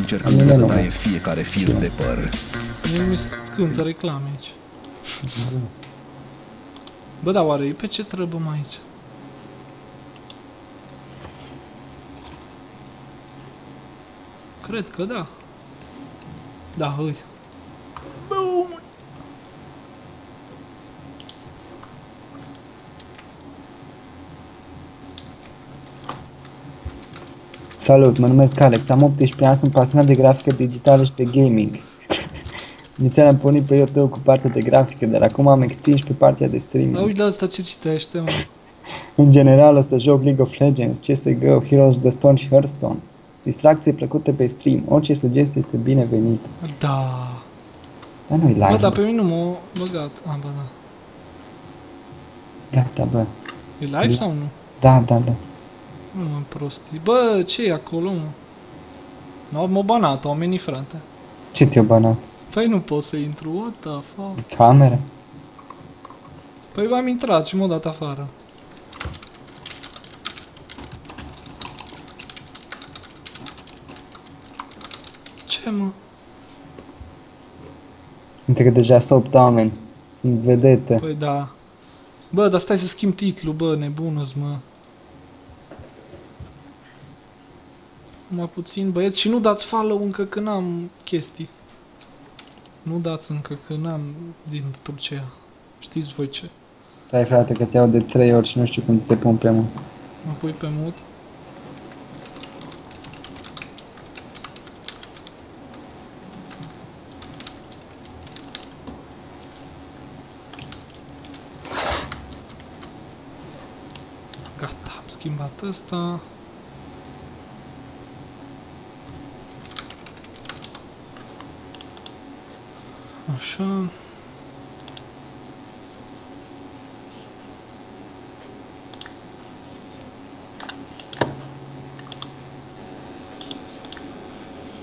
încercând să taie fiecare fir de păr. Mie mi cântă reclame aici. Bă, dar oare e pe ce trebuie aici? Cred că da. Da, hăi. Salut, mă numesc Alex, am 18 ani, sunt pasionat de grafică digitală și de gaming. Inițial am pornit pe YouTube cu partea de grafică, dar acum am extins pe partea de Da, streaming. uite la asta ce citește, mă. În general o să joc League of Legends, CSGO, Heroes of the Storm și Hearthstone. Distracție plăcută pe stream, orice sugestie este binevenită. Da. Dar nu-i Bă, live. dar pe mine nu m-a băgat. A, bă, da. Gata, bă. E live sau nu? Da, da, da. Nu mă prostii. Bă, ce e acolo, mă? Nu, m-au banat oamenii, frate. Ce te-o banat? Păi nu pot să intru, what the fuck? Camera? Păi am intrat și m-au dat afară. Ce, mă? Uite că deja sunt 8 oameni. Sunt vedete. Păi da. Bă, dar stai să schimb titlul, bă, nebună mă. Mai puțin, băieți, și nu dați follow încă că n-am chestii. Nu dați încă că n-am din Turcia. Știți voi ce? Stai frate că te iau de 3 ori și nu știu cum să te pun pe mult. Mă pui pe mut. Gata, am schimbat ăsta. Așa.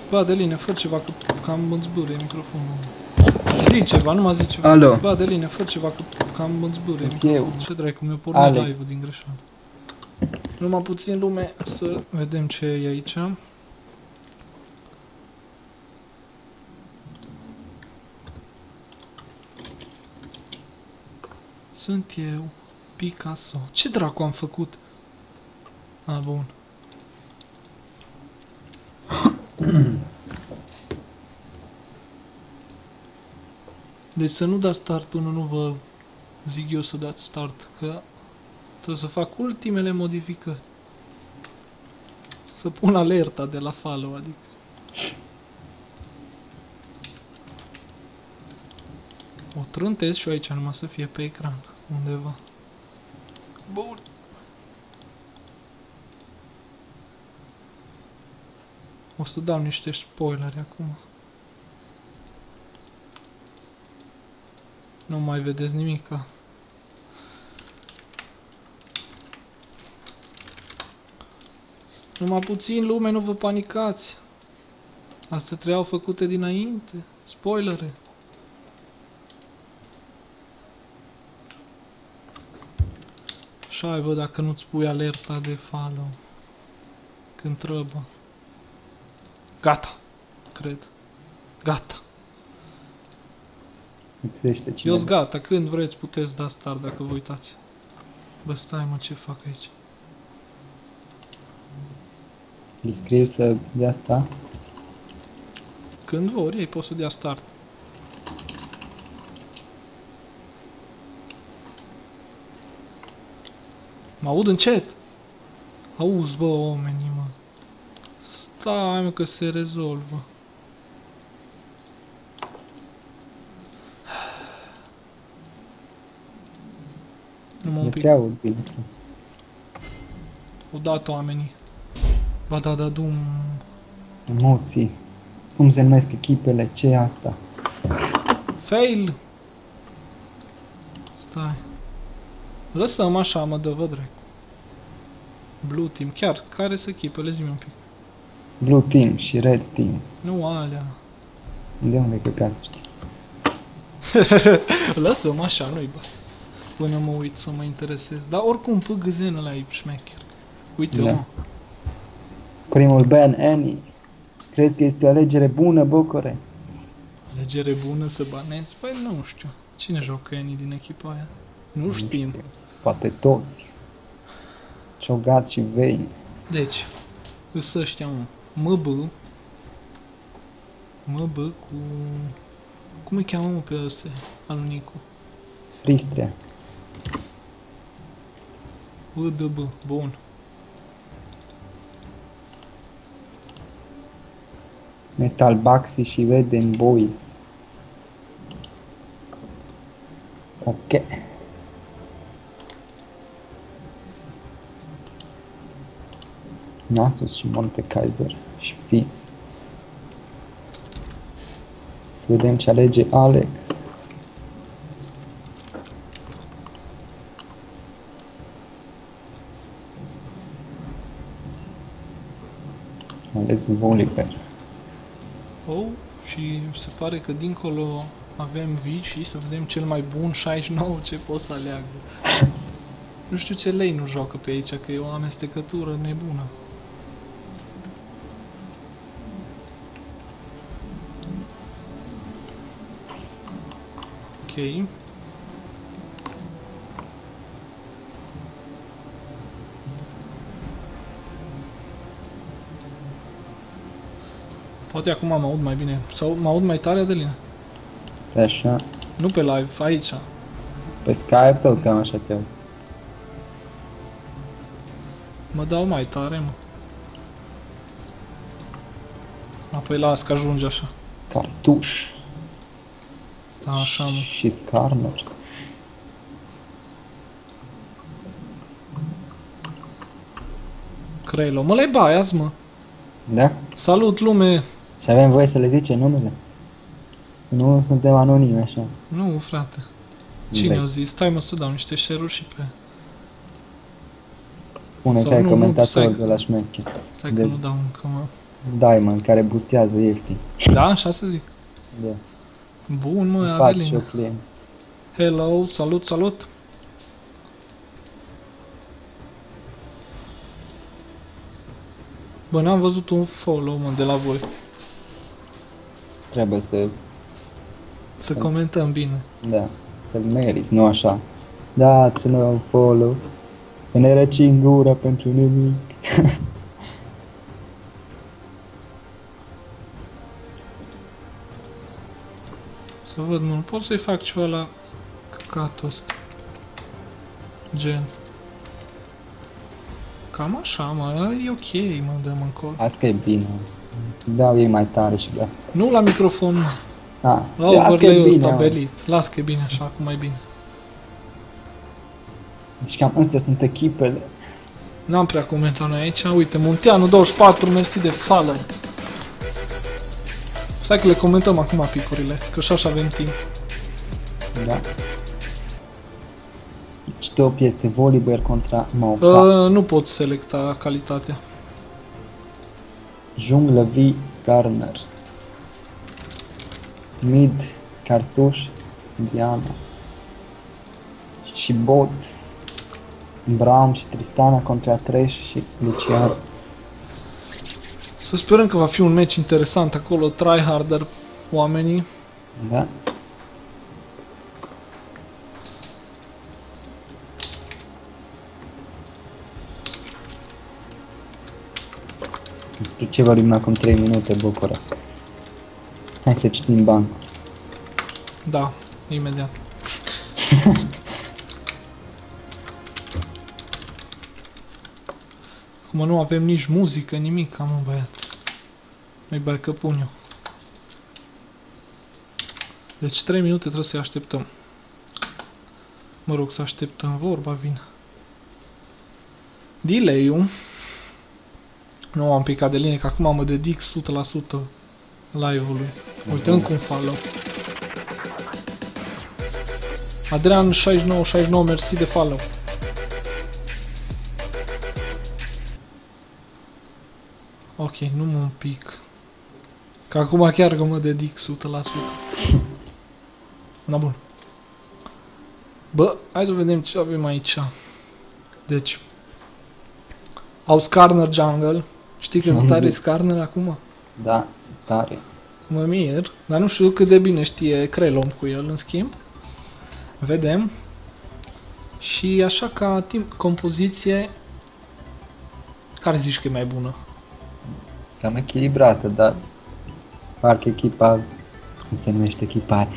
Bă, Adeline, fă ceva că cam îmi zbure microfonul. Zi ceva, nu mă zi ceva. Alo. Bă, Adeline, fă ceva că cam îmi zbure Sunt microfonul. eu. Ce dracu, mi-a pornit Alex. live-ul din greșeală. Numai puțin lume să vedem ce e aici. Sunt eu, Picasso. Ce dracu am făcut? A, bun. Deci să nu dați start până nu vă zic eu să dați start, că trebuie să fac ultimele modificări. Să pun alerta de la follow, adică. O trântez și eu aici numai să fie pe ecran, undeva. Bun. O să dau niște spoilere acum. Nu mai vedeți nimica. Numai puțin lume, nu vă panicați. Astea trebuiau făcute dinainte. Spoilere. Așa bă, dacă nu-ți pui alerta de follow. Când trebuie. Gata. Cred. Gata. Lipsește Eu cineva. sunt gata, când vreți puteți da start dacă vă uitați. Bă, stai mă, ce fac aici? Îi scriu să dea asta. Când vor ei, pot să dea start. Mă aud încet. Auzi, bă, oamenii, mă. Stai, mă, că se rezolvă. Numai un Eu pic. te aud bine. O dat oamenii. Ba da, da, dum. Emoții. Cum se numesc echipele? ce e asta? Fail! Stai. Lăsăm așa, mă dă, vă dracu. Blue Team, chiar, care să echipele, zi un pic. Blue Team și Red Team. Nu alea. De unde e ca să știi? Lăsăm așa, nu-i bă. Până mă uit să mă interesez. Dar oricum, păgâzenul ăla e șmecher. Uite, Da. mă. Primul ban Annie. Crezi că este o alegere bună, Bocore? Legere bună să banezi? Păi nu știu. Cine joacă Eni din echipa aia? Nu știm. știu. Poate toți. Ciogat și Vei. Deci, îs ăștia, mă. MB. MB cu... Cum îi cheamă, mă, pe ăsta? Al lui Nicu. Pristria. UDB. Bun. Metal Baxi și Veden Boys. Ok. Nasus și Monte Kaiser și Fizz. Să vedem ce alege Alex. Ales Volibear. Oh, și se pare că dincolo avem Vici să vedem cel mai bun 69 ce pot să aleagă. nu știu ce lei nu joacă pe aici, că e o amestecătură nebună. Ok. Poate acum mă aud mai bine. Sau mă aud mai tare, Adelina? Stai așa. Nu pe live, aici. Pe Skype tot cam așa te auzi. Mă dau mai tare, mă. Apoi las că ajunge așa. Cartuș. Da, așa, mă. Și Skarner. Crelo. Mă le bai azi, mă. Da? Salut, lume! Și avem voie să le zice numele. Nu suntem anonimi așa. Nu, frate. Cine Vrei. a zis? Stai mă să dau niște share-uri și pe... Spune Sau că ai nu, nu, comentator stai. de la șmeche. Stai că De- nu dau încă, mă. Diamond, care bustează ieftin. Da, așa să zic. Da. Bun, mă, Faci și Adelina. o client. Hello, salut, salut! Bă, n-am văzut un follow, mă, de la voi. Trebuie să, Să comentăm bine. da, să-l meriți, nu așa. Dați-ne un follow. Că ne răci în gura pentru nimic. Să văd, mă, pot să-i fac ceva la căcatul ăsta. Gen. Cam așa, mă, e ok, mă, dăm încolo. Asta e bine. Beau ei mai tare și beau. Nu la microfon, mă. Ah, La asta e overlay-ul bine, ăsta mă. belit. Las că e bine așa, acum mai bine. Deci cam astea sunt echipele. N-am prea comentat noi aici. Uite, Munteanu 24, mersi de follow. Stai că le comentăm acum picurile, că și așa avem timp. Da. Deci top este Volibear contra Maupa. Uh, nu pot selecta calitatea. Junglă V Skarner. Mid Cartuș Diana. Și bot Braum și Tristana contra Trash și Lucian. Să sperăm că va fi un match interesant acolo, tryharder oamenii. Da? Despre ce vorbim acum 3 minute, Bucură. Hai să citim bancul. Da, imediat. Acum nu avem nici muzică, nimic, am băiat. Nu-i bai căpuniu. Deci 3 minute trebuie să-i așteptăm. Mă rog să așteptăm, vorba vine. Delay-ul. Nu am picat de linie, că acum mă dedic 100% live-ului. Uite, încă un follow. Adrian 6969, mersi de follow. Ok, nu mă un pic. Că acum chiar că mă dedic 100%. Da, bun. Bă, hai să vedem ce avem aici. Deci. Au Skarner Jungle. Știi cât Am tare e zis. Skarner acum? Da. Tare. Mă mir, dar nu știu cât de bine știe Crelon cu el, în schimb. Vedem. Și așa ca timp compoziție, care zici că e mai bună? Cam echilibrată, dar parcă echipa, cum se numește echipa,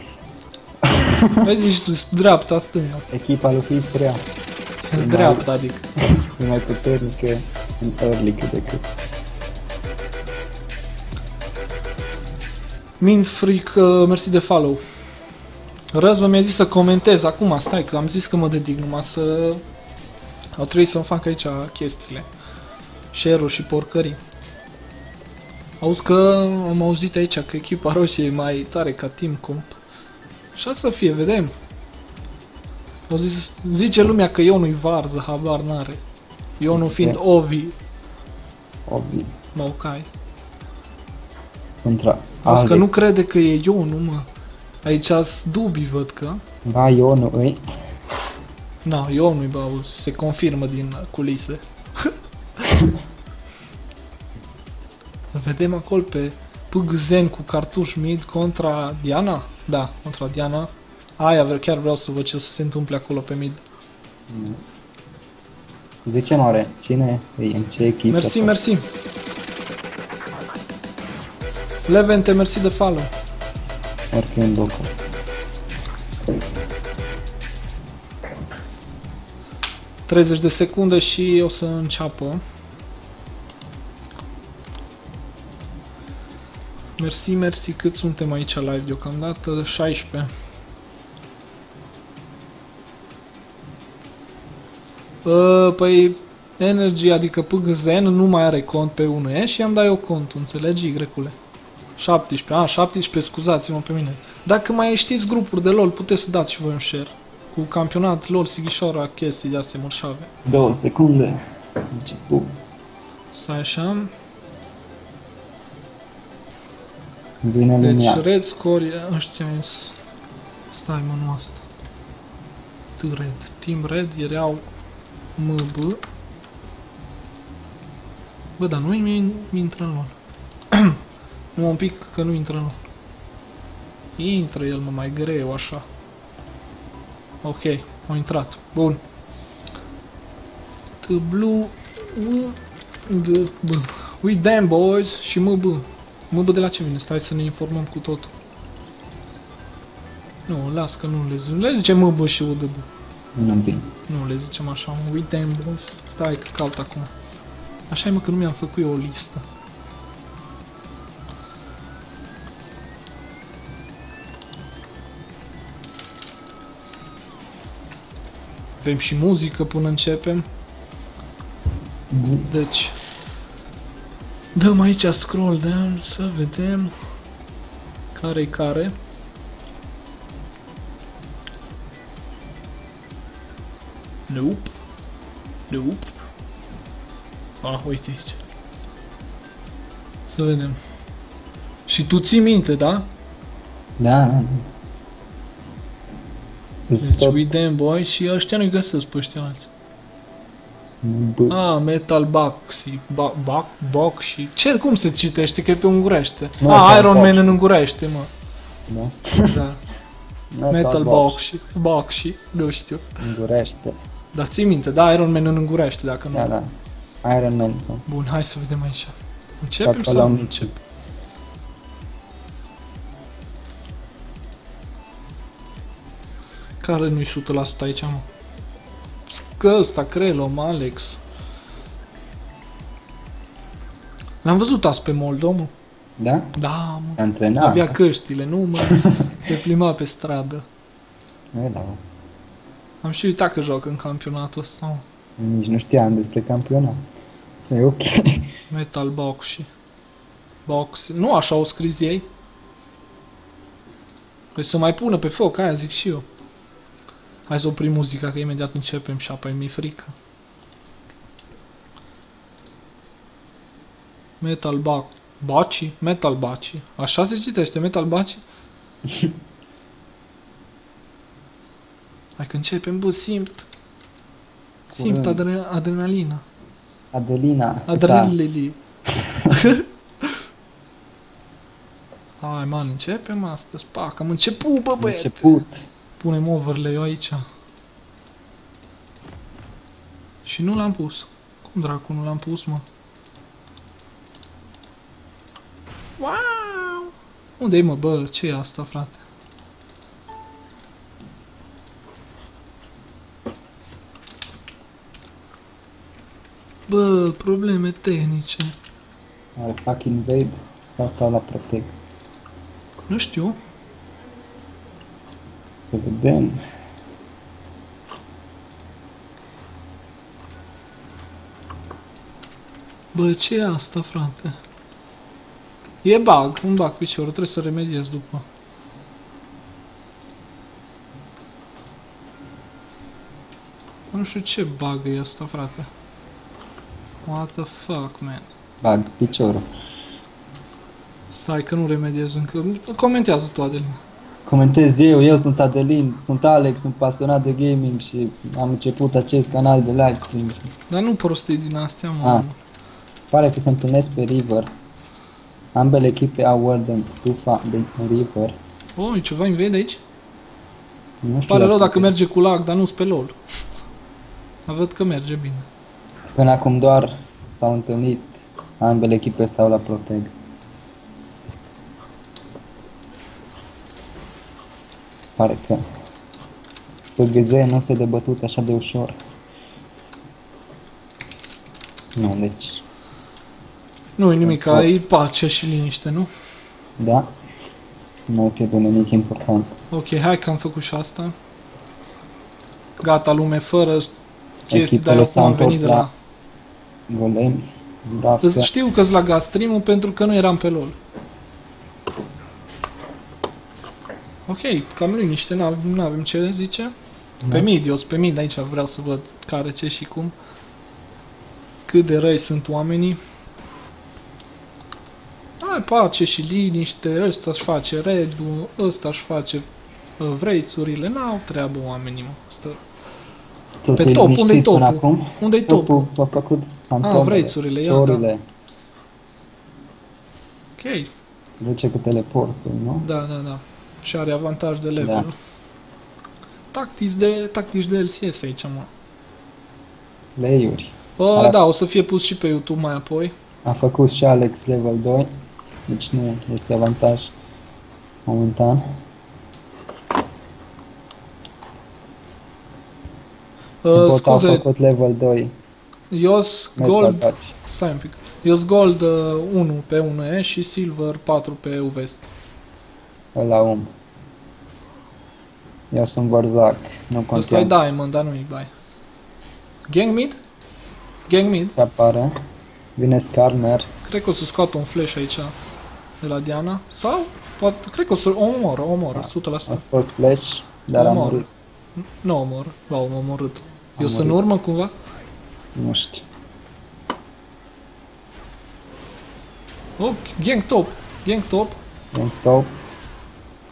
Vezi, zici tu, dreapta, stânga. echipa lui Fis prea, În dreapta, adică. e mai puternică în early cât de cât. Mint Freak, uh, mersi de follow. Răzvă mi-a zis să comentez acum, stai că am zis că mă dedic numai să... Au trebuit să-mi fac aici chestiile. share și porcării. Auzi că am auzit aici că echipa roșie e mai tare ca Team Comp. Așa să fie, vedem. O zis, zice lumea că eu nu-i varză, habar n-are. Eu nu fiind Ok. Ovi, Obi, Maucai. contra Auzi că nu Alex. crede că e eu, nu mă. Aici s dubii, văd că. Ba, eu nu, îi. Na, eu nu-i bă, auzi, se confirmă din culise. Vedem acolo pe Pugzen cu cartuș mid contra Diana? Da, contra Diana. Aia vre- chiar vreau să văd ce o să se întâmple acolo pe mid. Zice mare, cine e în ce echipă? Mersi, mersi. Levente, mersi de follow. Orică în locul. – 30 de secunde și o să înceapă. Mersi, mersi, cât suntem aici live deocamdată? 16. Uh, păi, Energy, adică PGZN, nu mai are cont pe 1E și am dat eu contul, înțelegi, Y-ule? 17, a, 17, scuzați-mă pe mine. Dacă mai știți grupuri de LOL, puteți să dați și voi un share. Cu campionat LOL, Sighișoara, chestii de astea mărșave. Două secunde. Început. Stai așa. Vine Deci, lumea. red score, e- ăștia e s- Stai mă, nu asta. T red. Team red erau MB. Bă, dar nu mi mi intră în LOL. nu un pic că nu intră în LOL. Intră el mă mai greu așa. Ok, au intrat. Bun. The blue U- the, B. We damn boys și MB. MB de la ce vine? Stai să ne informăm cu totul. Nu, las că nu le zic. Le zicem MB și UDB. Nu bine. Nu, le zicem așa. We damn boys. Stai că caut acum. Așa e mă că nu mi-am făcut eu o listă. Avem și muzică până începem. Deci, dăm aici scroll down să vedem care-i care. Nope. Nope. Ah, uite aici. Să vedem. Și tu ții minte, da? Da, da, da. Îți Deci, tot we damn boy și ăștia nu-i găsesc pe ăștia alții. B. Ah, Metal Boxy, ba, ba, box și... Ce, cum se citește? Că e pe ungurește. Metal ah, Iron Man Boxy. în ungurește, mă. Da? Da. Metal Boxy, Boxy, nu știu. Îngurește. Dar ții minte, da, Iron Man în ungurește, dacă nu. Da, da. Iron Man. sau- Bun, hai să vedem aici. Începem Șapte sau la nu mii. încep? Care nu-i 100% aici, mă? Că ăsta, Crelom, Alex. L-am văzut azi pe Moldo, mă. Da? Da, mă. S-a antrenat. Avea căștile, nu, mă. Se plimba pe stradă. E, da. Am și uitat că joacă în campionatul ăsta, mă. Nici nu știam despre campionat. E ok. Metal Box și... Box... Nu așa o scris ei. Păi să mai pună pe foc, aia zic și eu. Hai să oprim muzica, că imediat începem și apoi mi-e frică. Metal Box... Baci? Metal Baci. Așa se citește, Metal Baci? Hai că începem, bă, simt. Simt Curând. adre- adrenalina. Adelina. asta- Adrenalini. Hai, man, începem astăzi. Pac, am început, bă, băiete. Început. Punem overlay eu aici. Și nu l-am pus. Cum dracu nu l-am pus, mă? Wow! Unde-i, mă, bă? ce e asta, frate? Bă, probleme tehnice. Are fac invade sau stau la protect. Nu știu. Să vedem. Bă, ce e asta, frate? E bug, un bug piciorul, trebuie să remediez după. Nu știu ce bug e asta, frate. What the fuck, man. Bag piciorul. Stai că nu remediez încă. Comentează tu, Adelina. Comentez eu, eu sunt Adelin, sunt Alex, sunt pasionat de gaming și am început acest canal de live stream. Dar nu prostii din astea, mă. Ah. Pare că se întâlnesc pe River. Ambele echipe au Warden Tufa de River. Oh, e ceva invade aici? Nu știu Pare rău dacă e- merge cu lag, dar nu pe LOL. Dar văd că merge bine. Până acum doar s-au întâlnit, ambele echipe stau la Proteg. Pare că PGZ nu se de bătut așa de ușor. Nu, deci, Nu e nimic, e pace și liniște, nu? da, nu e pierdut nimic important. Ok, hai că am făcut și asta. Gata, lume, fără chestii, Echipele dar eu s-au am venit întors de la la... Golem, Îți Brască, știu că-ți la stream pentru că nu eram pe LOL. Ok, cam liniște, nu avem ce zice. Pe Da. mid, eu sunt pe mid aici, vreau să văd care, ce și cum. Cât de răi sunt oamenii. Hai, pace și liniște, ăsta își face red-ul, ăsta își face uh, vreițurile, n-au treabă oamenii, mă. Stă... tot pe e top, liniștit unde-i până topul? acum. Unde-i topul? Topul a făcut fantomele, vrăițurile, ia, da. ciorile, Ok, se duce cu teleportul, nu? Da, da, da. Și are avantaj de level. Da. Tactici de, tactici de LCS aici, mă. Leiuri. Bă, Are- da, o să fie pus și pe YouTube mai apoi. A făcut și Alex level 2, deci nu este avantaj momentan. Uh, Bot a scuze, făcut level 2, Ios Metal Gold, Patch. stai un pic. Ios Gold uh, 1 pe 1E și Silver 4 pe UVest. Ăla um. Eu sunt Barzac, nu Ăsta e contează Diamond, dar nu e bai. Gang mid? Gang mid? să apară. Vine Skarner, Cred că o să scoată un flash aici de la Diana. Sau, poate, cred că o să o omoră, o omoră, 100%. a scos flash, dar a Omor. murit, Nu omor, ba, am omorât. A Eu sunt în murit. urmă cumva? nu știu. Oh, gang top, gang top. În top,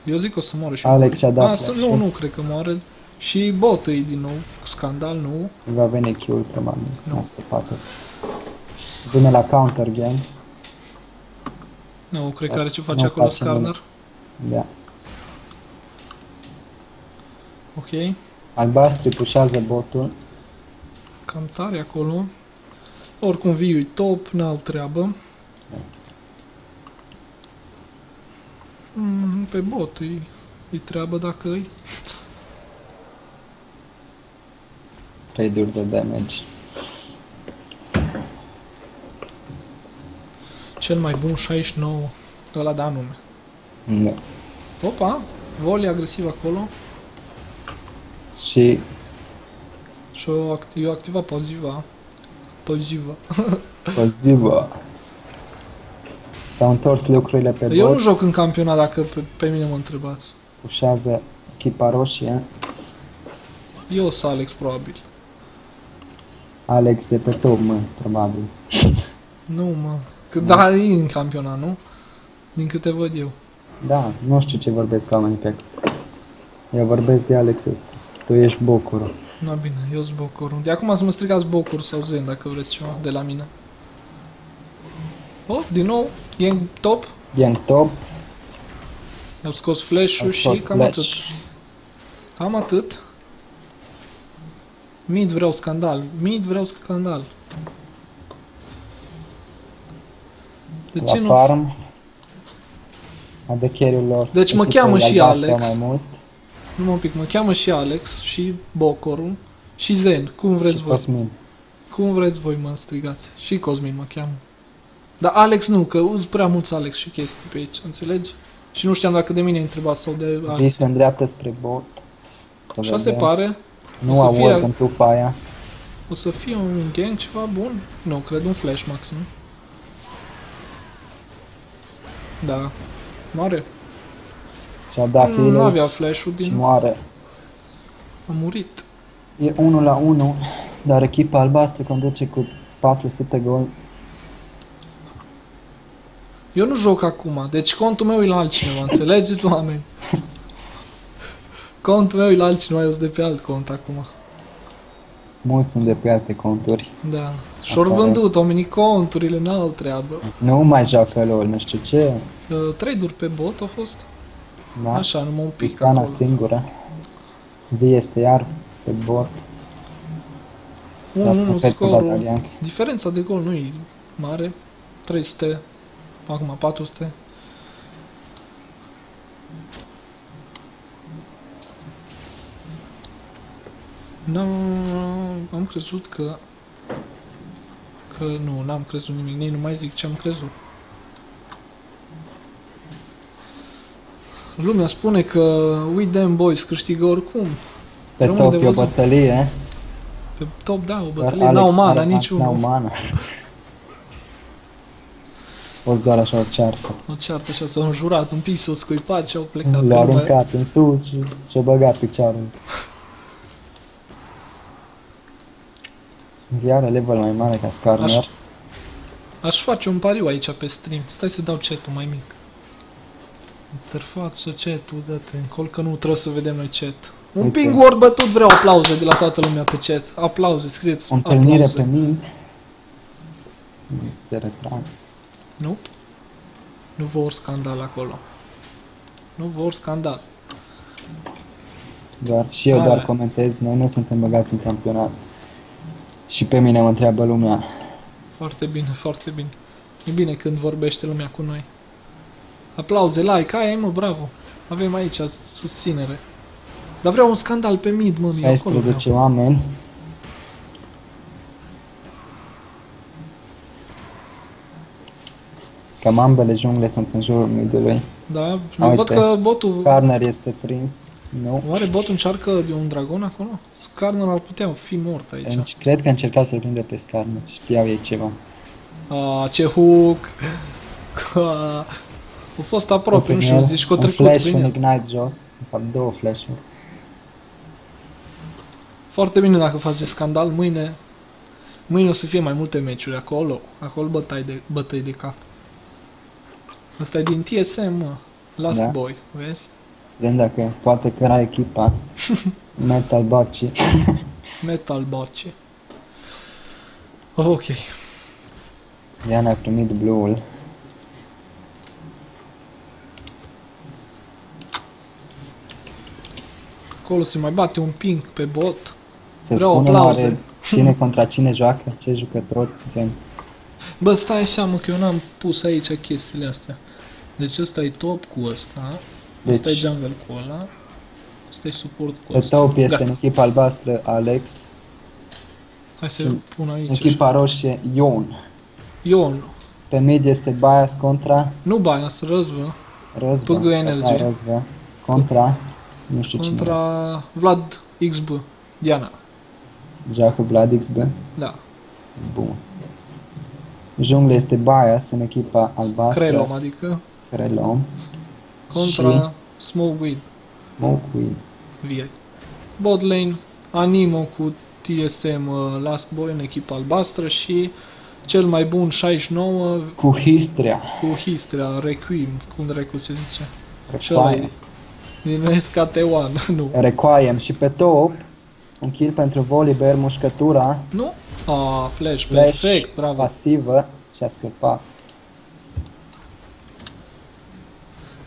Eu zic că o să moară și Alex moare. și-a dat Ah, să- flash. Nu, nu, cred că moare. Și botul e din nou, scandal, nu. va veni Q-ul probabil, Nu. a scăpat. Vine la counter game, Nu, cred că Da, are ce face nu acolo face Skarner. da. Ok, Albastri pușează botul, cam tare acolo. Oricum viu top, n-au treabă. Mm, pe bot e, e treabă dacă e. raid-uri de damage. Cel mai bun 69, ăla da nume. Da. Opa, volley agresiv acolo. Și Și eu, act- eu activat poziva. Poziva. Poziva. S-au întors lucrurile pe Eu nu bot, joc în campionat dacă pe, pe mine mă întrebați. pușează echipa roșie, Eu sunt Alex probabil. Alex de pe top, mă, probabil. Nu mă. Că da, e în campionat, nu? Din câte văd eu. Da, nu știu ce vorbesc oamenii pe acolo. Eu vorbesc de Alex ăsta. Tu ești bocurul. Na bine, eu sunt Bocor. De acum să mă strigați Bocor sau Zen dacă vreți ceva de la mine. Oh, din nou, e în top. E în top, Au scos flash-ul Au și scos cam flash. atât. Cam atât. Mid vreau scandal. Mid vreau scandal. De La ce nu? farm. De carry lor. Deci mă echipei cheamă și albastre Alex. Mai mult. Nu un pic, mă cheamă și Alex, și Bocorul, și Zen. Cum vreți și voi? Cosmin. Cum vreți voi mă strigați? Și Cosmin mă cheamă. Dar Alex nu, că uz prea mulți Alex și chestii pe aici, înțelegi? Și nu știam dacă de mine ai întrebat sau de Bii Alex. se îndreaptă spre bot. Să Așa se vedem. pare. Nu o să au fie- work în tufa aia. O să fie un gang ceva bun? Nu, cred un flash maxim. Da. Mare. Și-a dat Nu, nu avea healers flash-ul și din... moare. A murit. E 1 la 1, dar echipa albastră conduce cu 400 gol. Eu nu joc acum, deci contul meu e la altcineva, înțelegeți oameni? Contul meu e la altcineva, eu sunt de pe alt cont acum. Mulți sunt de pe alte conturi. Da. Și-au Apare. vândut oamenii conturile, n-au treabă. Nu mai joacă LOL, nu știu ce. Uh, trade-uri pe bot au fost? Da? Așa, numai un pic Pistana acolo. singură. V este iar pe bot. Dar 1-1 perfect cu scorul. Batalian. Diferența de gol nu e mare. 300, acum 400. Nu, am crezut că... Că nu, n-am crezut nimic, nici nu mai zic ce am crezut. Lumea spune că We Damn Boys câștigă oricum. Pe Rămâne top de e o văzut. bătălie, Pe top, da, o dar bătălie, Alex n-au mana, n-are- niciunul. N-au mana. Fost doar așa o ceartă. O ceartă așa, s-au înjurat un pic, s-au scuipat și au plecat. Le-a pe aruncat în sus și și-a băgat piciorul. Iară level mai mare ca Skarner. Aș, aș face un pariu aici pe stream. Stai să dau chat-ul mai mic. Interfață, chat-ul, dă-te încol că nu trebuie să vedem noi chat. Un Uite. ping word bătut, vreau aplauze de la toată lumea pe chat. Aplauze, scrieți O întâlnire aplauze. pe mine. Se retrag. Nu? Nu vor scandal acolo. Nu vor scandal. Doar, și eu Are. doar comentez, noi nu suntem băgați în campionat. Și pe mine mă întreabă lumea. Foarte bine, foarte bine. E bine când vorbește lumea cu noi. Aplauze, like, aia e mă, bravo. Avem aici susținere. Dar vreau un scandal pe mid, mă, eu acolo vreau. 16 oameni. Cam ambele jungle sunt în jurul midului. Da, A, eu văd uite, că botul... Skarner este prins. Nu. Oare botul încearcă de un dragon acolo? Skarner ar putea fi mort aici. Deci, cred că încercau să-l prindă pe Skarner. Știau ei ceva. A, ce hook! A, a fost aproape, nu știu, zici că o un trecut flash, prin un el. ignite jos. De fapt, două flash-uri. Foarte bine dacă face scandal, mâine... Mâine o să fie mai multe meciuri acolo. Acolo bătai de, bătăi de cap. Asta e din TSM, mă. Last Da. Boy, vezi? Să vedem dacă poate căra echipa. Metal Baci. Metal Boce. Ok. Ian a primit blue-ul. Acolo se mai bate un ping pe bot. Se Vreau spune aplauze. oare cine contra cine joacă, ce jucător, gen. Bă, stai așa, mă, că eu n-am pus aici chestiile astea. Deci ăsta e top cu ăsta. Deci- Ăsta e jungle cu ăla. Ăsta e suport cu Pe ăsta. top este Gata. în echipa albastră Alex, Hai să și- pun aici. în echipa roșie Ion. Ion. Pe mid este Bias contra Nu bani, să răzvă. Răzvă. PG Energy. Da, Răzvă. Contra, nu știu cine. Contra Vlad XB. Diana. Joacă Vlad XB. Da. Bun. Jungle este Bias în echipa albastră. Crelom, adică. Crelom. Contra Smoke Weed. Smoke Weed. VI. Bot lane, Animo cu TSM uh, Last Boy în echipa albastră și cel mai bun 69 Cu Histria. cu Histria, Requiem, cum dracu se zice. Și ăla e Requiem. din SKT1, nu. Requiem. Și pe top, un kill pentru Volibear, mușcătura, Nu? Ah, flash, flash, perfect, bravo. pasivă și a scăpat.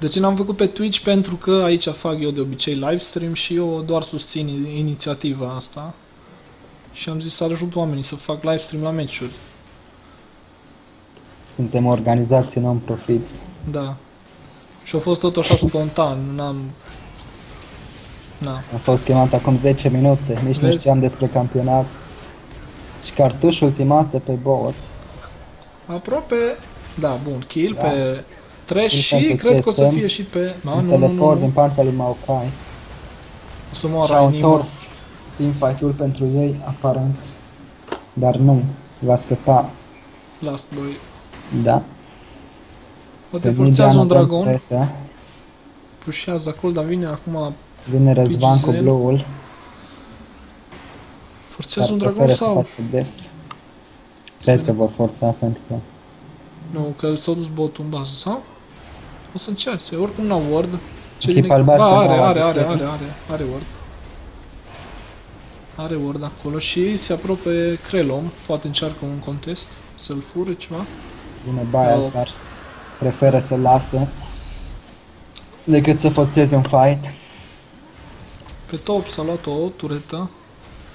De ce n-am făcut pe Twitch? Pentru că aici fac eu de obicei livestream și eu doar susțin i- inițiativa asta. Și am zis să ajut oamenii să fac livestream la meciuri. Suntem o organizație non-profit. Da. Și a fost tot așa spontan, n-am... Na. Am fost chemat acum 10 minute, nici nu Vezi? știam despre campionat. Și cartuș ultimată pe bot. Aproape... Da, bun, kill Da. pe Trash Kill și pentru cred că o să TSM. fie și pe... Ma, un nu, nu, nu, teleport din nu. partea lui Maokai. O să moară Și-au inima. întors teamfight-ul pentru ei, aparent. Dar nu, va scăpa. Last boy. Da. Poate Pe forțează Midian un avem dragon. turete. Pușează acolo, dar vine acum... Vine Răzvan cu PGZ. blue-ul. Forțează Dar un dragon preferă să sau... facă def. Cred că vor forța pentru că Nu, că s-a dus botul în bază, sau? O să încerce, oricum n-au ward. Ce Echipa vine- albastră Ba, are, n-au are, are, adică- are, are, are ward. Are ward acolo și se apropie Krelom, poate încearcă un contest, să-l fure ceva. vine bias, Oh. dar preferă să lasă decât să forțeze un fight. Pe top s-a luat o turetă.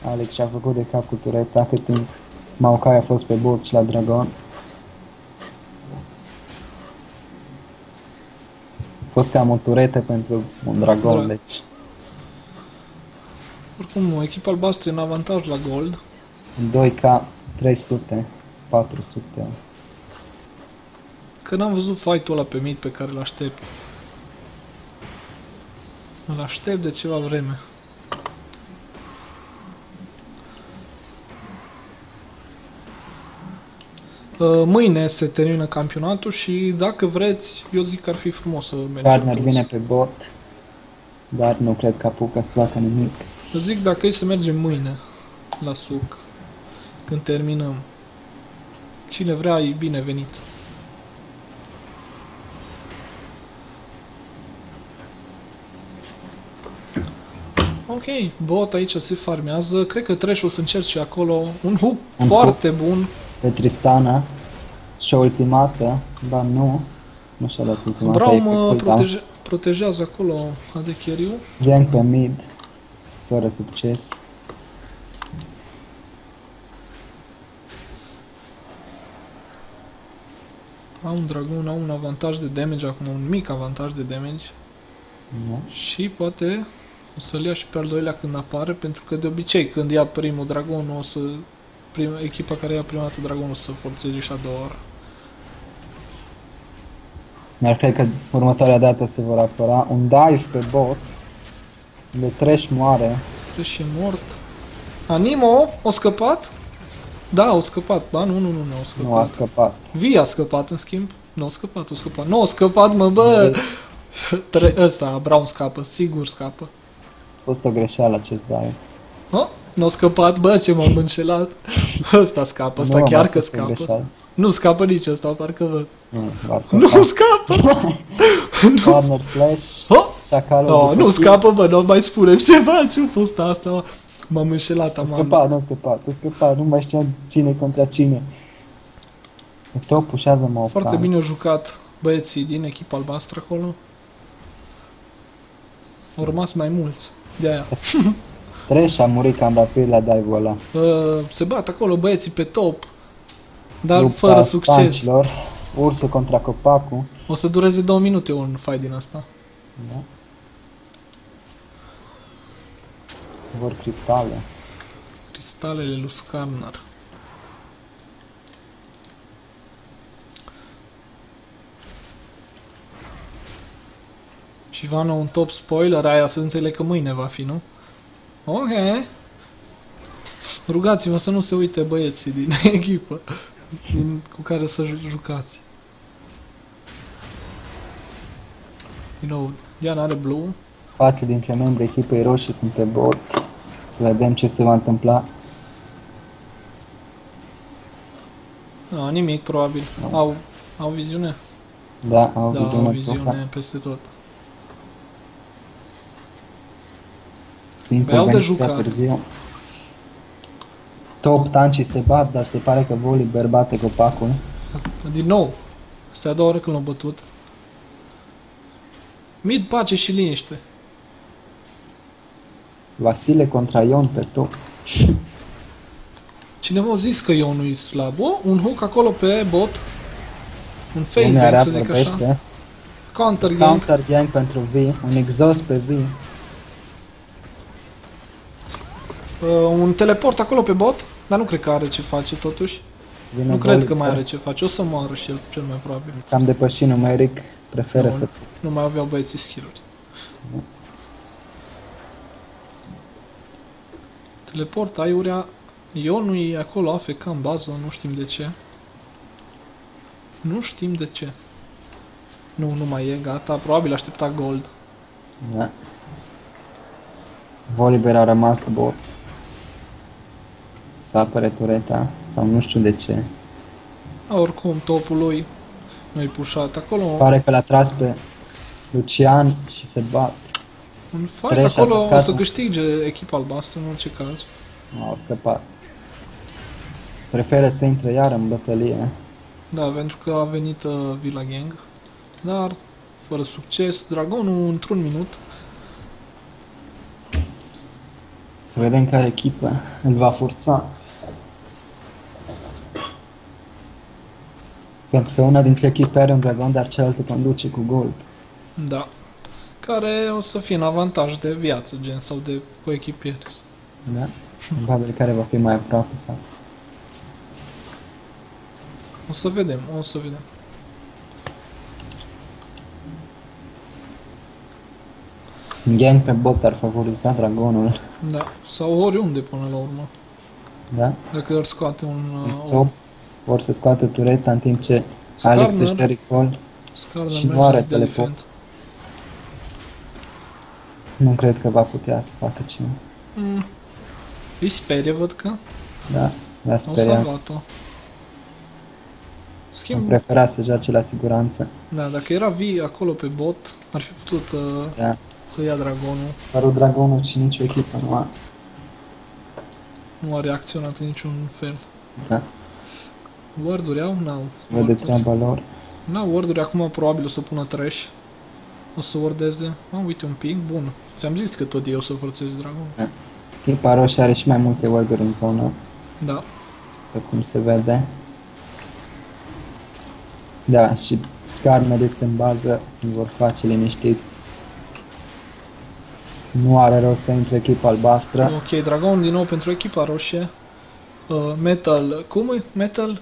Alex și-a făcut de cap cu tureta cât timp Maokai a fost pe bot și la dragon. Fost cam o turete pentru un dragon, Da. deci Oricum, echipa albastră e în avantaj la gold. 2K 300, 400. Că n-am văzut fight-ul ăla pe mid pe care îl aștept. Îl aștept de ceva vreme. Mâine se termină campionatul și dacă vreți, eu zic că ar fi frumos să mergem Gardner toți. vine pe bot, dar nu cred că apucă să facă nimic. Eu zic dacă e să mergem mâine la suc, când terminăm. Cine vrea e binevenit. Ok, bot aici se farmează. Cred că Trash o să încerce acolo un hook Un foarte bun. Pe Tristana și o ultimată, ba nu, nu și-a dat ultimata, Braum e pe uh, cooldown. proteje, protejează acolo Adecheriu. Gank pe mid, fără succes. Au un dragon, au un avantaj de damage acum, un mic avantaj de damage. Da. Și poate o să-l ia și pe al doilea când apare, pentru că de obicei când ia primul dragon o să... Prim, echipa care ia prima dată dragonul o să forțeze și a doua oară. Dar cred că următoarea dată se vor apăra un dive pe bot, unde Trash moare. Deci și e mort. Animo, o scăpat? Da, o scăpat. Ba, nu, nu, nu, nu, o scăpat. Nu a scăpat. Vi a scăpat, în schimb. Nu a scăpat, o scăpat. Nu a scăpat, mă, bă! Tre- ăsta, Brown scapă, sigur scapă. A fost o greșeală acest dive. Oh, nu a scăpat, bă, ce m-am înșelat. Ăsta scapă, ăsta Nu, a chiar mai că fost o scapă. greșeală. Nu scapă nici ăsta, parcă văd. Nu, va Nu scăpa. scapă! Corner flash, Oh! șacalul No, după nu kill. scapă, bă, nu mai spune ceva, ce a fost asta, mă? M-am înșelat, A am scăpat, nu a scăpat, a scăpat, nu mai știam cine contra cine. E top pușează mă Foarte bine au jucat băieții din echipa albastră acolo. Au rămas mai mulți. De aia. Trash a murit cam rapid la dive-ul ăla. Uh, se bat acolo băieții pe top. Dar Lupta fără succes. pancilor, Ursul contra copacul. O să dureze două minute un fight din asta. Da. Vor cristale. Cristalele lui Skarnar. Și Vano un top spoiler, aia să înțeleg că mâine va fi, nu? Ok. Rugați-vă să nu se uite băieții din echipă din, cu care o să ju- jucați. Din nou, Diana are blue. Patru dintre membrii echipei roșii sunt pe bot. Să vedem ce se va întâmpla. No, nimic, probabil. Au, au viziune? Da, au Da, au viziune, viziune peste tot. Timpul Vreau de venit prea jucat. târziu. Top tancii se bat, dar se pare că Volibear bate copacul. Din nou. Asta e a doua oară când l-au bătut. Mid, pace și liniște. Vasile contra Ion pe top. Cineva a zis că eu nu-i slab. O, un hook acolo pe bot. Un face Lumea bang, rea să zic așa. vorbește. Counter gang. Counter gang pentru V. Un exhaust pe V. Uh, un teleport acolo pe bot. Dar nu cred că are ce face totuși. Vine Nu cred că Volibear. mai are ce face. O să moară și el cel mai probabil. Cam depășit numeric. Preferă Nu, să... Nu mai aveau băieții skill-uri. Teleport, aiurea. Eu nu e acolo, AFK în bază, nu știm de ce. Nu știm de ce. Nu, nu mai e, gata, probabil aștepta gold. Da. Volibear a rămas bot. Să apere tureta. Sau nu știu de ce. A, oricum, topul lui nu-i pușat. Acolo Pare că l-a tras pe Lucian și se bat. un fight, Trash acolo o atacat. să câștige echipa albastră în orice caz. Au scăpat. Preferă să intre iar în bătălie. Da, pentru că a venit uh, Villa Gang. Dar, fără succes, Dragonul într-un minut. Să vedem care echipă îl va forța. Pentru că una dintre echipe are un dragon, dar cealaltă conduce cu gold. Da. Care o să fie în avantaj de viață, gen, sau de coechipieri. Da? Probabil care va fi mai aproape sau... O să vedem, o să vedem. Gang pe bot ar favoriza dragonul. Da. Sau oriunde până la urmă. Da? Dacă ar scoate un... În Uh, top. Vor să scoată tureta în timp ce Skarner. Alex își dă recall. Scarner și nu merge are să dea teleport. defend. Nu cred că va putea să facă ceva. Mm. Îi sperie, văd că. Da? Le-a O speriat. salvat-o. Am Schimb, preferat să joace la siguranță. da, dacă era Vi acolo pe bot, ar fi putut uh, Da. să ia dragonul. Părul dragonul și nicio echipă nu a. Nu a reacționat în niciun fel. Da. Warduri au? N-au. Vede Warduri. treaba lor. N-au warduri, acum probabil o să pună trash. O să wardeze. Am uite un pic, bun. Ți-am zis că tot eu o să forțez dragon. Echipa roșie are și mai multe warduri în zonă, Da. pe cum se vede. Da, și Skarner este în bază, îl vor face liniștiți. Nu are rost să intre echipa albastră. Ok, dragon din nou pentru echipa roșie. Uh, metal, cum e? Metal?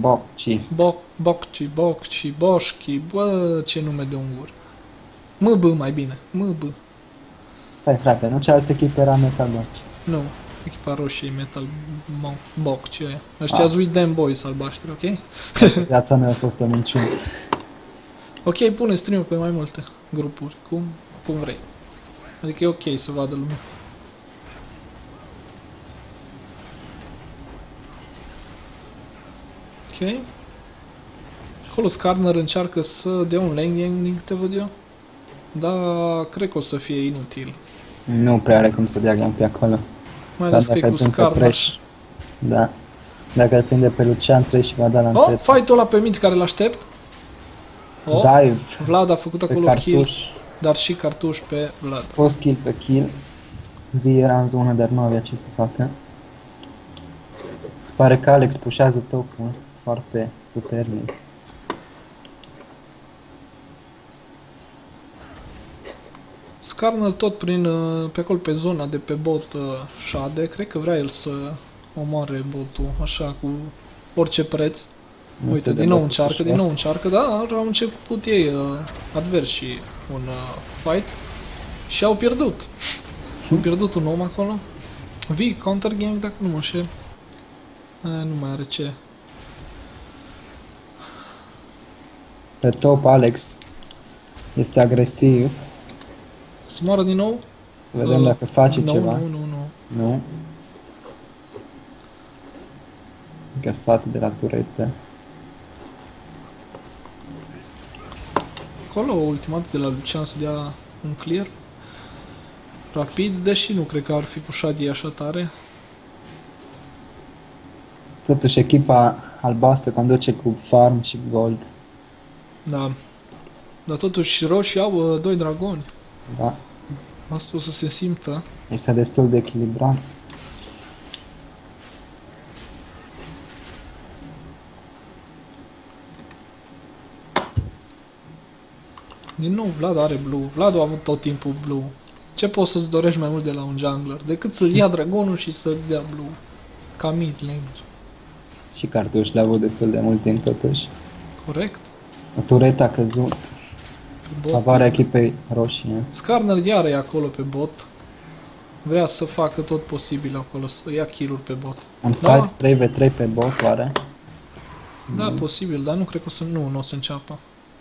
Bocci. Boc, Bocci, Bocci, Boșchi, bă, ce nume de ungur. MB mai bine, MB. Stai frate, nu cealaltă echipă era Metal Bocci. Nu, echipa roșie, Metal, Mo- Bocci ăia. Ăștia Ah. ah. Sweet Damn Boys albaștri, ok? Viața mea a fost o minciună. Ok, pune stream pe mai multe grupuri, cum, cum vrei. Adică e ok să vadă lumea. Ok. Acolo Skarner încearcă să dea un lane gang din câte văd eu. Dar cred că o să fie inutil. Nu prea are cum să dea gang pe acolo. Mai Dar ales că dacă e îl cu prind pe Skarner. Thresh, da. Dacă îl prinde pe Lucian, Thresh și va da la Oh, întreb. fight-ul ăla pe mid care l-aștept. Oh, Dive Vlad a făcut pe acolo kill, cartuș. dar și cartuș pe Vlad. Fost kill pe kill. V era în zonă, dar nu avea ce să facă. Se pare că Alex pușează topul foarte puternic. Skarner tot prin, uh, pe acolo pe zona de pe bot uh, șade, cred că vrea el să omoare botul așa cu orice preț. Nu Uite, se din dă nou bătut încearcă, ușor. din nou încearcă, da, au început ei uh, adversi un uh, fight și au pierdut. Au pierdut un om acolo. Vii counter gang dacă nu mă înșel. Eh, nu mai are ce. Pe top Alex este agresiv. Să moară din nou? Să vedem Uh, dacă face nu, ceva. Nu, nu, nu. Nu. Găsat de la turete. Acolo ultimat de la Lucian să dea un clear. Rapid, deși nu cred că ar fi pușat ei așa tare. Totuși echipa albastră conduce cu farm și gold. Da. Dar totuși roșii au uh, doi dragoni. Da. Asta o să se simtă. Este destul de echilibrat. Din nou, Vlad are blue. Vlad a avut tot timpul blue. Ce poți să-ți dorești mai mult de la un jungler? Decât să ia dragonul și să-ți dea blue. Ca mid lane. Și cartuș le-a avut destul de mult timp totuși. Corect? O turetă a căzut. Pe bot. Favoarea echipei roșie. Skarner iară e acolo pe bot. Vrea să facă tot posibil acolo, să ia kill pe bot. Un Da. fight 3v3 pe bot, oare? Da, posibil, dar nu cred că o să, nu, nu o să înceapă.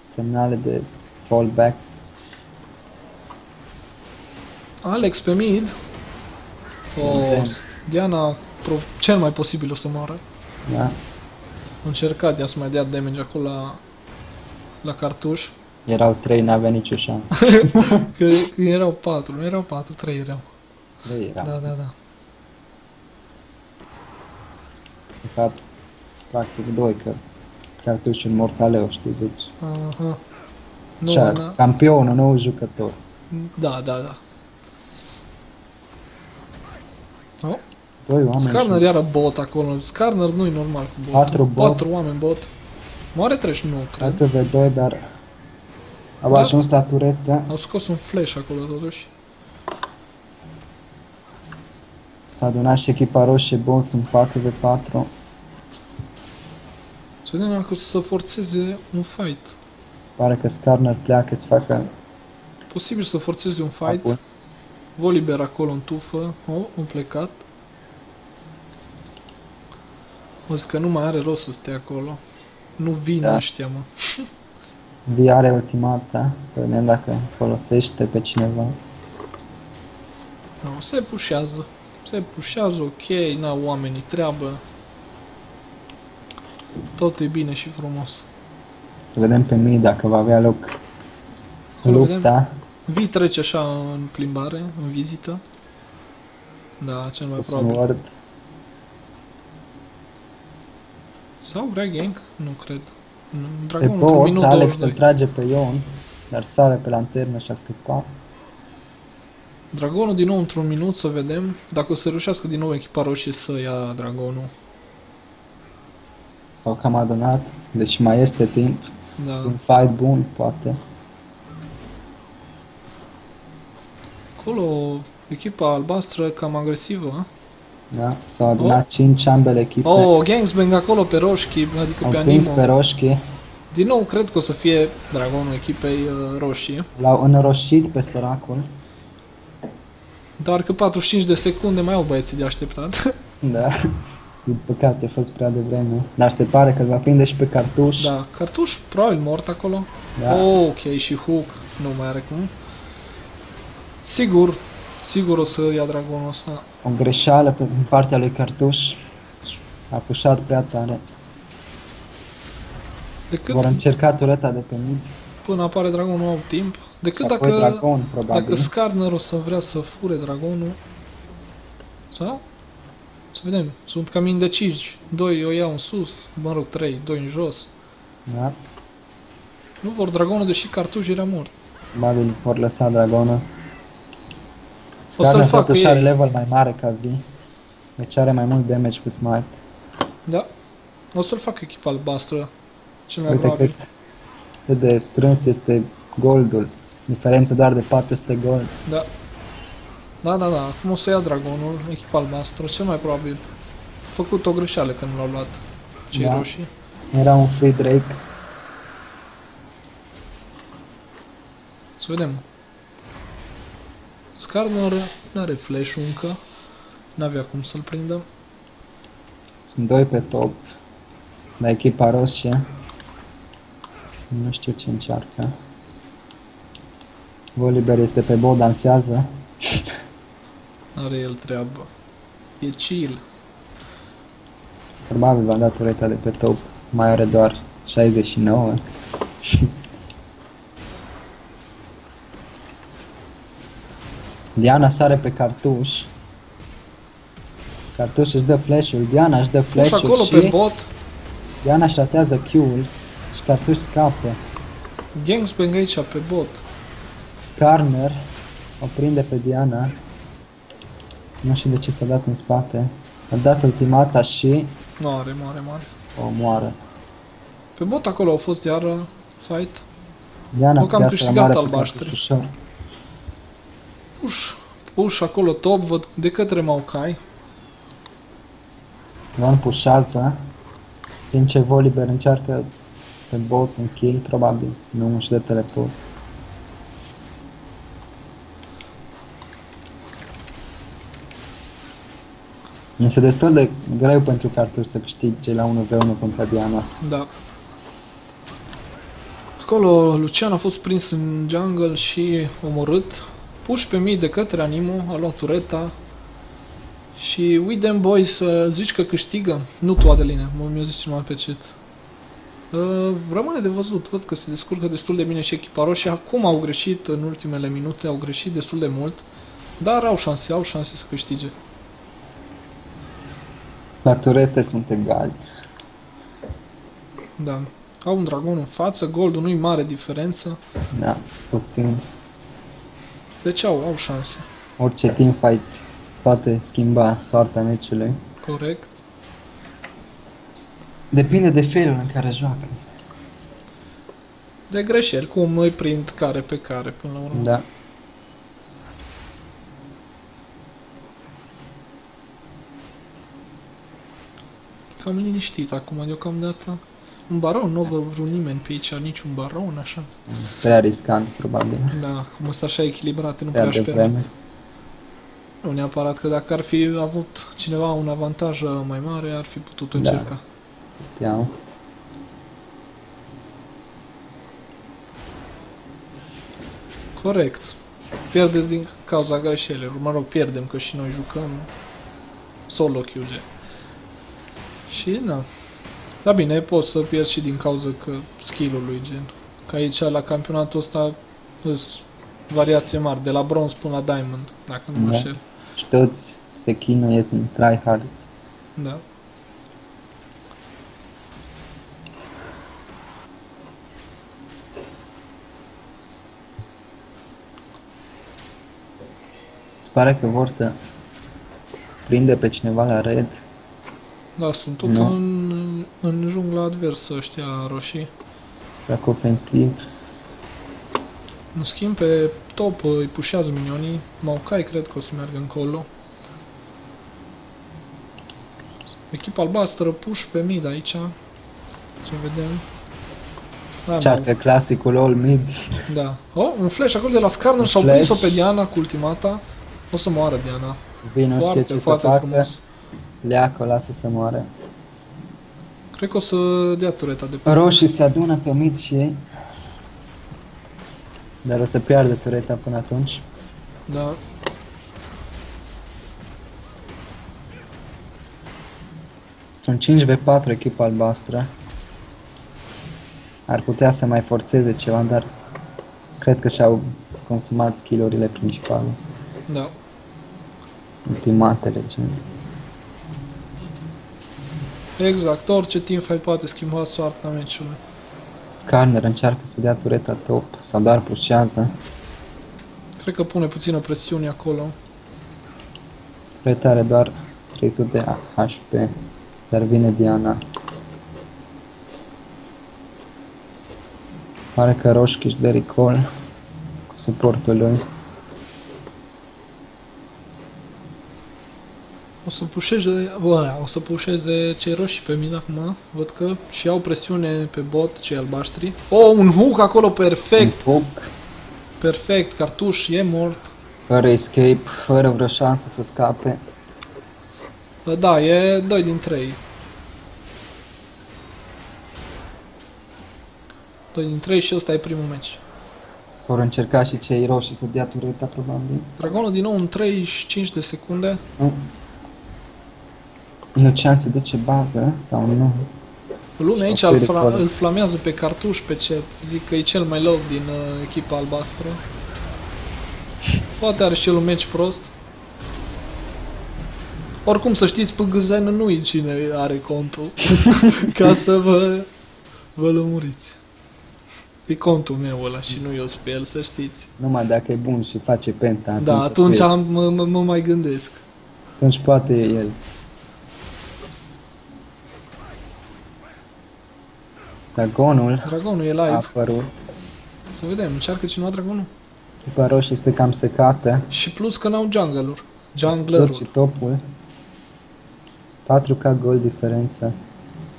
Semnale de fallback. Alex pe mid. O, Vedem. Diana pro- cel mai posibil o să moară. Da. A încercat ea să mai dea damage acolo la, la cartuș. Erau 3, n-avea nicio șansă. Că, că erau patru, nu erau patru, trei erau. Trei era. Da, da, da. De fapt, practic 2, că cartușul mortaleu, știi, deci... Aha. Nu, Așa, na, campionul, nou jucător. da, da, da. Oh, Doi oameni Skarner și iară bot acolo. Skarner nu-i normal cu bot. Patru bot. Patru oameni bot. Moare treci? Nu, cred. 4v2, dar... Au Da. ajuns la turetă, Au scos un flash acolo totuși. s-a adunat și echipa roșie boți în 4v4. Să vedem dacă o să forțeze un fight. Pare că Skarner pleacă să facă Posibil să forțeze un fight. apul. Volibear acolo în tufă. Oh, un plecat. O zic că nu mai are rost să stea acolo. Nu vin Da. ăștia, mă. Vi are ultimata, să vedem dacă folosește pe cineva. Nu, se pușează. Se pușează, ok, n-au oamenii treabă. Tot e bine și frumos. Să vedem pe mii dacă va avea loc Acolo lupta. Vii trece așa în plimbare, în vizită. Da, cel mai Cu probabil. Sword. Sau vrea gank? Nu cred. Nu, Pe Dragonul într-un bot, minut Alex 22. îl trage pe Ion, dar sare pe lanternă și a scăpat. Dragonul din nou într-un minut să vedem dacă o să reușească din nou echipa roșie să ia dragonul. S-au cam adunat, deci mai este timp. Da. Un fight bun, poate. Acolo echipa albastră cam agresivă. Da, s-au adunat 5 ambele echipe. Oh, gangsbang acolo pe roșchi, adică Au pe prins Animo. pe roșchi, Din nou cred că o să fie dragonul echipei uh, roșii. l-au înroșit pe săracul. Dar că 45 de secunde mai au băieții de așteptat. Da. Din păcate a fost prea devreme. Dar se pare că va prinde și pe cartuș. da, cartuș probabil mort acolo. Da. Oh, ok, și hook nu mai are cum. Sigur, sigur o să ia dragonul ăsta. O greșeală pe din partea lui cartuș. A pușat prea tare. Decât Vor încerca tureta de pe mid. până apare dragonul nu au timp. Decât Și apoi dacă, dragon, dacă probabil. Skarner o să vrea să fure dragonul. Sau? Să vedem. Sunt cam indeciși. Doi o iau în sus, mă rog, trei, doi în jos. Da. Nu vor dragonul, deși cartuș era mort. Probabil vor lăsa dragonul. Să-l Scarner facă totuși ei. are level mai mare ca V. Deci are mai mult damage cu smite. Da. O să-l fac echipa albastră. Cel mai Uite probabil. cât, cât de strâns este goldul. Diferență doar de 400 gold. Da. Da, da, da. Acum o să ia dragonul, echipa albastră, cel mai probabil. A făcut o greșeală când l-au luat cei Da. roșii. Era un free Drake. Să vedem. Skarner nu are flash încă. N-avea cum să-l prindă. Sunt doi pe top. La echipa roșie. Nu știu ce încearcă. Volibear este pe bot, dansează. Are el treabă. E chill. Probabil va da tureta de pe top. Mai are doar 69. Diana sare pe cartuș. Cartuș își dă flash-ul, Diana își dă Pus flash-ul acolo și pe bot. Diana își ratează Q-ul și cartuș scapă. Gangsbang aici, pe bot. Skarner o prinde pe Diana. Nu știu de ce s-a dat în spate. A dat ultimata și Mare, mare, mare. o moară. Pe bot acolo au fost iară fight. Diana Bă, că am putea să câștigat rămână albaștri. ușor. Push. Push acolo top, văd de către Maokai. Ioan pușează. Din ce Volibear încearcă pe bot în kill, probabil. Nu își dă teleport. Este destul de greu pentru Cartur să câștige la 1v1 contra Diana. Da. Acolo Lucian a fost prins în jungle și omorât. Push pe mii de către Animo, a luat tureta. Și we them boys, uh, zici că câștigă? Nu tu, Adeline, mă mi-a zis cineva pe chat. Uh, rămâne de văzut, văd că se descurcă destul de bine și echipa roșie. Acum au greșit în ultimele minute, au greșit destul de mult. Dar au șanse, au șanse să câștige. La turete sunt egali. Da. Au un dragon în față, goldul nu-i mare diferență. Da, puțin. Deci au, au șanse. Orice teamfight poate schimba soarta meciului. Corect. Depinde de felul în care joacă. De greșeli, cum îi prind care pe care până la urmă. Da. Cam liniștit acum deocamdată. Un baron, nu văd vreun nimeni pe aici, niciun baron, așa. Prea riscant, probabil. Da, cum sunt așa echilibrate, nu Prea prea aș pierde. devreme. Nu neapărat că dacă ar fi avut cineva un avantaj uh, mai mare, ar fi putut Da. încerca. Iau. Corect. Pierdeți din cauza greșelilor. Mă rog, pierdem că și noi jucăm solo QG. Și na. Da bine, poți să pierzi și din cauza că skill-ului gen. Că aici la campionatul ăsta sunt variație mari, de la bronz până la diamond, dacă nu mă Da. înșel. Și toți se chinuie, sunt tryhards. Da. Se pare că vor să prinde pe cineva la red. Da, sunt tot Nu. în, în jungla adversă ăștia roșii. Joacă ofensiv. În schimb, pe top îi pușează minionii. Maokai cred că o să meargă încolo. Echipa albastră push pe mid aici. Ce vedem. Da, Cearcă clasicul all mid. da. Oh, un flash acolo de la Skarner și-au Flash. prins-o pe Diana cu ultimata. O să moară Diana. Vine, nu știe Foarte, ce să foarte facă. frumos. Leacă, o lasă să moare. Cred că o să dea tureta de pe Roșii se adună pe mid și ei. Dar o să piardă tureta până atunci. Da. Sunt 5v4 echipa albastră. Ar putea să mai forțeze ceva, dar cred că și-au consumat skill-urile principale. Da. Ultimatele, gen. Exact. Orice teamfight poate schimba soarta meciului. Skarner încearcă să dea tureta top sau doar pușează. Cred că pune puțină presiune acolo. Tureta are doar 300 de HP, dar vine Diana. Pare că Roșchi își dă recall cu suportul lui. O să pușeze, bă, o să pușeze cei roșii pe mine acum. Văd că și au presiune pe bot cei albaștri. Oh, un hook acolo perfect, Un hook, perfect, cartuș, e mort. fără escape, fără vreo șansă să scape. Bă, da, e 2 din 3. 2 din 3 și ăsta e primul meci. Vor încerca și cei roșii să dea tureta, probabil. Dragonul din nou în 35 de secunde. Nu. Lucian se duce bază sau nu? Lumea aici Și îl, apoi fra- recall. îl flamează pe cartuș pe chat. Zic că e cel mai low din uh, echipa albastră. Poate are și el un meci prost. Oricum să știți, pe Gâzen nu e cine are contul. Ca să vă, vă lămuriți. E contul meu ăla și nu eu pe el, să știți. Numai dacă e bun și face penta, atunci, Da, atunci ești. am, mă, mă, mă mai gândesc. atunci poate el. Dragonul Dragonul e a live. apărut. Să vedem, încearcă cineva dragonul. Echipa roșie este cam secată. Și plus că n-au jungle-uri. Zot și Jungler-uri. topul. 4K gol diferență.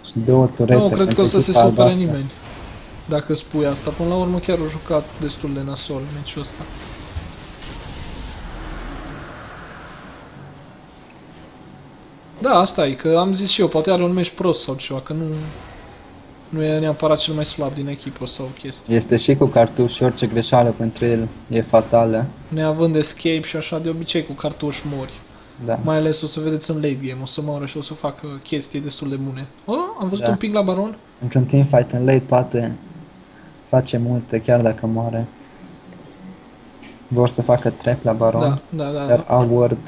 Și două turete Nu, cred că pentru o să se echipa supere albastră. nimeni. Dacă spui asta, până la urmă chiar au jucat destul de nasol meciul ăsta. Da, asta e, că am zis și eu, poate are un meci prost sau ceva, că nu... Nu e neapărat cel mai slab din echipă sau chestii. Este și cu cartuș și orice greșeală pentru el e fatală. Neavând escape și așa, de obicei cu cartuși mori. Da. Mai ales o să vedeți în late game, o să moară și o să facă chestii destul de bune. Oh, am văzut Da. un pic la baron? Într-un teamfight în late poate face multe chiar dacă moare. Vor să facă trap la baron, Da, da, da. dar da. au ward.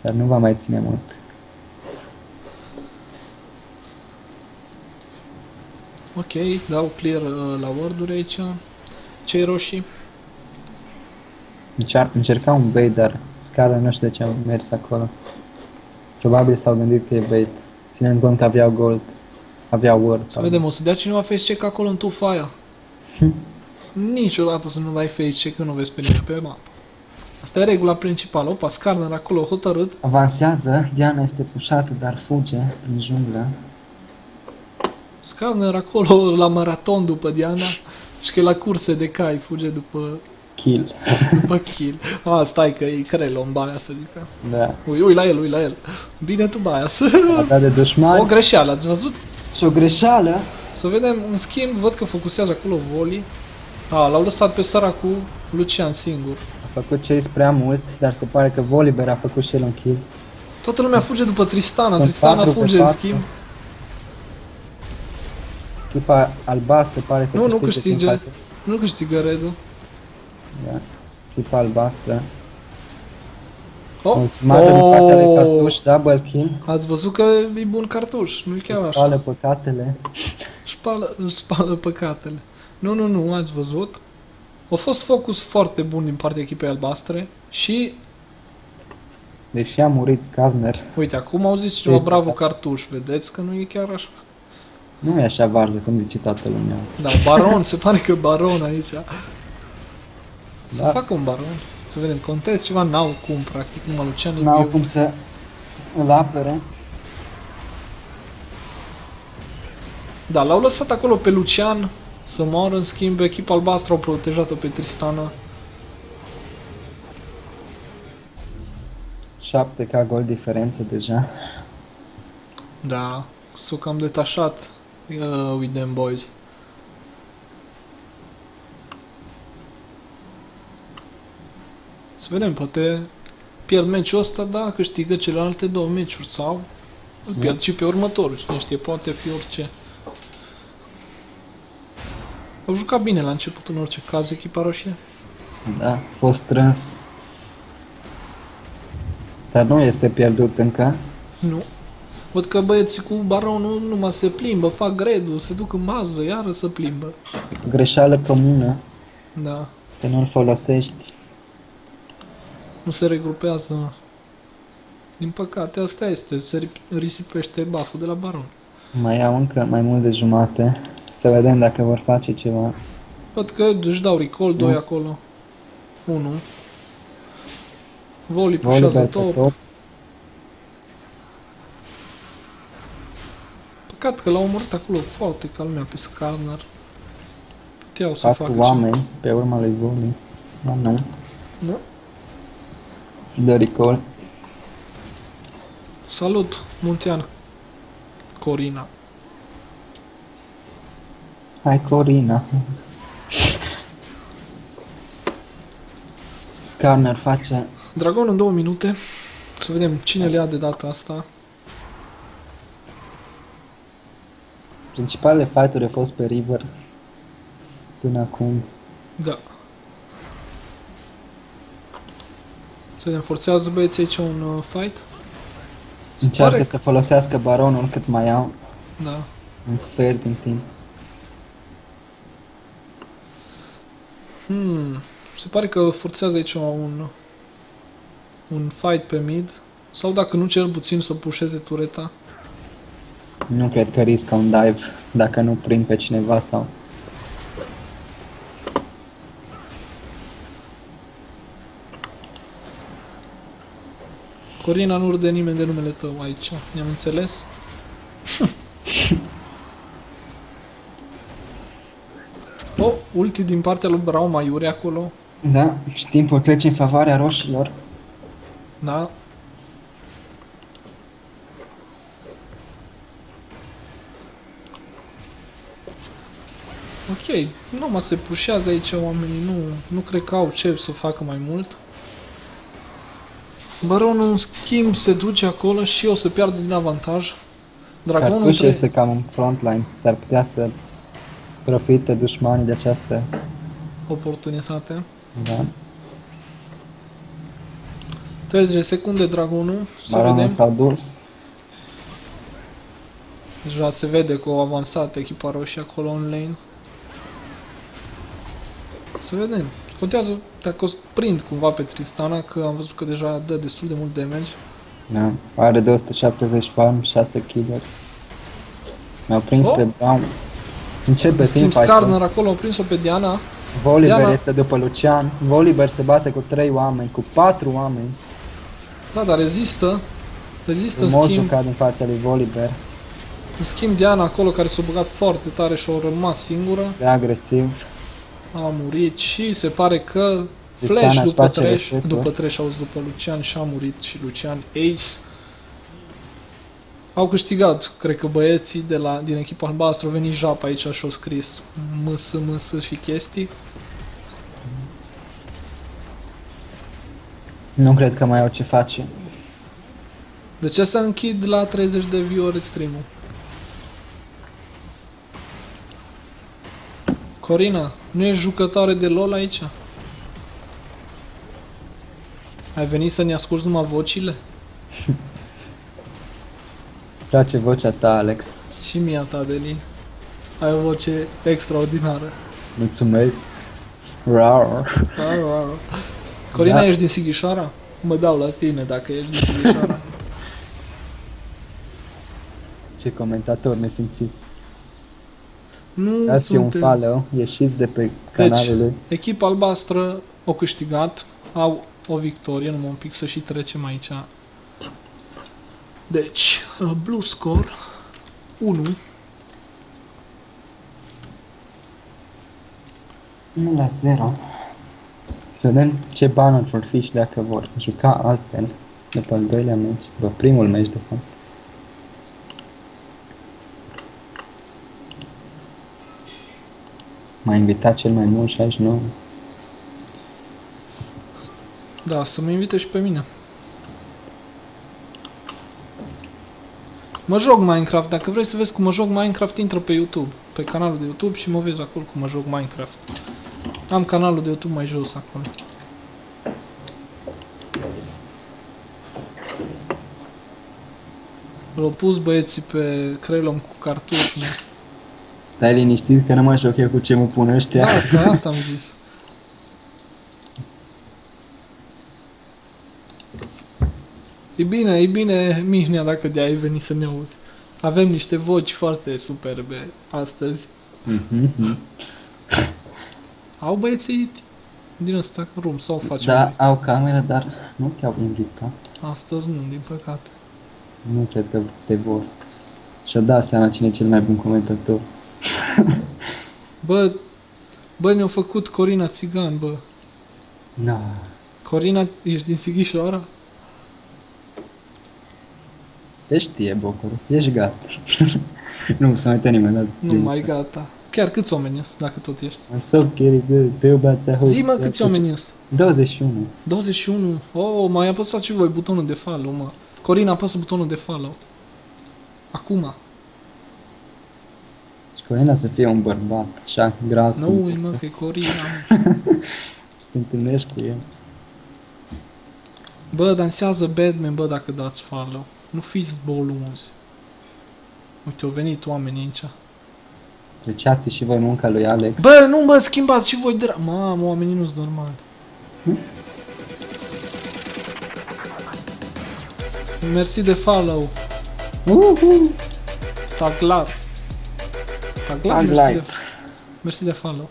Dar nu va mai ține mult. Ok, dau clear uh, la word aici. Cei roșii? Încear- încerca un bait, dar scara nu știu de ce am mers acolo. Probabil s-au gândit că e bait. Ținând cont că aveau gold. Aveau ward. Să vedem, o să dea cineva face check acolo în tufa aia. Niciodată să nu dai face check când nu vezi pe nimeni pe mapă. Asta e regula principală. Opa, Skarner acolo hotărât. Avansează, Diana este pușată, dar fuge prin junglă. Skarner acolo la maraton după Diana. Și că e la curse de cai, fuge după, Kill. după kill. Ah, stai că e crelon baia să zică. Da. Ui, ui la el, ui la el. Bine tu baia să... A dat de O dușmani. greșeală, ați văzut? Și o greșeală. Să vedem, în schimb, văd că focusează acolo Voli. A, l-au lăsat pe săracul Lucian singur. A făcut chase prea mult, dar se pare că Volibear a făcut și el un kill. Toată lumea fuge după Tristana, Sunt Tristana patru pe fuge în patru. schimb. Echipa albastră pare să Nu, nu câștige câștige. teamfight-ul. Nu câștigă redul. Da. Echipa albastră. Oh, Ultimată din partea lui oh! Cartuș, double kill. Ați văzut că e bun cartuș, nu e chiar așa. Spală păcatele. Spală, își spală păcatele. Nu, nu, nu, ați văzut? A fost focus foarte bun din partea echipei albastre și, Deși a murit Skarner, uite, acum au zis ceva Ce să bravo fac? cartuș, vedeți că nu e chiar așa. Nu e așa varză cum zice toată lumea. Da, baron, se pare că baron aici. Să Da. facă un baron. Să vedem, contest ceva, n-au cum, practic, numai Lucian e N-au viu. cum să îl apere. Da, l-au lăsat acolo pe Lucian să moară, în schimb, echipa albastră au protejat-o pe Tristana. 7 ca gol diferență deja. Da, s-o cam detașat uh, with them boys. Să vedem, poate pierd meciul ăsta, da, câștigă celelalte două meciuri sau îl pierd și pe următorul, cine știe, poate fi orice. Au jucat bine la început în orice caz echipa roșie. Da, a fost strâns. Dar nu este pierdut încă. Nu. Văd că băieții cu baronul numai se plimbă, fac gredul, se duc în bază, iară să plimbă. Greșeală comună, Da. să nu-l folosești. Nu se regrupează. Din păcate, asta este, se ri- risipește buff de la baron. Mai au încă mai mult de jumate. Să vedem dacă vor face ceva. Văd că își dau recall, doi Da. acolo. 1. Voli Volibear pușează pe top. top. Păcat că l-au omorât acolo foarte ca lumea pe Skarner. Puteau să Patru facă oameni pe urma lui Voli. Dar nu. ceva. Nu? De recall. Salut, Muntean. Corina. Hai Corina. Scanner face Dragon în două minute. Să vedem cine le ia de data asta. Principalele fight-uri au fost pe River până acum. Da. Să vedem, forțează băieții aici un uh, fight. Încearcă pare- să folosească baronul cât mai au Da. un sfert din timp. Hmm, se pare că forțează aici un, un fight pe mid. Sau dacă nu cel puțin să pușeze tureta. Nu cred că riscă un dive dacă nu prind pe cineva sau... Corina nu râde nimeni de numele tău aici, ne-am înțeles? oh, ulti din partea lui Brau Maiuri acolo. Da, și timpul trece în favoarea roșilor. Da. Ok, nu mă se pușează aici oamenii, nu, nu cred că au ce să facă mai mult. Baronul în schimb se duce acolo și o să piardă din avantaj. Dragonul Cartuș tre- este cam în frontline. S-ar putea să profite dușmanii de această... oportunitate. Da. 30 de secunde dragonul, să Baronul vedem. s-au dus. Deja se vede că au avansat echipa roșie acolo în lane. Să vedem. Contează dacă o să prind cumva pe Tristana, că am văzut că deja dă destul de mult damage. Da. Are 270 farm, 6 killer. Mi-au prins Oh! pe Brown. Începe În schimb, teamfight-ul. Skarner acolo a prins-o pe Diana. Volibear Diana- este după Lucian. Volibear se bate cu 3 oameni, cu 4 oameni. Da, dar rezistă. Rezistă în Frumos schimb, jucat din partea lui Volibear. în schimb Diana acolo care s-a băgat foarte tare și a rămas singură. De agresiv. A murit și se pare că Tristana Flash își după face Trash, reset-ul. după Trash auzi după Lucian și a murit și Lucian Ace. Au câștigat, cred că băieții de la, din echipa albastră au venit jap aici și au scris MS, MS și chestii. Nu cred că mai au ce face. De ce să închid la 30 de view-uri stream-ul? Corina, nu ești jucătoare de LOL aici? Ai venit să ne asculti numai vocile? Place vocea ta, Alex. Și mia ta, Deli. Ai o voce extraordinară. Mulțumesc. Rar. Ar, ar. Corina, Da. ești din Sighișoara? Mă dau la tine dacă ești din Sighișoara. Ce comentator nesimțit. Nu Dați un suntem... follow, ieșiți de pe canalul lui. Echipa albastră o câștigat, au o victorie, numai un pic să și trecem aici. Deci, uh, blue score 1, 1 la 0. Să vedem ce banuri vor fi și dacă vor juca altfel după al doilea meci, după primul meci de fapt. M-a invitat cel mai mult 69. da, să mă invite și pe mine. Mă joc Minecraft, dacă vrei să vezi cum mă joc Minecraft, intră pe YouTube, pe canalul de YouTube și mă vezi acolo cum mă joc Minecraft. Am canalul de YouTube mai jos acolo. L-au pus băieții pe Crelom cu cartuș, mă. Stai liniștit că nu mă joc eu cu ce mă pun ăștia. Da, asta, asta am zis. E bine, e bine, Mihnea, dacă de-ai venit să ne auzi. Avem niște voci foarte superbe astăzi. Mhm. Au băieții din ăsta room sau facem Da, noi? au cameră, dar nu te-au invitat. Astăzi nu, din păcate. Nu cred că te vor. Și-a dat seama cine e cel mai bun comentator. Bă, bă, ne-au făcut Corina Țigan, bă. Na, Corina, ești din Sighișoara? te știe, Bocoru. Ești gata. nu se mai uită nimeni la Nu stream. mai gata. Chiar câți oameni sunt, dacă tot ești? So curious de te bate hope. Zi-mă câți oameni sunt. 21. 21. Oh, mai apăsați și voi butonul de follow, mă. Corina, apasă butonul de follow. Acum. Și Corina să fie un bărbat, așa, gras. Nu cum- ui, mă, că e Corina, mă. Să te întâlnești cu el. Bă, dansează Batman, bă, dacă dați follow. Nu fiți bolunzi. Uite, au venit oamenii aici. Apreciați și voi munca lui Alex. Bă, nu mă schimbați și voi de... Mamă, oamenii nu sunt normali. Mersi de follow. Uhu! Taglar. Taglar? Tag Mersi live. de, mersi de follow.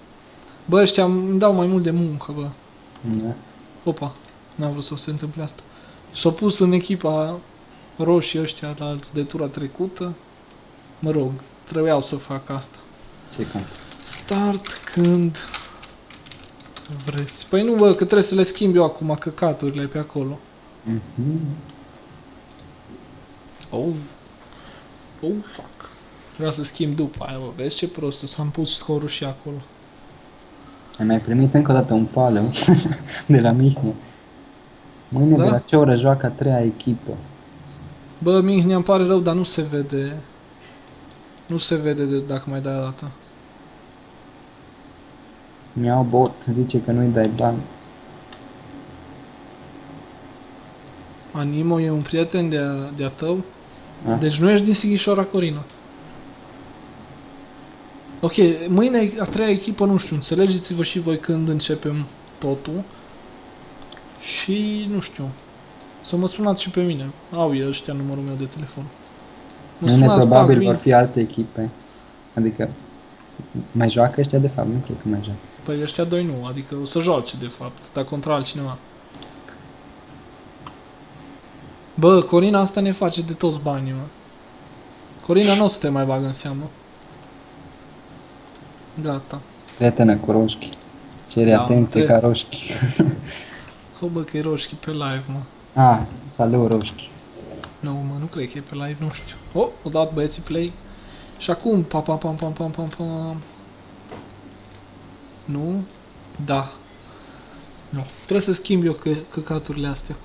Bă, ăștia îmi dau mai mult de muncă, bă. Da. Opa, n-am vrut să se întâmple asta. S-au pus în echipa roșii ăștia la alți de tura trecută. Mă rog, trebuiau să fac asta. Ce cum? Start când vreți. Păi nu, bă, că trebuie să le schimb eu acum căcaturile pe acolo. Mhm. Oh. Oh, fuck. Vreau să schimb după aia, bă. Vezi ce prost, s-am pus scorul și acolo. Ai mai primit încă o dată un follow de la Mihnea. Mâine Da? de la ce oră joacă a treia echipă? Bă, Mihnea, îmi pare rău, dar nu se vede. Nu se vede de dacă mai dai o dată. Mi-au bot, zice că nu-i dai bani. Animo e un prieten de-a, de-a tău? Ah. Deci nu ești din Sighișoara, Corina. Ok, mâine e a treia echipă, nu știu, înțelegeți-vă și voi când începem totul. Și, nu știu, să mă sunați și pe mine. Au ei ăștia numărul meu de telefon. Mă Mâine sunați, probabil pac, vor vin. fi alte echipe. Adică mai joacă ăștia de fapt, nu cred că mai joacă. Păi ăștia doi nu, adică o să joace de fapt, dar contra altcineva. Bă, Corina asta ne face de toți banii, mă. Corina nu o să te mai bagă în seamă. Gata. Prietenă cu Roșchi. Cere Da, atenție cred. ca Roșchi. Ho, bă, că e roșchi pe live, mă. ah, salut Roșchi. Nu, mă, nu cred că e pe live, nu știu. Oh, o dat băieții play. Și acum, pam, pam, pam, pam, pam, pam, pam. Nu? Da. Nu. Trebuie să schimb eu că, căcaturile astea.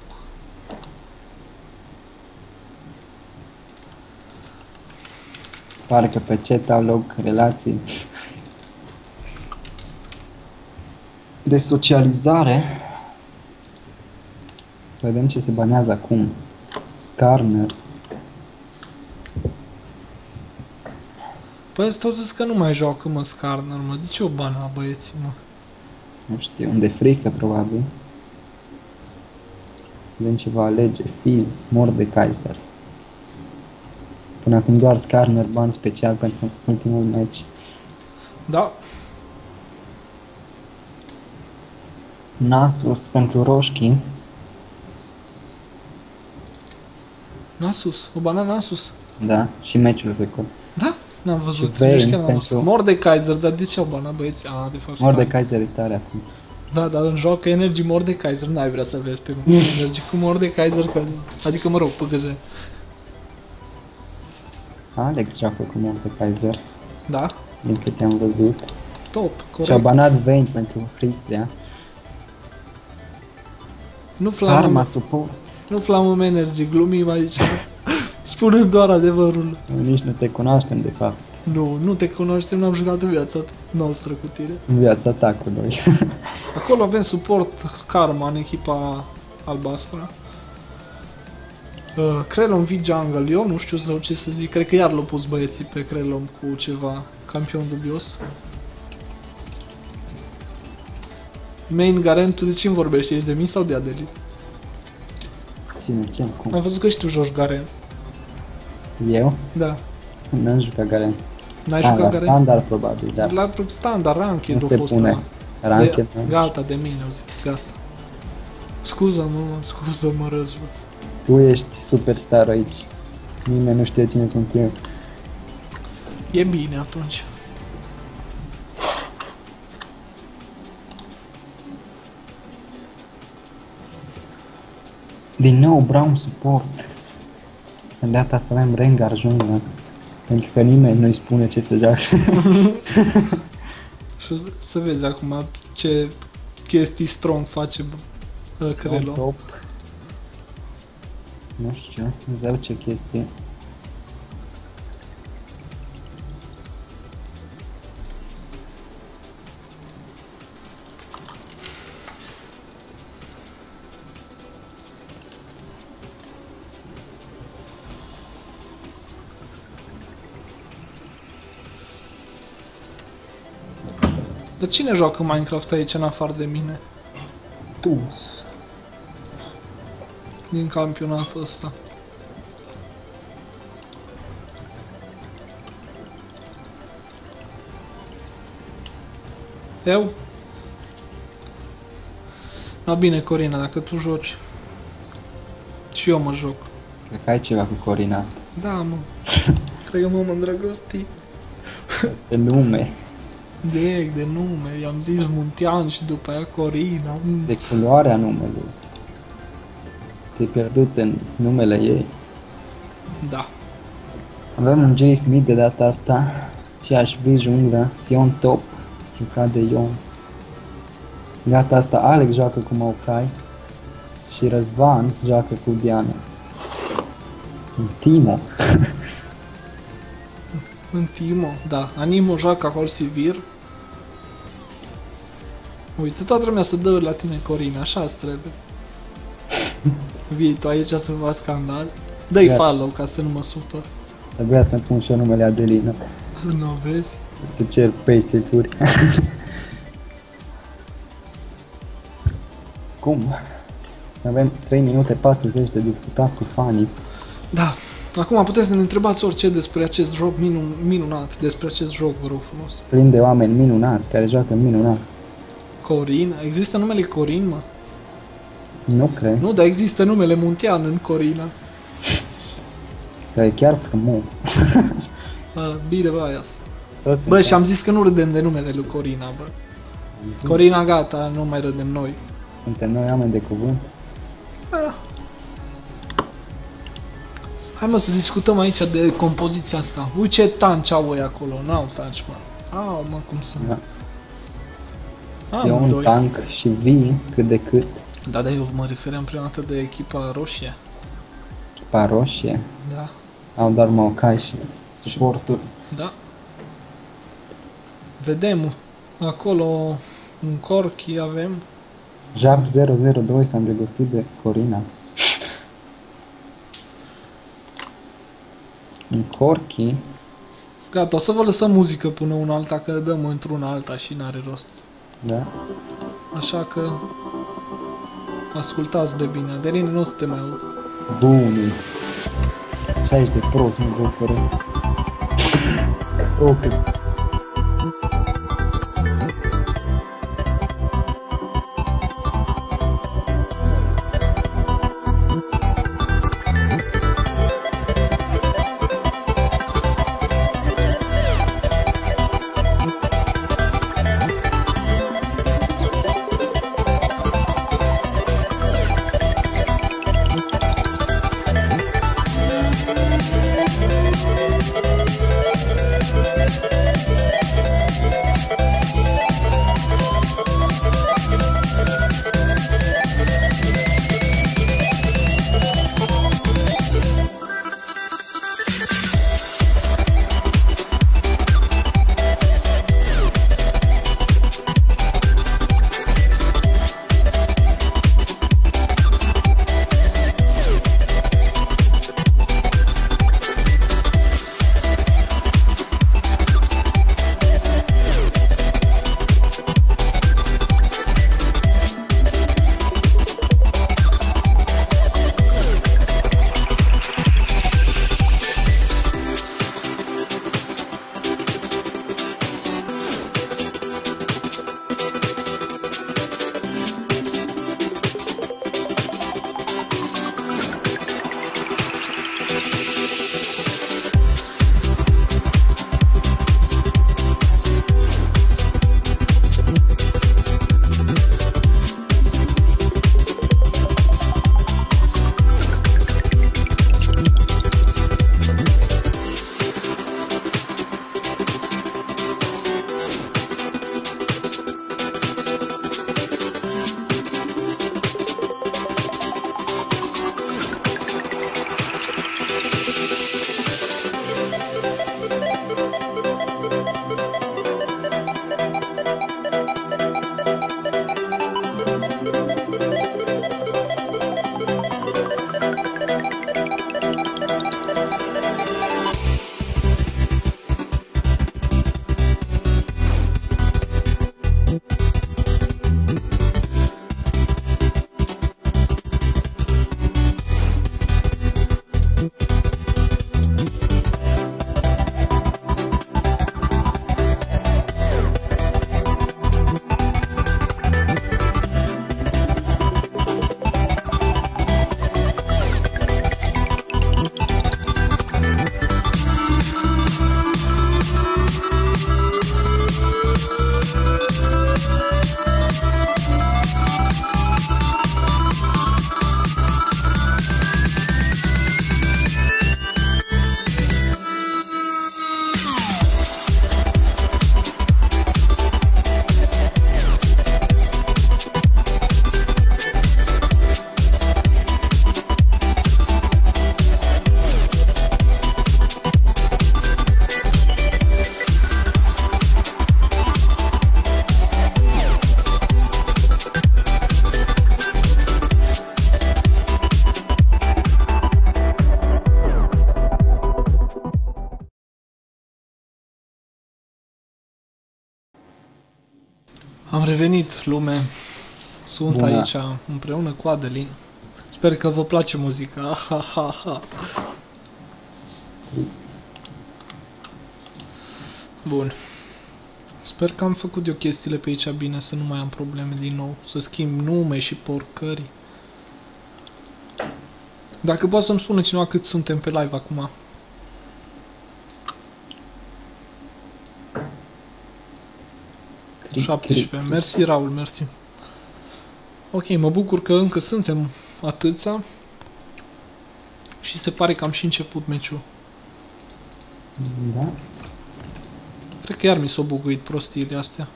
Se pare că pe chat au loc relații de socializare. Să vedem ce se banează acum. Skarner. Păi ăsta au zis că nu mai joacă, mă, Skarner, mă. De ce o bana băieții, mă? Nu știu, unde frică probabil. Să vedem ce va alege. Fizz, Mordekaiser. Până acum doar Skarner, ban special pentru ultimul meci. Da, Nasus pentru Roșchi. Nasus, o bana Nasus. Da, și meciul trecut. Da, n-am văzut. Vayne Nici chiar n-am pentru- văzut. Mordekaiser, dar de ce o bana băieți? A, de fapt. Mordekaiser e tare acum. Da, dar în joacă Energy Mordekaiser, n-ai vrea să vezi pe Energy cu Mordekaiser, că, adică mă rog, PGZ. Alex joacă cu Mordekaiser, Da, din câte am văzut. top, Și-a corect. banat Vayne pentru Fristria. Nu Karma flamăm, support. nu flamăm Energy, glumim aici. Spunem doar adevărul. Nici nu te cunoaștem de fapt. Nu, nu te cunoaștem, n-am jucat în viața noastră cu tine. În viața ta cu noi. Acolo avem suport Karma în echipa albastră. Uh, Krelom V Jungle, eu nu știu sau ce să zic, cred că iar l-au pus băieții pe Krelom cu ceva campion dubios. Main Garen, tu de ce îmi vorbești? Ești de mine sau de Adelit? Ține, ce? Cum? Am văzut că și tu joci Garen. Eu? Da. N-am jucat Garen. N-ai Ah, la jucat Garen? standard probabil, dar La standard, ranked nu a se fost pune. ăla. Ranked, de, nu? Gata, de mine au zis, gata. Scuză-mă, mă, scuză-mă, Răzvă. Tu ești superstar aici. Nimeni nu știe cine sunt eu. E bine atunci. Din nou Brown support. În data asta avem Rengar junglă. Pentru că nimeni nu-i spune ce să joace. Și să vezi acum ce chestii strong face uh, Crelo. Top. Nu știu, zău ce chestie. Dar cine joacă Minecraft aici în afară de mine? Tu. Din campionatul ăsta. Eu? Na bine, Corina, dacă tu joci. Și eu mă joc. Cred că ai ceva cu Corina asta. Da, mă. Cred că m-am îndrăgostit. Pe nume. Direct de nume, i-am zis Muntean și după aia Corina. Mm. De culoarea numelui. Te-ai pierdut în numele ei. Da. Avem un Jay Smith de data asta. Aceeași vis junglă. Sion Top. Jucat de Ion. De data asta Alex joacă cu Maokai. Și Răzvan joacă cu Diana. Timo. În Timo, da. Animo joacă acolo Sivir. Uite, toată lumea să dă la tine, Corina, așa îți trebuie. Vii tu aici să faci scandal. Dă-i Yes. follow ca să nu mă supăr. Trebuia să-mi pun și eu numele Adelina. Nu vezi? Te cer pastry-uri. Cum? Avem 3 minute 40 de discutat cu fanii. Da. Acum puteți să ne întrebați orice despre acest joc minun, minunat, despre acest joc, vă rog frumos. Plin de oameni minunați care joacă minunat. Corin? Există numele Corin, mă? Nu cred Nu, dar există numele Muntean în Corina. că e chiar frumos. Uh, bine, bă, aia. Toți Bă, sunt- și am zis că nu râdem de numele lui Corina, bă. Corina, gata, nu mai râdem noi. Suntem noi oameni de cuvânt. Ah. Hai mă să discutăm aici de compoziția asta. Uite ce tanci au ei acolo, n-au tanci, mă. Au, mă, cum să... Da. Ah, Sion, amândoi. tank și vii cât de cât. Da, dar eu mă refeream prima dată de echipa roșie. Echipa roșie. Da, Au doar Maokai și suportul. da. Vedem acolo un corchi avem. Jab 002 s-a îndrăgostit de Corina. Un corchi. Gata, o să vă lăsăm muzică până una alta, că dăm într-una alta și n-are rost. Da? Așa că ascultați de bine. Adeline nu o să te mai aud. Bun. Și aici de prost, mă, bă, fără. Ok. Revenit, lume. Sunt Bună. aici împreună cu Adelin. Sper că vă place muzica. Ha, ha, ha. Trist. Bun. Sper că am făcut eu chestiile pe aici bine, să nu mai am probleme din nou. Să schimb nume și porcări. Dacă poate să-mi spună cineva cât suntem pe live acum. Cric, 17. cric. Mersi, Raul, mersi. Ok, mă bucur că încă suntem atâția. Și se pare că am și început meciul. Da? Cred că iar mi s-au buguit prostiile astea.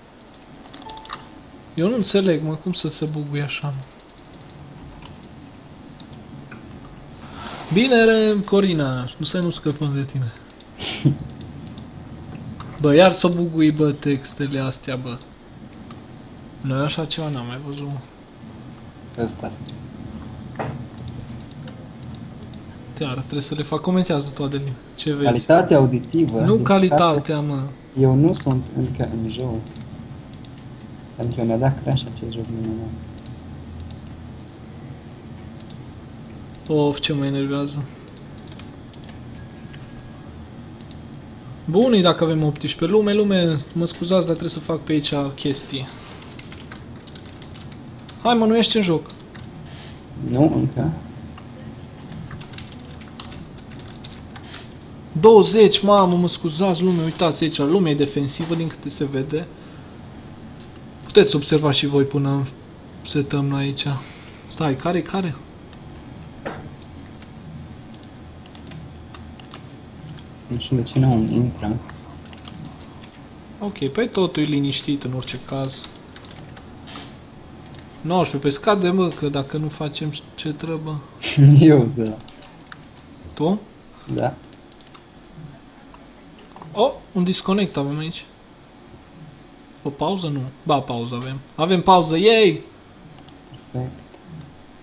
Eu nu înțeleg, mă, cum să se buguie așa, mă. Bine, re, Corina, nu să nu scăpăm de tine. Bă, iar s-o bugui, bă, textele astea, bă. Noi așa ceva n-am mai văzut, mă. Ăsta asta. Chiar, trebuie să le fac. Comentează tu, Adelin. Ce vezi? Calitatea auditivă. nu din calitatea, mă. păcate, Eu nu sunt încă în joc. Pentru că mi-a dat crash acest joc minunat. Of, ce mă enervează. Bun, dacă avem 18 lume, lume, mă scuzați, dar trebuie să fac pe aici chestii. Hai mă, nu ești în joc. Nu încă. 20, mamă, mă scuzați, lume, uitați aici, lumea e defensivă din câte se vede. Puteți observa și voi până setăm noi aici. Stai, care, care? Nu știu de ce nu intră. Ok, păi totul e liniștit în orice caz. 19, pe scade, mă, că dacă nu facem ce trebuie. Eu să. Tu? Da. Oh, un disconnect avem aici. O pauză? Nu. Ba, pauză avem. Avem pauză, yay! Perfect.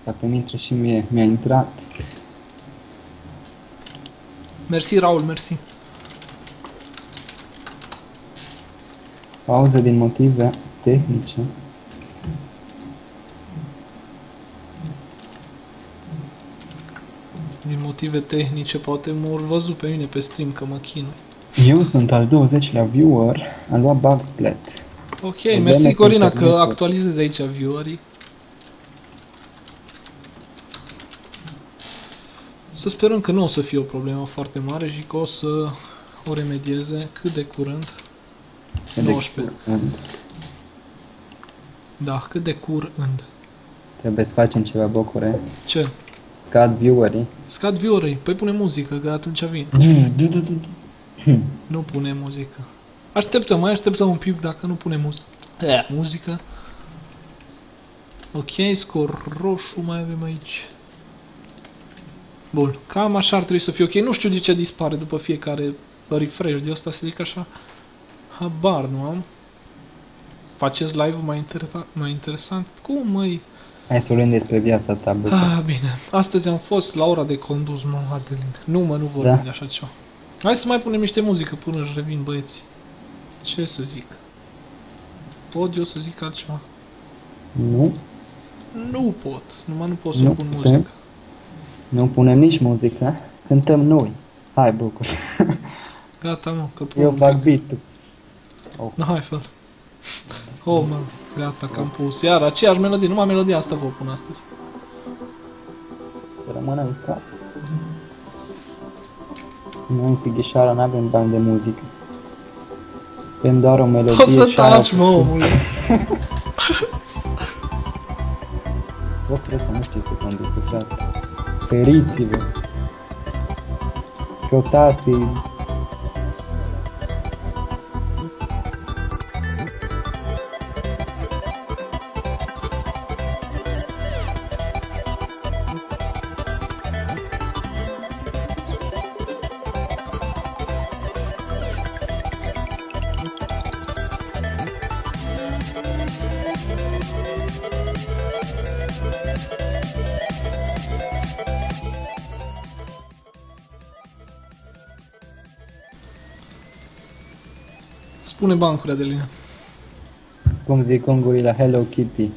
Poate mi intră și mie. Mi-a intrat. Mersi, Raul, mersi. Pauză din motive tehnice. Din motive tehnice, poate mă ori văzut pe mine pe stream că mă chinui. Eu sunt al 20-lea viewer. Am luat bug splat. Ok, Probleme mersi cu Corina că internetul. actualizezi aici viewerii. Să sperăm că nu o să fie o problemă foarte mare și că o să o remedieze cât de curând. E de 19. curând. Da, cât de curând. Trebuie să facem ceva bocure. Ce? Scad viewerii. Scad viewerii. Păi pune muzică, că atunci vin. Nu pune muzică. Așteptăm, mai așteptăm un pic dacă nu pune muzică. Eh, muzică. Ok, scor roșu mai avem aici. Bun, cam așa ar trebui să fie ok. Nu știu de ce dispare după fiecare refresh de asta, să zic așa. Habar nu am. Faceți live-ul mai, interesa- mai interesant? Cum, măi? Hai să vorbim despre viața ta, bă. Ah, bine. Astăzi am fost la ora de condus, mă, Adelin. Nu, mă, nu vorbim Da. de așa ceva. Hai să mai punem niște muzică până își revin băieții. Ce să zic? Pot eu să zic altceva? Nu, Nu pot. Numai nu pot să Nu pun putem. muzică. Nu punem nici muzică. Cântăm noi. Hai, bucur. Gata, mă, că pun. Eu fac beat-ul. Nu, hai, fă Oh, mă, gata, că am pus. Iar aceeași melodie, numai melodia asta vă pun astăzi. Să rămână în cap. Noi în Sighișoara nu avem bani de muzică. Avem doar o melodie O să și aia taci, mă, puțin. omule. Locul ăsta nu știe să conducă, frate. Perizio. Rotati Rotații! Spune bancuri, Adelina. Cum zic ungurii la Hello Kitty.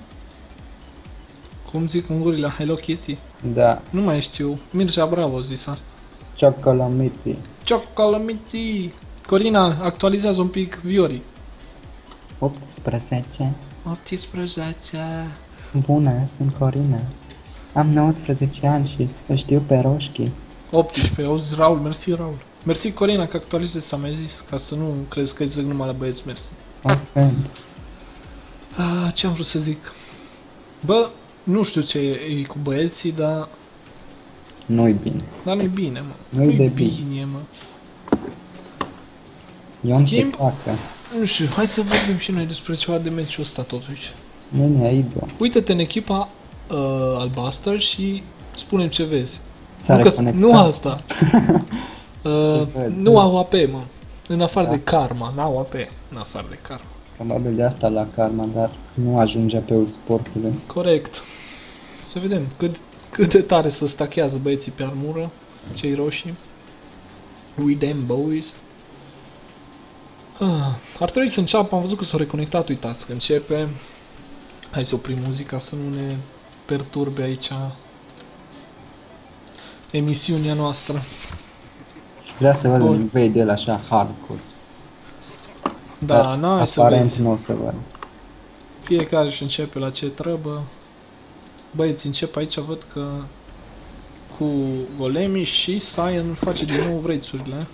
Cum zic ungurii la Hello Kitty? Da, Nu mai știu. Mircea Bravo a zis asta. Cioccolomiti. Cioccolămiții! Corina, actualizează un pic Viori. 18. 18. Bună, sunt Corina. Am 19 ani și îl știu pe Roșchi. 18, auzi Raul, mersi Raul. Mersi Corina că actualizezi s-a mai zis, ca să nu crezi că zic numai la băieți, mersi. Oricând. Ah, ce am vrut să zic? Bă, nu știu ce e, e cu băieții, dar, Nu-i bine. dar nu-i bine, mă. Nu-i de bine, mă. Ion se Schimb? facă. Nu știu, hai să vorbim și noi despre ceva de meciul ăsta totuși. Nene, idol. Uite-te în echipa uh, albastră și spune ce vezi. S-a nu, că, reconectat. nu asta. uh, văd? nu au AP, mă. În afară Da. de karma, n-au AP. În afară de karma. Probabil de asta la karma, dar nu ajunge pe ul sportului. Corect. Să vedem cât, cât de tare să stachează băieții pe armură, cei roșii. We them boys. Ah, ar trebui să înceapă, am văzut că s-au reconectat, uitați că începe. Hai să oprim muzica să nu ne perturbe aici emisiunea noastră. Și vrea să văd Bun. un video așa hardcore. Da, dar n-ai să aparent vezi. nu o să văd. Fiecare își începe la ce trebuie. Băieți, încep aici, văd că cu golemi și Sion face din nou vrețurile.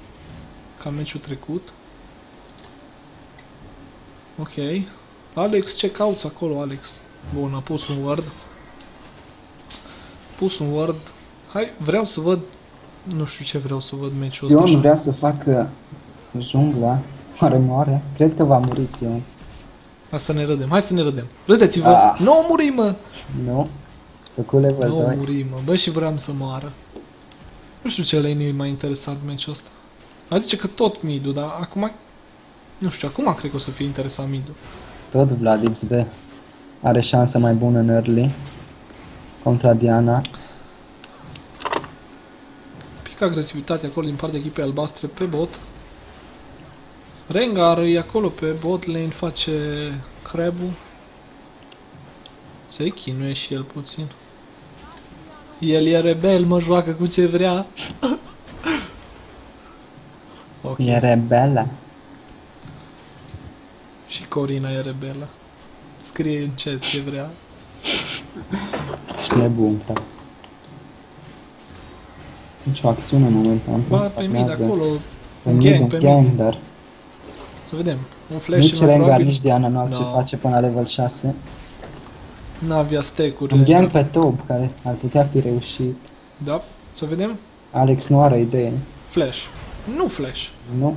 Ca meciul trecut. Ok. Alex, ce cauți acolo, Alex? Bun, a pus un word. Pus un word. Hai, vreau să văd... Nu știu ce vreau să văd meciul ăsta. Sion așa. vrea să facă jungla. Oare moare? Cred că va muri Sion. Hai să ne râdem, hai să ne râdem. Râdeți-vă! Ah. Nu o muri, mă! Nu? Făcut level Nu 2. muri, mă. Bă, și vreau să moară. Nu știu ce lane m-a interesat meciul ăsta. A zice că tot mid dar acum... Nu știu, acum cred că o să fie interesat mid Tot Vlad XB are șansă mai bună în early. Contra Diana. Pic agresivitate acolo din partea echipei albastre pe bot. Rengar e acolo pe bot lane, face crab-ul. Se chinuie și el puțin. El e rebel, mă joacă cu ce vrea. ok. E rebela. Și Corina e rebelă. Scrie în chat ce vrea. Și nebun, frate. Nici o acțiune în momentul ăsta. Ba pe mid acolo, Pe un mid, gang, un pe gang, mid. dar Să vedem. Un flash nici mai Rengar, probabil. nici Diana nu au ce No. face până la level 6. N-avea stack-uri. Un gang Rengar. pe top, care ar putea fi reușit. Da, să vedem. Alex nu are idee. Flash. Nu flash. Nu.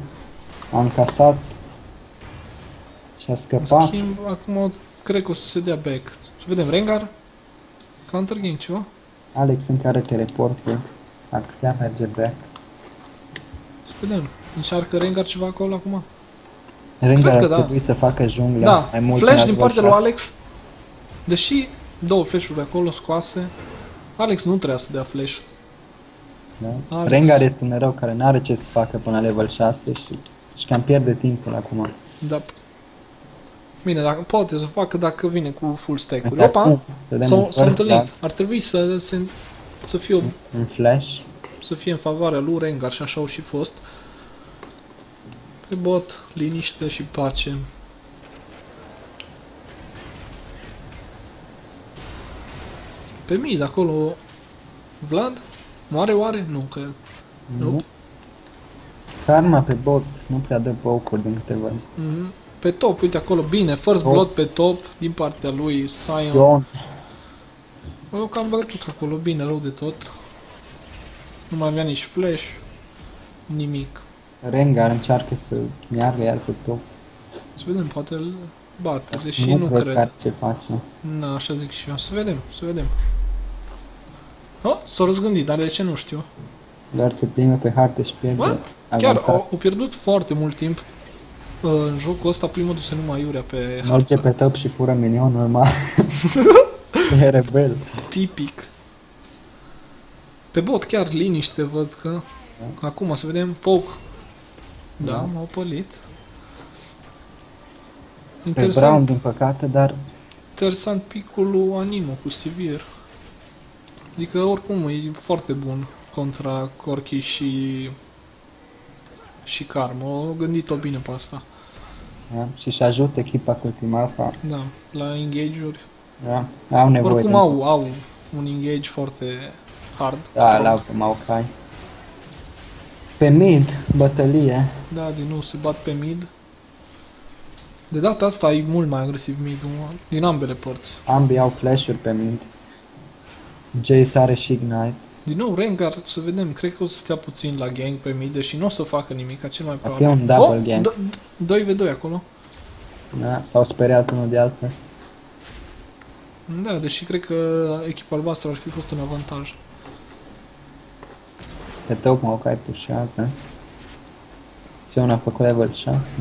A încasat. Și a În scăpat. schimb, acum cred că o să se dea back. Să vedem. Rengar. Counter gang ceva. Alex încă are teleportul. Ar putea merge back. Să vedem. Încearcă Rengar ceva acolo acum? Rengar Cred că ar da. trebui să facă jungla Da, mai mult flash în din level partea lui 6. Alex. Deși două flash-uri acolo scoase, Alex nu trebuia să dea flash. Da? Alex. Rengar este un erou care nu are ce să facă până la level 6 și, și cam pierde timpul acum. Da. Bine, dacă poate să facă dacă vine cu full stack-uri. Uite Opa! acum, Să dăm un S-au, s-au first întâlnit. blood, Ar trebui să, să, să, fie, o, un flash. să fie în favoarea lui Rengar și așa au și fost. Pe bot, liniște și pace. Pe mid, acolo, Vlad? Moare oare? Nu, cred. Nu. Nu. Karma pe bot nu prea dă poke din câte văd. Mhm. Pe top, uite acolo, bine, first Top. blood pe top, din partea lui Sion. Ion, Eu cam bătut acolo, bine, rău de tot. Nu mai avea nici flash, nimic. Rengar încearcă să meargă iar pe top. Să vedem, poate îl bate, deși nu, nu, cred, cred. că are ce face. Na, așa zic și eu. Să vedem, să vedem. Oh, s-a răzgândit, dar de ce nu știu. Doar se prime pe hartă și pierde What? Chiar avantaj. au, au pierdut foarte mult timp uh, în jocul ăsta, primul du-se numai iurea pe Merge hartă. pe top și fură minion normal. e rebel. Tipic. Pe bot chiar liniște văd că... Acum să vedem, poke. Da, Da. m-au pălit. Pe Interesant, Brown, din păcate, dar interesant picul lui Animo cu Sivir. Adică oricum e foarte bun contra Corki și și Karma. Au gândit-o bine pe asta. da? și și ajută echipa cu Team Alpha. Da, la engage-uri. Da? Au nevoie Oricum de... au, au un engage foarte hard. Da, la pe Maokai. Pe mid, bătălie. Da, din nou se bat pe mid. De data asta e mult mai agresiv mid din ambele părți. Ambii au flash-uri pe mid. Jace are și Ignite. Din nou, Rengar, să vedem, cred că o să stea puțin la gang pe mid, deși nu o să facă nimic, cel mai fi probabil. un double gang. d- d- 2v2 acolo. Da? S-au speriat unul de altul. Da, deși cred că echipa albastră ar fi fost un avantaj. Pe top Maokai pușează. Sion a făcut level 6.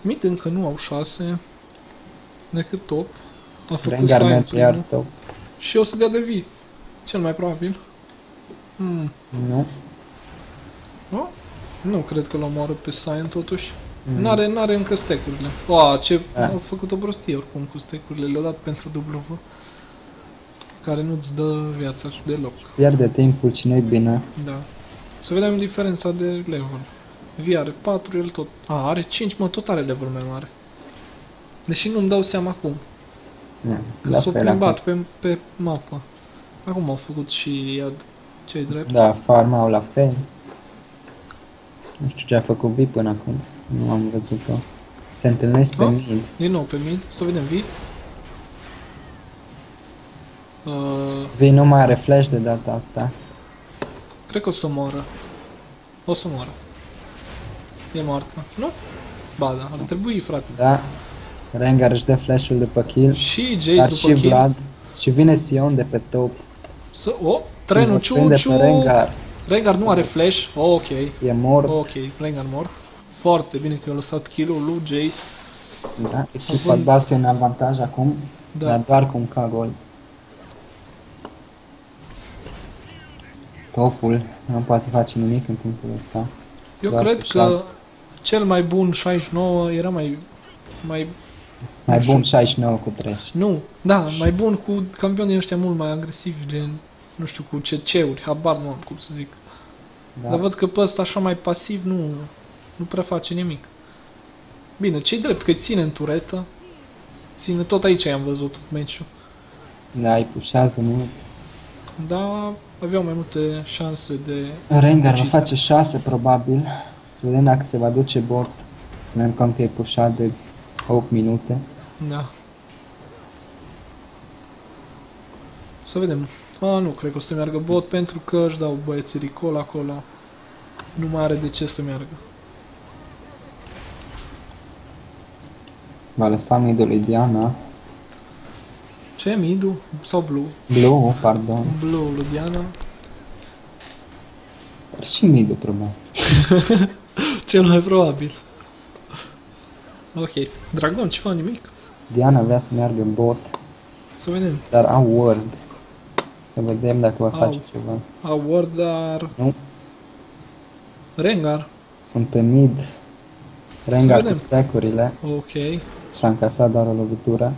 Mid încă nu au 6, decât top. A făcut Rengar side merge iar primul. top. Și o să dea de vii. Cel mai probabil. Hmm. Nu. Nu? Nu cred că l omoară pe Sion totuși. Mm. N-are, n-are încă stack-urile. Oa, ce... Da. Au făcut o prostie oricum cu stack-urile. Le-au dat pentru W. Care nu-ți dă viața și deloc. Pierde timpul și nu-i bine. Da. Să vedem diferența de level. V are 4, el tot... A, are 5, mă, tot are level mai mare. Deși nu-mi dau seama acum. Da, Că la s-au fel plimbat acum. pe, pe mapă. Acum au făcut și iad cei drept. Da, farma au la fel. Nu știu ce a făcut V până acum. Nu am văzut-o. Se întâlnesc pe Oh. mid. Din nou pe mid, să vedem V. Uh, V nu mai are flash de data asta. cred că o să moară. O să moară. E moartă. Nu? Ba da, ar trebui, frate. Da. Rengar își dă flash-ul de pe kill. Și Jace Dar după și kill. Vlad. Și vine Sion de pe top. Să, o, trenul și îl prinde ciu, pe ciu. Rengar. Rengar nu are flash. Oh, ok. E mort. Ok, Rengar mort. Foarte bine că a lăsat kill-ul lui Jace. Da. Echipa Având- bască în avantaj acum. Da. Dar doar cu un K gol. Topul nu poate face nimic în timpul ăsta. Eu doar cred cu că șase. cel mai bun 69 era mai... mai Mai Nu știu. bun 69 cu trash. nu, da, mai bun cu campionii ăștia mult mai agresivi, gen, nu știu, cu CC-uri, habar nu am cum să zic. Da. Dar văd că pe ăsta așa mai pasiv nu, nu prea face nimic. Bine, ce drept că îi ține în turetă. Ține tot aici am văzut tot meciul. Da, îi pușează mult. Dar aveau mai multe șanse de... Rengar va Gita. face 6 probabil. Să vedem dacă se va duce bot. Ținem cont că e pușat de 8 minute. Da. Să vedem. A, nu, cred că o să meargă bot pentru că își dau băieții recall acolo. Nu mai are de ce să meargă. Va lăsa midul lui Diana. Ce e midu? Sau blue? Blue, pardon. Blue lui Diana. Dar și midul probabil. Cel mai probabil. Ok. Dragon, ce fac nimic? Diana vrea să meargă bot, Să vedem. dar au word. Să vedem dacă va Au. face ceva. Award, dar... Nu. Rengar. Sunt pe mid. Rengar cu vedem. stack-urile Ok. și a încasat doar o lovitură.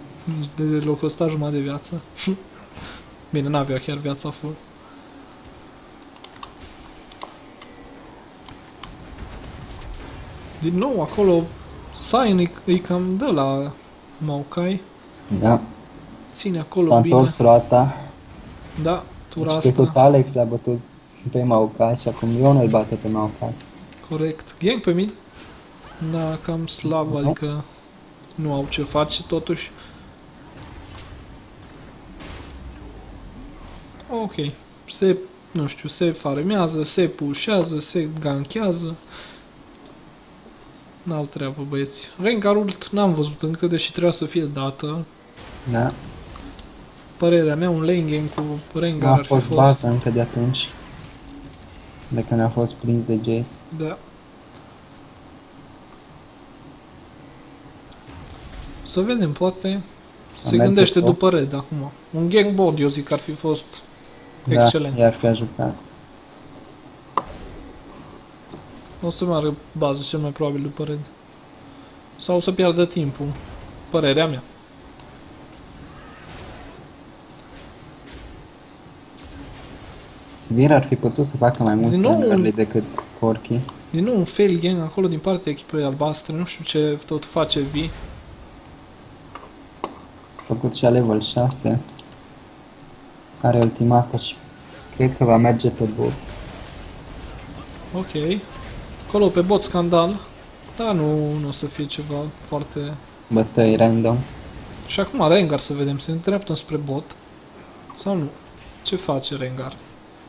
De loc ăsta jumătate de viață. Bine, n-avea chiar viața full. Din nou, acolo, Sion îi, îi cam dă la Maokai. Da, Ține acolo s-a bine. întors roata. Da, tura Deci trecut asta. Alex l-a bătut pe Maokai și acum Ion îl bate pe Maokai. Corect. Gang pe mid. Da, cam slab, Nu. adică nu au ce face totuși. Ok. Se, nu știu, se farmează, se pușează, se ganchează. N-au treabă băieți. Rengar ult n-am văzut încă, deși trebuia să fie dată. Da, Părerea mea, un lane game cu nu Rengar a ar fi fost fost... bază încă de atunci. De când a fost prins de Jace. Da. Să vedem, poate se merge gândește top. după Red acum. Un gang bod, eu zic, ar fi fost Da, Excelent. iar fi ajutat. O să meargă bază cel mai probabil după red. Sau să piardă timpul. Părerea mea. Sivir ar fi putut să facă mai multe Din nou- în early decât Corky. Din nou un fail gang acolo din partea echipei albastre. Nu știu ce tot face V. Făcut și la level 6. Are ultimata și cred că va merge pe bot. Ok. Acolo pe bot scandal. Da, nu, nu o să fie ceva foarte... Bătăi random. Și acum Rengar să vedem, se îndreaptă spre bot. Sau nu? Ce face Rengar?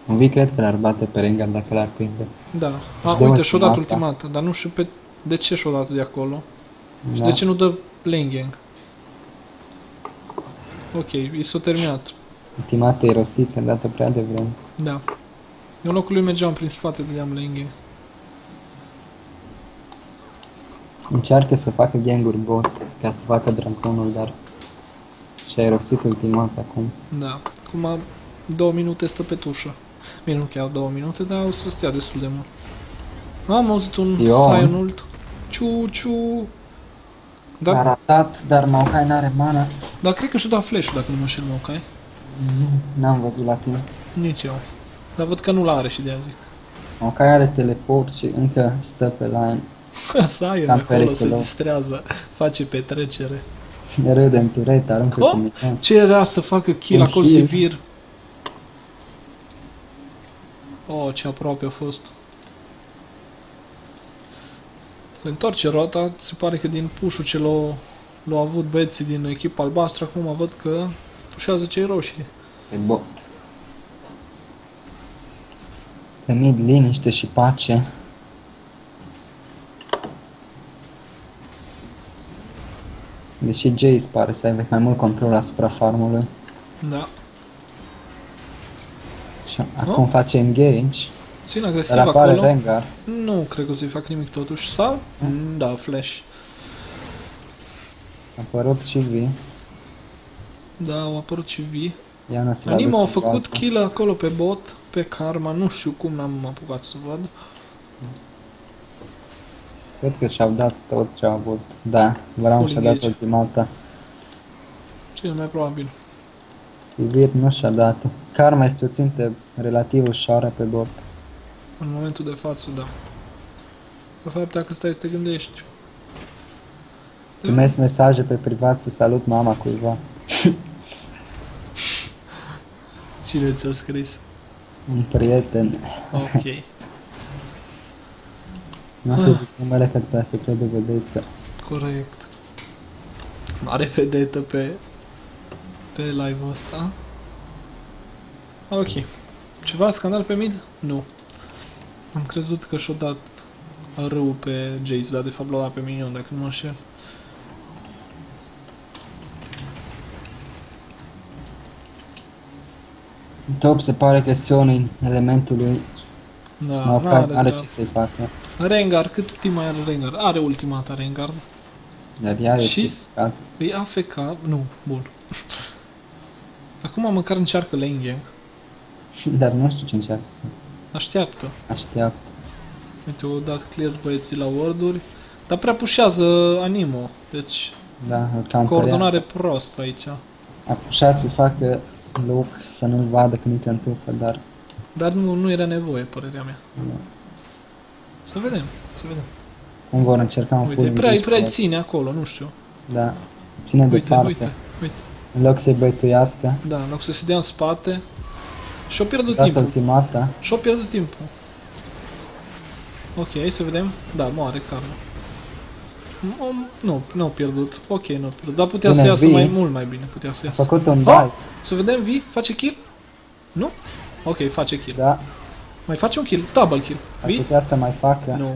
Un vic cred că l-ar bate pe Rengar dacă l-ar prinde. Da. Își A, dă uite, și-o dat ultimata. ultimata, dar nu știu pe... de ce și-o dat de acolo. Și Da. de ce nu dă lane gang? Ok, i s-a terminat. Ultimata irosită, dată prea devreme. Da. Eu în locul lui mergeam prin spate, dădeam lane gang. Încearcă să facă ganguri bot ca să facă draconul, dar și-a irosit ultimata acum. Da. Acum două minute stă pe tușă. Bine, nu chiar două minute, dar o să stea destul de mult. Am auzit un Sion. Sion ult. Ciu, ciu. A Da, ratat, dar Maokai n-are mana. dar cred că și-a dat flash dacă nu mă înșel Maokai. N-am văzut la tine. Nici eu. Dar văd că nu l-are și de-aia zic. Maokai are teleport și încă stă pe line. Sion Cam acolo se pericolos. distrează, face petrecere. Râde în turet, aruncă Oh! cu micron. Ce era să facă kill Un acolo kill. Sevir? Oh, ce aproape a fost. Se întoarce rota, se pare că din pușul ce l-au l-au avut băieții din echipa albastră, acum văd că pușează cei roșii. Pe bot. Pe mid liniște și pace. Deși Jace pare să aibă mai mult control asupra farmului. Da. Și acum face engage. Țin agresiv Dar apare acolo. Rengar. Nu cred că o să-i fac nimic totuși. Sau? Mm, Da, flash. A apărut și V. Da, au apărut și V. Iana se Anima a aduce făcut baza. kill acolo pe bot, pe Karma, nu știu cum n-am apucat să văd. Cred că și-au dat tot ce au avut. Da, Brown Full și-a dat engage. ultimata. Cel mai probabil. Sivir nu și-a dat. Karma este o țintă relativ ușoară pe bot. În momentul de față, da. De fapt, dacă stai să te gândești. Primesc mesaje pe privat să salut mama cuiva. Cine ți-a scris? Un prieten. Ok. Nu o să zic numele că după aia se crede vedetă. Corect. Are vedetă pe, pe live-ul ăsta. Ok. Ceva scandal pe mid? Nu. Am crezut că și-o dat râu pe Jace, dar de fapt l-a dat pe Minion, dacă nu mă înșel. Top se pare că Sion în elementul lui Da, nu n-are are, are de- ce să-i facă. Rengar, cât timp mai are Rengar? Are ultimata Rengar. Dar ea e Și- ficat. Îi AFK, nu, bun. Acum măcar încearcă lane gang. Dar nu știu ce încearcă să Așteaptă. așteaptă. Uite, au dat clear băieții la warduri. Dar prea pușează Animo. Deci, Da, îl counterează. coordonare prost aici. A pușat să facă loc să nu-l vadă când intră în tufă, dar Dar nu, nu era nevoie, părerea mea. nu. Să vedem, să vedem. cum vor încerca un Uite, full prea, engage prea pe- ține acolo, nu știu. Da, ține Uite, departe. uite, uite. În loc să-i băituiască, Da, în loc să se dea în spate. Și-o pierdut dați timpul. ultimata. Și-o pierdut timpul. Ok, să vedem. Da, moare Carlo. Nu, nu, nu au pierdut. Ok, nu au pierdut. Dar putea Bine, să iasă vii. mai mult mai bine. Putea să A iasă. făcut un Oh! dive, Să vedem, Vi, face kill? Nu? Ok, face kill. da, Mai face un kill, double kill. ar Vi? putea să mai facă Nu.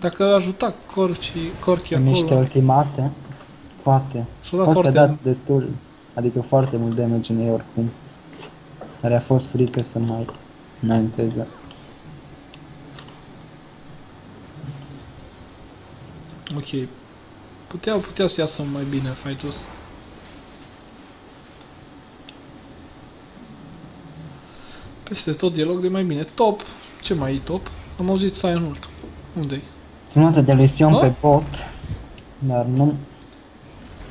Dacă ajuta Corci, Corchi în niște acolo, ultimate, poate. s-a dat Poate foarte... dat destul, adică foarte mult damage în ei oricum. Dar a fost frică să mai înainteze. Ok. Puteau, putea să iasă mai bine fight-ul ăsta. Peste tot e loc de mai bine. Top. Ce mai e top? Am auzit Sion ult. Unde-i? Trimată de lui Sion Oh. pe bot, dar nu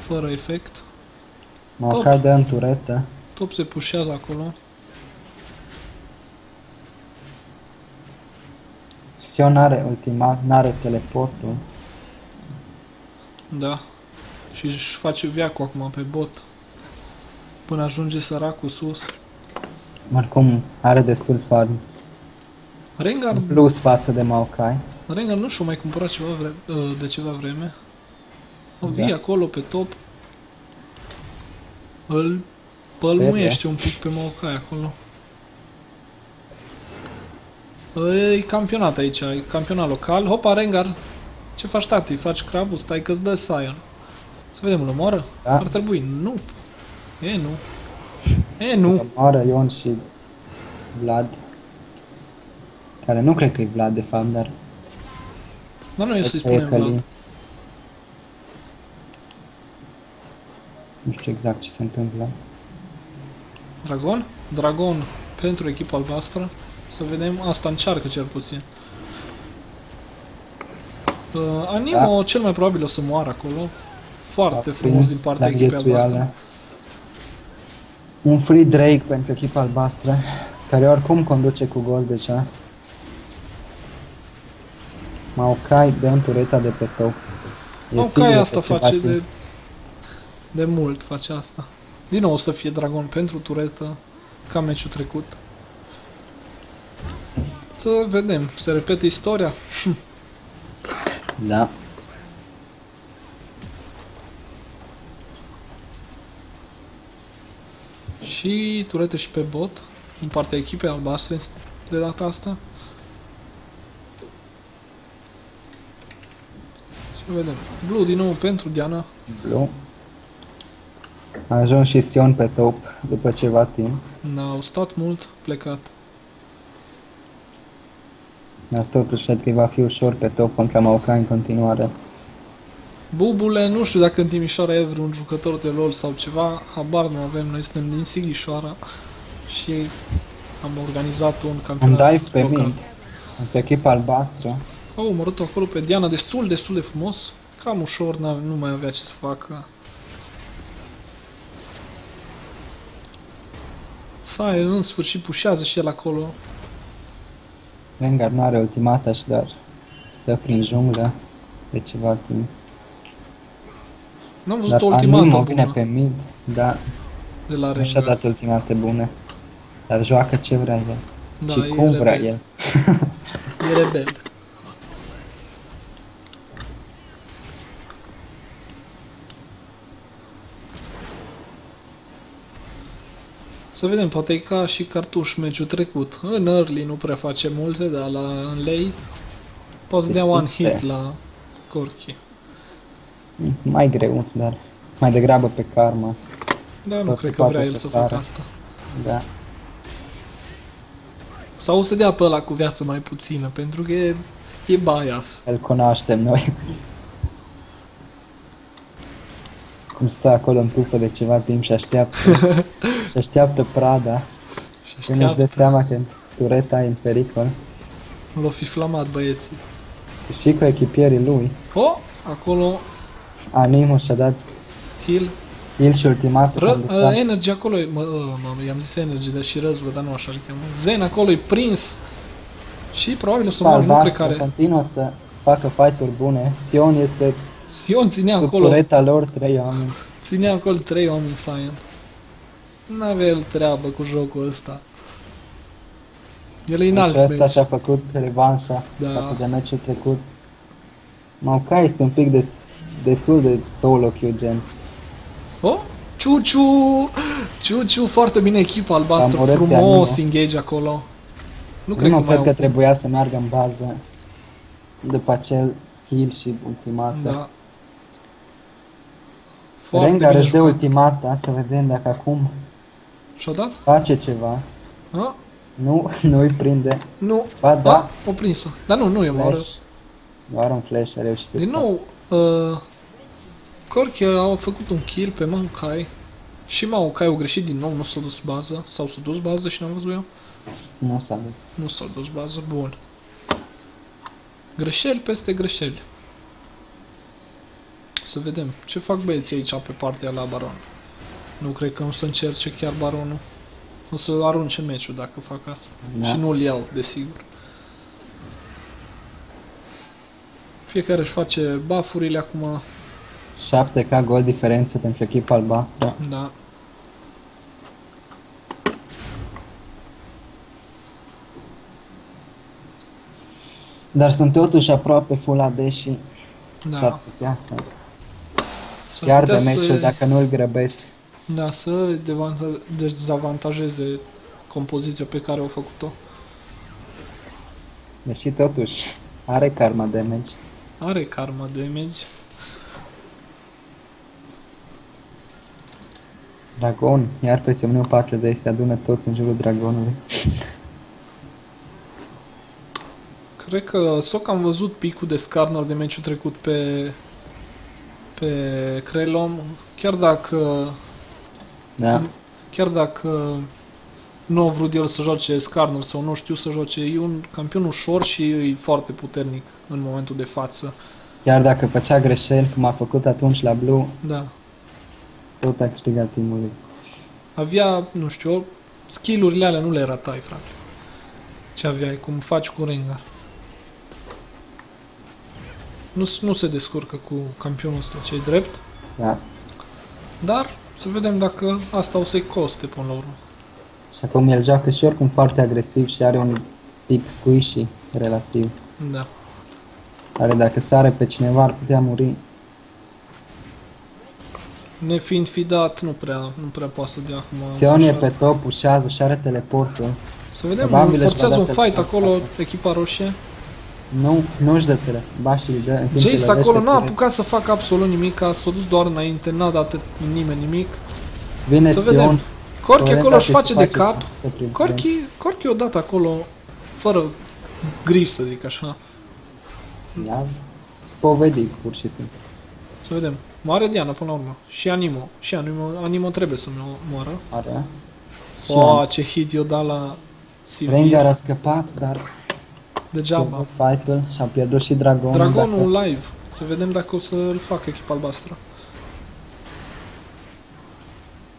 Fără efect. mă cade în turetă. Top se pușează acolo. Sion are ultima, n-are teleportul. Da. Și își face viacul acum pe bot. Până ajunge săracul sus. Oricum are destul farm. Rengar, Plus față de Maokai. Rengar nu și-o mai cumpărat ceva vre- uh, de ceva vreme. O vii Da. acolo pe top. Îl Sperie. pălmuiește un pic pe Maokai acolo. E campionat aici, e campionat local. Hopa, Rengar! Ce faci, tati? Faci crabul? Stai că-ți dă Sion. Să vedem, îl omoară? Da. Ar trebui. Nu. E, nu. E, nu. Omoară Ion și Vlad. Care nu cred că e Vlad de fapt, dar Dar nu e să-i cred că e spunem Călin. Vlad. Nu știu exact ce se întâmplă. Dragon? Dragon pentru echipa albastră. Să vedem, asta încearcă cel puțin. Uh, Animo cel mai probabil o să moară acolo. Foarte A frumos prins din partea la echipei ghesuială. albastră. Un free Drake pentru echipa albastră, care oricum conduce cu gol deja. Maokai dă în tureta de pe top. E Ok, sigur asta că ceva face timp. de, de mult, face asta. Din nou o să fie Dragon pentru turetă, ca meciul trecut. Să vedem, se repete istoria. Da. Și turete și pe bot, în partea echipei albastre de data asta. Să vedem. Blue din nou pentru Diana. Blue. A ajuns și Sion pe top după ceva timp, N-au stat mult, plecat. dar totuși cred că va fi ușor pe top contra Maokai în continuare. Bubule, nu știu dacă în Timișoara e vreun jucător de LOL sau ceva, habar nu avem, noi suntem din Sighișoara și am organizat un Un campionat dive pe local. mid, pe echipa albastră. Au omorât acolo pe Diana destul, destul de frumos, cam ușor, n nu mai avea ce să facă. Sai, în sfârșit pușează și el acolo. Rengar nu are ultimata și dar stă prin junglă de ceva timp. N-am văzut Dar o ultimată Animo vine bună pe mid, da, de la nu și-a Rengar. dat ultimate bune. Dar joacă ce vrea el. Da, și e cum vrea rebel. el. E rebel. Să vedem, poate e ca și cartuș meciul trecut. În early nu prea face multe, dar la în late poți Se dea one simte. hit la Corki. Mai greuț, dar mai degrabă pe karma. Dar nu Poate cred că poate vrea să el să sară. facă asta. Da. Sau o să dea pe ăla cu viață mai puțină, pentru că e, e bias. Îl cunoaștem noi. Cum stă acolo în tufă de ceva timp și așteaptă. și așteaptă prada. Și Când își dă așteaptă. seama că tureta e în pericol. L-o fi flamat băieții. Și cu echipierii lui. Oh, acolo Animo și-a dat heal el și ultimatul. Ră, când uh, ducea. energy acolo e, mă, uh, mă, i-am zis energy, dar și răzbă, dar nu așa îl cheamă. Zen acolo e prins și probabil o să moară, nu cred Albastră că are. continuă să facă fight-uri bune. Sion este Sion ținea sub acolo, tureta lor trei oameni. ținea acolo trei oameni Sion. N-avea el treabă cu jocul ăsta. El e Deci înalt ăsta meci. și-a făcut revanșa Da. față de meciul trecut. Maokai este un pic des, destul de solo queue gen. Oh, Ciuciu! Ciuciu, foarte bine echipa albastră, Am urât pe frumos Animo. engage acolo. Nu Nu, cred nu că mai cred că au... trebuia să meargă în bază după acel heal și ultimată. Da. Foarte Rengar bine își dă jucat. ultimata, să vedem dacă acum Și-a dat? face ceva. A? Nu, nu îi prinde. Nu. Ba da, A, o prins-o. Dar nu, nu e moară. flash. Doar un flash a reușit să Din scoată. nou, uh, Corki a făcut un kill pe Maokai și Maokai au greșit din nou, nu s-a dus bază, sau s-a dus bază și n-am văzut eu. Nu s-a dus. Nu s-a dus bază, bun. Greșeli peste greșeli. Să vedem ce fac băieții aici pe partea la baron. Nu cred că o să încerce chiar baronul. O să arunce meciul dacă fac asta. Da. Și nu-l iau, desigur. Fiecare își face buffurile acum. 7 ca gol diferență pentru echipa albastră. Da. Dar sunt totuși aproape full AD și Da. s-ar putea să S-ar piardă putea meciul să, dacă nu îl grăbesc. Da, să devanta- dezavantajeze compoziția pe care au făcut-o. Deși totuși are karma damage. Are karma damage. Dragon, iar pe Sioniu 40 se adună toți în jurul dragonului. Cred că Soc am văzut picul de scarner de meciul trecut pe pe Krelom, chiar dacă Da, chiar dacă nu a vrut el să joace Skarner sau nu știu să joace, e un campion ușor și e foarte puternic în momentul de față. chiar dacă făcea greșeli, cum a făcut atunci la Blue, Da. tot a câștigat timul lui. Avea, nu știu, skill-urile alea nu le ratai, frate. Ce aveai, cum faci cu Rengar. Nu, nu se descurcă cu campionul ăsta, ce drept, Da. dar să vedem dacă asta o să-i coste până la urmă. Și acum el joacă și oricum foarte agresiv și are un pic squishy relativ. Da. Care dacă sare pe cineva ar putea muri. Nefiind fi dat, nu prea, nu prea poate să dea acum. Sion e așa. pe top, ușează și are teleportul. Să vedem, Probabil își forțează va un da fight teleport. acolo, echipa roșie. Nu, nu-și dă tele. Ba și îl dă în timp ce Jace lovește acolo n-a direct. apucat să facă absolut nimic, că s-a dus doar înainte, n-a dat nimeni nimic. Vine Să Sion. vedem. Corki Torrenta acolo își și face se de cap. să se prin Corki, Corki o dat acolo, fără griji să zic așa. tren. Ia spovedit pur și simplu. Să vedem. Moare Diana până la urmă. Și Animo. Și Animo, Animo trebuie să moară. Are. Oh, Sion. ce hit i-o dat la CV. Rengar a scăpat, dar a Degeaba. pierdut fight-ul și a pierdut și dragonul. Dragonul dacă- live. Să vedem dacă o să-l facă echipa albastră.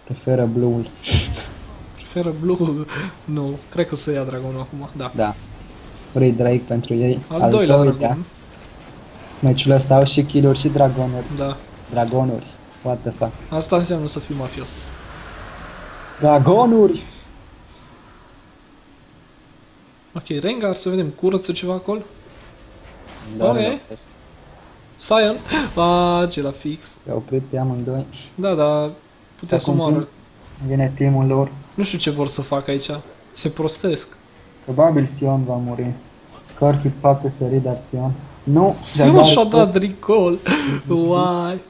Preferă blue-ul. Preferă Blue. Nu, cred că o să ia Dragonul acum. Da. Da. Free Drake pentru ei. Al, doilea doilea. Dragon. Meciul ăsta au și kill-uri și dragonuri. Da. Dragonuri. What the fuck. Asta înseamnă să fii mafios. Dragonuri! Ok, Rengar, să vedem, curăță ceva acolo? Da, Ok. nu lovește. Sion! A, ce la fix. I-au oprit pe amândoi. Da, da, putea Și să acum moară. Vine teamul lor. Nu știu ce vor să facă aici. Se prostesc. Probabil Sion va muri. Corki poate sări, dar Sion... Nu! Sion Jaguar și-a tot- dat recall. Uai.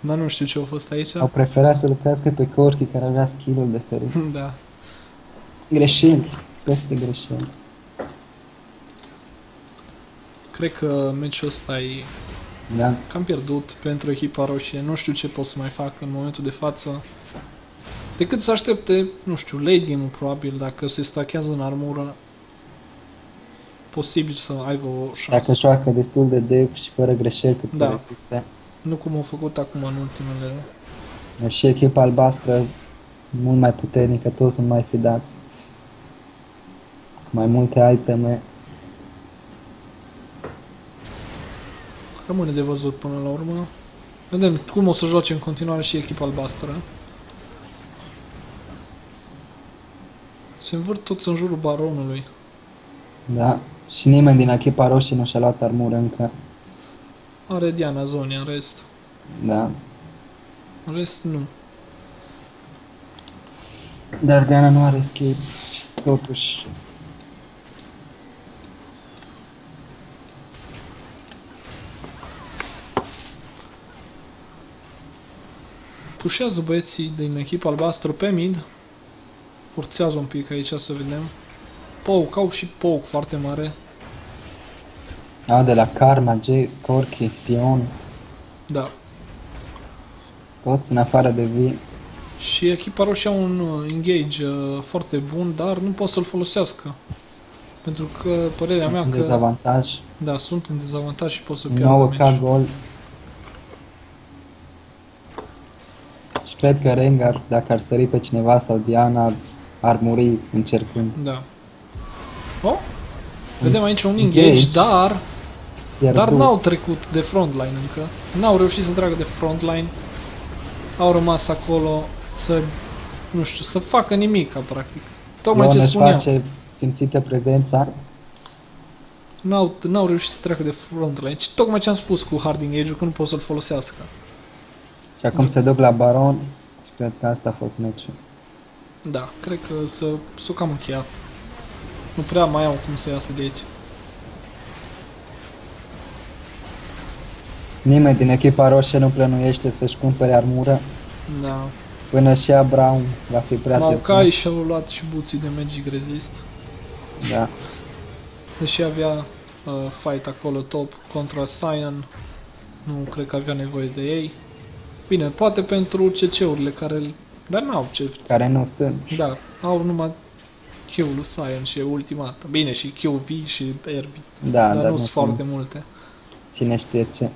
Dar nu știu ce a fost aici. Au preferat să lupească pe Corki care avea skill-ul de sărit. Da. Greșeli. Peste greșeli. Cred că meciul ăsta e Da. cam pierdut pentru echipa roșie. Nu știu ce pot să mai fac în momentul de față. Decât să aștepte, nu știu, late game-ul probabil, dacă se stachează în armură, posibil să aibă o șansă. Dacă joacă destul de dep și fără greșeli cât Da. să reziste. Nu cum au făcut acum în ultimele... Dar și echipa albastră mult mai puternică, toți sunt mai fidați. Mai multe iteme. Rămâne de văzut până la urmă. Vedem cum o să joace în continuare și echipa albastră. Se învârt toți în jurul baronului. Da. Și nimeni din echipa roșie nu și-a luat armură încă. Are Diana Zonia în rest. Da. În rest nu. Dar Diana nu are escape. Și totuși... Pușează băieții din echipa albastră pe mid. Forțează un pic aici să vedem. Poke, au și poke foarte mare. Au de la Karma, Jace, Corki, Sion. Da. Toți în afară de V. Și echipa roșie au un uh, engage uh, foarte bun, dar nu pot să-l folosească. Pentru că, părerea mea În că... dezavantaj. Da, sunt în dezavantaj și pot să pierdă 9 meci. ca gol. Cred că Rengar, dacă ar sări pe cineva sau Diana, ar muri încercând. Da. Oh? Vedem aici un engage, Engage. dar, Pierdut. dar n-au trecut de frontline încă. N-au reușit să treacă de frontline. Au rămas acolo să, nu știu, să facă nimic, practic. Tocmai Ion ce își spuneam. face simțită prezența. N-au, n-au reușit să treacă de frontline. Și tocmai ce am spus cu hard engage că nu pot să-l folosească. Și acum se duc la Baron. Și cred că asta a fost meciul. Da, cred că să s-o cam încheiat. Nu prea mai au cum să iasă de aici. Nimeni din echipa roșie nu plănuiește să-și cumpere armură. Da. Până și a Brown va fi prea Maokai târziu. și-au luat și buții de Magic Resist. Da. Deși avea uh, fight acolo top contra Cyan, nu cred că avea nevoie de ei. Bine, poate pentru CC-urile care... Dar n-au ce... Care nu sunt. Da, au numai Q-ul lui Cyan și e ultimată. Bine, și QV și RV. Da, dar, dar nu nu sunt sunt. foarte multe. Cine știe ce.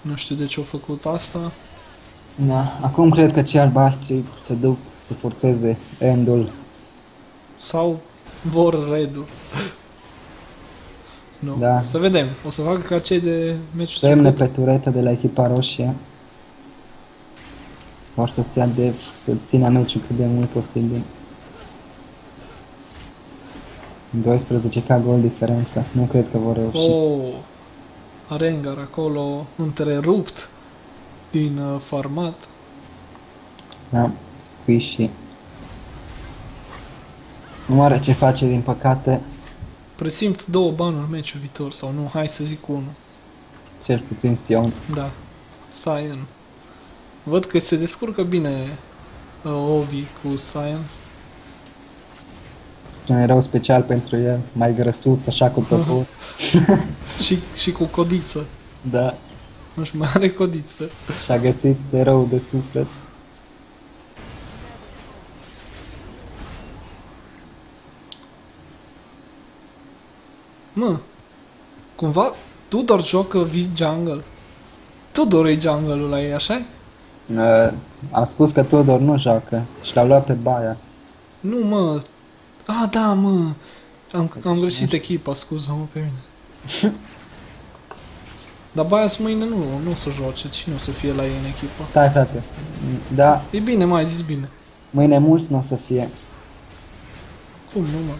Nu știu de ce au făcut asta. Da. Acum cred că cei albaștri se duc să forțeze endul. Sau vor redul. Nu. Da. Să vedem. O să facă ca cei de meciul Semne trecut. pe turete de la echipa roșie. Vor să stea de să țină meciul cât de mult posibil. 12 ca gol diferență. Nu cred că vor reuși. Oh, Arengar acolo întrerupt din uh, farmat. Da, squishy. Nu are ce face din păcate, Presimt două banuri meciul viitor, sau nu, hai să zic unul. cel puțin Sion. Da, Cyan. Văd că se descurcă bine uh, Ovi cu Cyan. Este un erou special pentru el, mai grăsuț, așa cu topul. și, și cu codiță. Da. Nu știu, mai are codiță. Și-a găsit erou de suflet. Mă, cumva Tudor jocă V Jungle. Tudor e jungle-ul la ei, așa Uh, am spus că Tudor nu joacă și l-a luat pe Bias. Nu, mă. Ah, da, mă. Am, Deci, am nu greșit știu. echipa, scuză-mă pe mine. Dar Bias mâine nu, nu o să joace, cine o să fie la ei în echipă? Stai frate. Da, E bine, mai zis bine. mâine mulți nu o să fie. Cum nu, mă?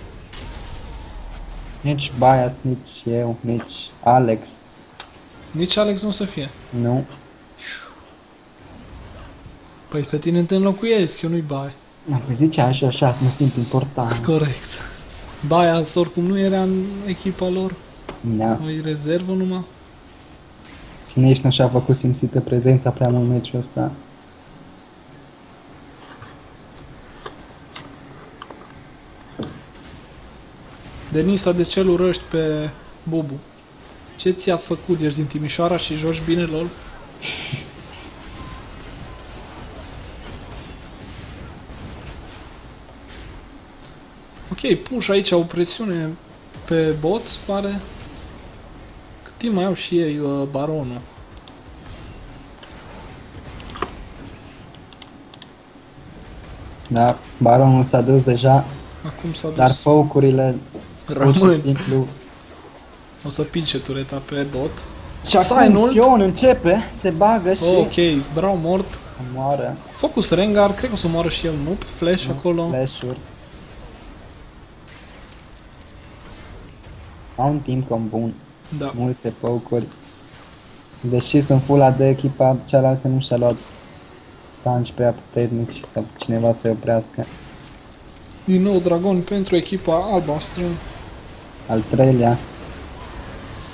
Nici Bias, nici eu, nici Alex. Nici Alex nu o să fie. Nu. Păi pe tine te înlocuiesc, eu nu-i bai. Am păi zice așa, așa, să mă simt important. Corect. Bias oricum nu era în echipa lor, Da. o rezervă numai. Și nici nu și-a făcut simțită prezența prea mult meciul ăsta. Denisa, de ce îl urăști pe Bubu? Ce ți-a făcut? Ești din Timișoara și joci bine LOL? Ok, push aici o presiune pe bot, pare. Cât timp mai au și ei uh, baronul? Da, baronul s-a dus deja, Acum s-a dus. dar pocurile pur și Rămân. simplu. O să pice tureta pe bot. Și acum Sign-ul. Sion începe, se bagă și Ok, Brau mort. moară. Focus Rengar, cred că o să moară și el, nu? Flash acolo. Flash-uri. Au un team cam bun, Da. multe pocuri. Deși sunt full AD, echipa cealaltă nu și-a luat tanci prea puternici sau cineva să-i oprească. Din nou Dragon pentru echipa albastră. Al treilea,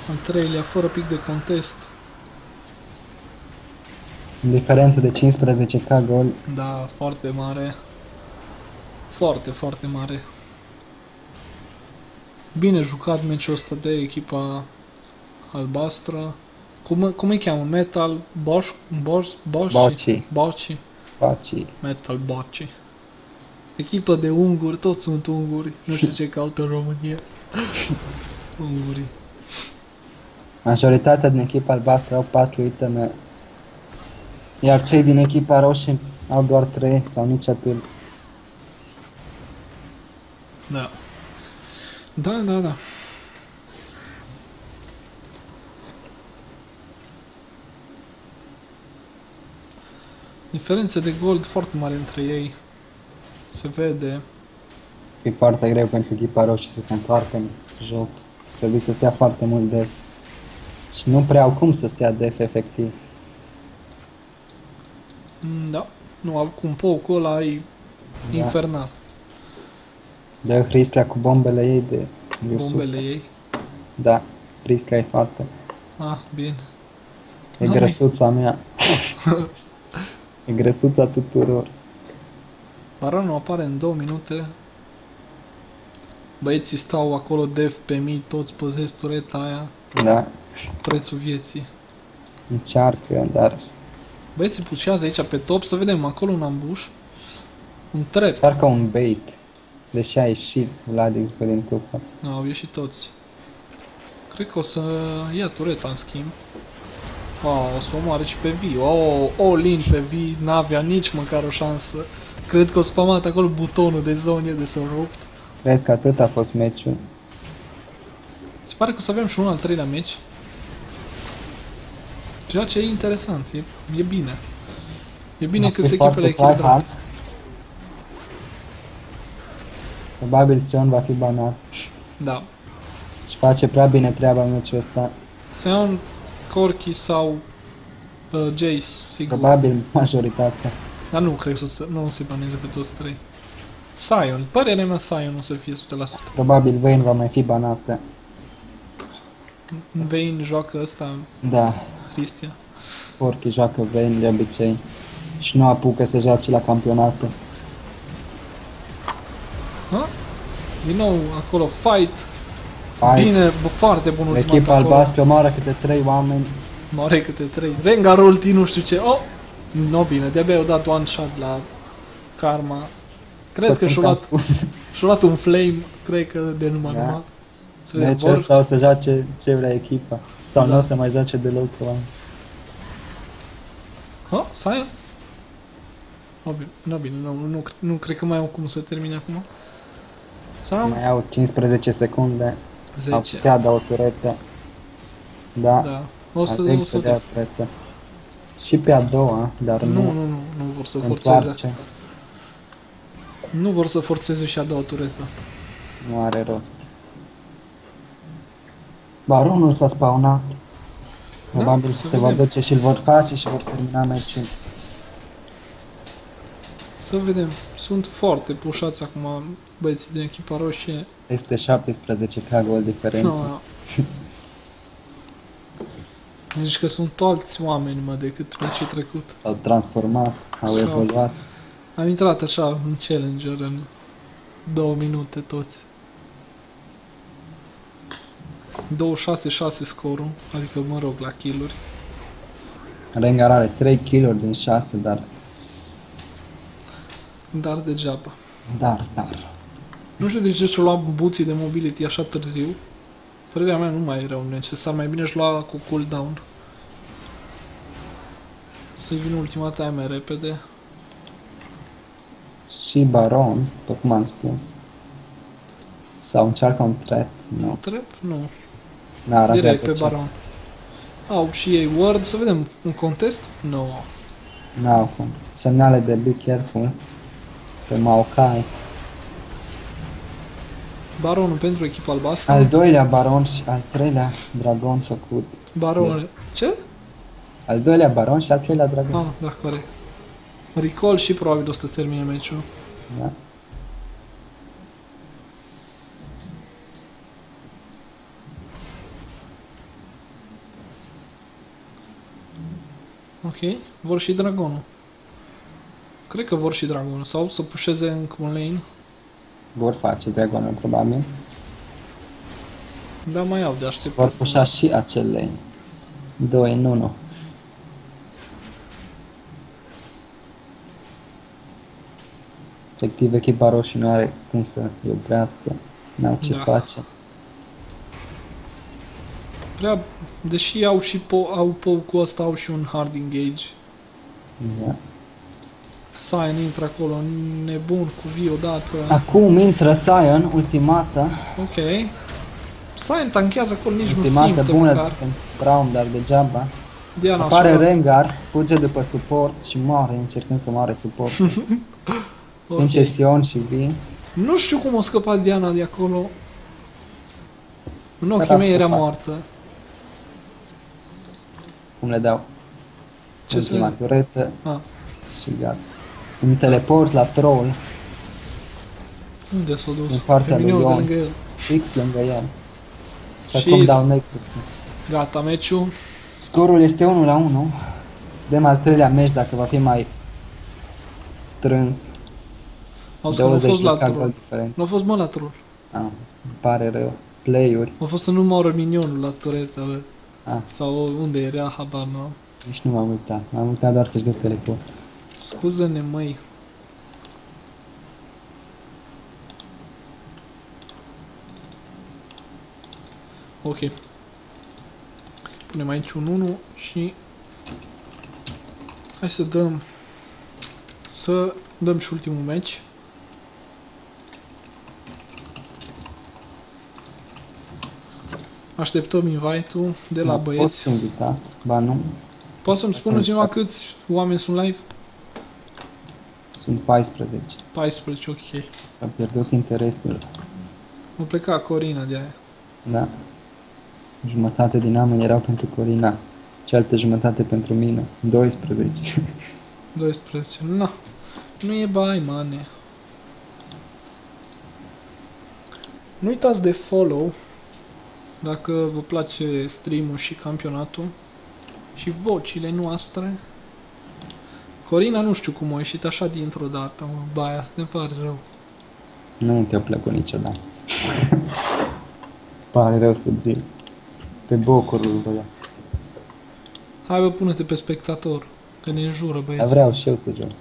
Al treilea, fără pic de contest. în diferență de 15 ca gol, Da, foarte mare. Foarte, foarte mare. Bine jucat meciul ăsta de echipa albastră. Cum, cum îi cheamă? Metal Bosch? Bosch? Bosch? Boci. Boci. Boci. Metal Boci. Echipă de unguri, toți sunt unguri. Nu știu ce caută în România. Ungurii. Majoritatea din echipa albastră au 4 iteme. Iar cei din echipa roșie au doar 3 sau nici atât. Da. Da, da, da. Diferențe de gold foarte mare între ei. Se vede. E foarte greu pentru echipa roșie să se întoarcă în joc. Trebuie să stea foarte mult def. Și nu prea au cum să stea def efectiv. Mm, Da. Nu, acum pocul ăla e Da. infernal. Dă Hristia cu bombele ei de Iusup. Bombele ei. Da, Hristia e fată. Ah, bine. E N-am grăsuța mea. e grăsuța tuturor. Baronul apare în două minute. Băieții stau acolo dev pe mii, toți păzesc tureta aia, Da, prețul vieții. încearcă, dar Băieții pușează aici pe top, să vedem acolo un ambuș. Un trep. încearcă un bait. Deși a ieșit Vladix pe din tupă. Da, au ieșit toți. Cred că o să ia tureta în schimb. Oh, o să o omoare și pe V. Oh, all in pe V, n-avea nici măcar o șansă. Cred că o spamat acolo butonul de zone de să rupt. Cred că atât a fost meciul. Se pare că o să avem și un al treilea meci. Ceea ce e interesant, e, e bine. E bine Va că fi se foarte echipele echilibrate. tryhard. Probabil Sion va fi banat. Da. Și face prea bine treaba în meciul ăsta. Să iau un Corki sau uh, Jace, sigur. Probabil majoritatea. Dar nu cred că să, nu se baneze pe toți trei. Sion, părerea mea Sion nu să fie 100%. Probabil Vayne va mai fi banată. Vayne joacă ăsta, Da, Cristian. Porky joacă Vayne de obicei. Și nu apucă să joace la campionate. Ha? Din nou, acolo, fight. Hai, Bine, bă, foarte bun ultimat echipa acolo. albastră omoară câte trei oameni. Moare câte trei. Rengar ulti, nu știu ce. Oh! Nu bine, de-abia au dat one shot la Karma. Cred După că cum și-a ți-am luat, spus. și-a luat un flame, cred că de numai Da. numai. Să vedem, Meciul vor, ăsta o să joace ce vrea echipa. Sau Da. nu o să mai joace deloc oameni. Ha? Sion? Nu bine, nu, bine nu, nu, nu, cred că mai au cum să termine acum. Sau? Mai au 15 secunde. Au 10. putea da o turetă. Da, Da. O ar să, trebui o să să dea turetă. Și pe a doua, dar Nu, nu, nu, nu, nu vor să se forțeze. întoarce. Nu vor să forțeze și a doua turetă. Nu are rost. Baronul s-a spawnat. Da, Probabil să se va vedem. duce și îl vor face și vor termina meciul. Să vedem. Sunt foarte pușați acum băieții din echipa roșie. Este 17 ca gol diferență. No. Zici că sunt alți oameni, mă, decât meciul trecut. S-au transformat, au Sau- evoluat. Am intrat așa în Challenger în două minute toți. 26-6 scorul, adică mă rog la kill-uri. Rengar are 3 kill din 6, dar, Dar degeaba. dar, dar. Nu știu de ce și-o lua buții de mobility așa târziu. Părerea mea nu mai era un necesar, mai bine și lua cu cooldown. Să-i vină ultima time mai repede. Și Baron, după cum am spus. Sau încearcă un trap, nu. Trep? Nu. N-ar avea Direct pe pe ce. baron. Au și ei word, să vedem un contest? Nu. N-au cum. Semnale de be careful. Pe Maokai. Baronul pentru echipa albastră. Al doilea Baron și al treilea Dragon făcut. Baronul. Ce? Al doilea Baron și al treilea Dragon. Ah, da, corect. Recall și probabil o să termine meciul. Da. Ok, vor și dragonul. Cred că vor și dragonul. Sau să pușeze încă un lane. Vor face Dragonul probabil. Dar mai au de Vor așteptat. pușa și acel lane. 2 în 1. Efectiv, echipa roșie nu are cum să îi oprească. N-au ce Da. face. Prea, deși au și po, au po cu ăsta, au și un hard engage. Da. Sion intră acolo, nebun cu vii odată. Acum intră Sion, ultimata. Ok. Sion tanchează acolo, nici nu ultimata simte bună măcar. pentru Brown, dar degeaba. Diana Apare asupra. Rengar, fuge după suport și moare încercând să moare suport. Ok. Înce Sion și vii. Nu știu cum a scăpat Diana de acolo. În ochii Dar a mei era scăpat. moartă. Cum le dau Ce să ultima turetă Ah, și gata. Îmi teleport la troll, unde s-a dus? În partea Pe lui minionul de Ion. lângă el. fix lângă el. Și Și- acum dau Nexus. Gata, meciul. Scorul este 1 la 1. Vedem al treilea meci dacă va fi mai strâns. Au că nu a 20 fost de la calcul troll. diferență. Nu a fost mă la troll. Ah, îmi pare rău. Play-uri. A fost să nu moară minionul la turetă. bă. Ah, Sau unde era, habar nu am. nici nu m-am uitat. M-am uitat doar că își dă teleport. Scuză-ne, măi. Ok. Punem aici un 1 și... Hai să dăm... Să dăm și ultimul meci. Așteptăm invite-ul de la Nu băieți. Poți invita? Ba nu. Poți să-mi spună cineva câți oameni sunt live? Sunt 14. 14, ok. Am pierdut interesul. Mă pleca Corina de aia. Da. Jumătate din oameni erau pentru Corina. Cealaltă jumătate pentru mine. 12. 12. Na. Nu e bai, mane. Nu uitați de follow dacă vă place streamul și campionatul și vocile noastre. Corina nu știu cum a ieșit așa dintr-o dată, mă, baia, asta ne pare rău. nu te-a plăcut niciodată. Pare rău să zic. Pe bocorul voia. Hai bă, pune-te pe spectator, că ne înjură Dar băieți. vreau și eu să joc.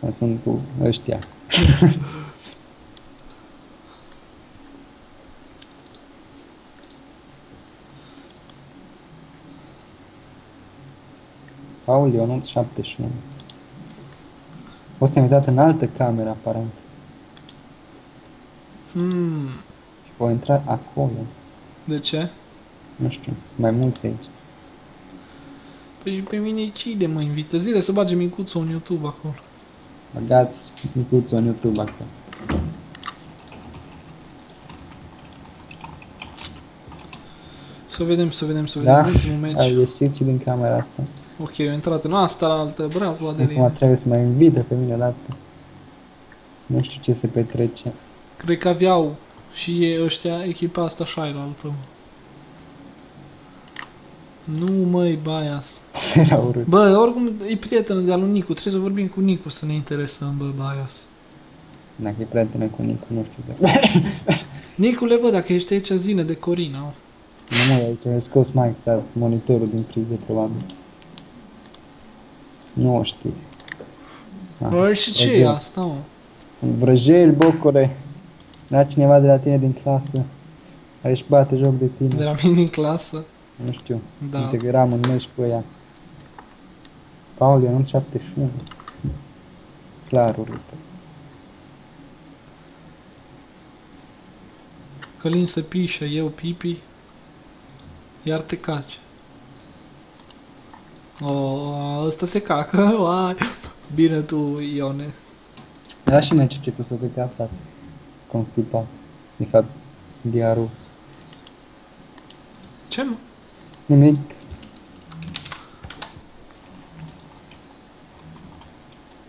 Mai sunt cu ăștia. Paul Ionuț 71. Fost invitat în altă cameră, aparent. Hmm, Și voi intra acolo. de ce? Nu știu, sunt mai mulți aici. Păi pe mine cine mă invită? Zile să bage micuțul în YouTube acolo. Băgați micuțul în YouTube acolo. Să vedem, să vedem, să vedem Da? ultimul meci. Ai ieșit și din camera asta. Ok, a intrat în asta la altă, bravo Adelin. Acum trebuie să mai invite pe mine o dată. Nu știu ce se petrece. Cred că aveau și ei ăștia echipa asta așa la altă. Nu măi, Bias. Era urât. Bă, oricum e prietenă de-a lui Nicu, trebuie să vorbim cu Nicu să ne interesăm, bă, Bias. Dacă e prietenă cu Nicu, nu știu să... Nicule, bă, dacă ești aici, zine de Corina. mă. Nu mă, aici mi-a scos mai exact monitorul din priză, probabil. Nu o știu. Ah, Bă, și ce e vrăjel. asta, mă? Sunt vrăjeli, bocole. Era cineva de la tine din clasă care își bate joc de tine. De la mine în clasă. Nu știu. Da. Uite că eram în meci cu ea. Paul Ionuț 71. Clar urâtă. Călin să pișă, eu pipi, iar te caci. O, ăsta se cacă, uai. Bine tu, Ione. Era și meciul ce cu Sofia frate. Constipat. De fapt, diarus. Ce mă? Nimic.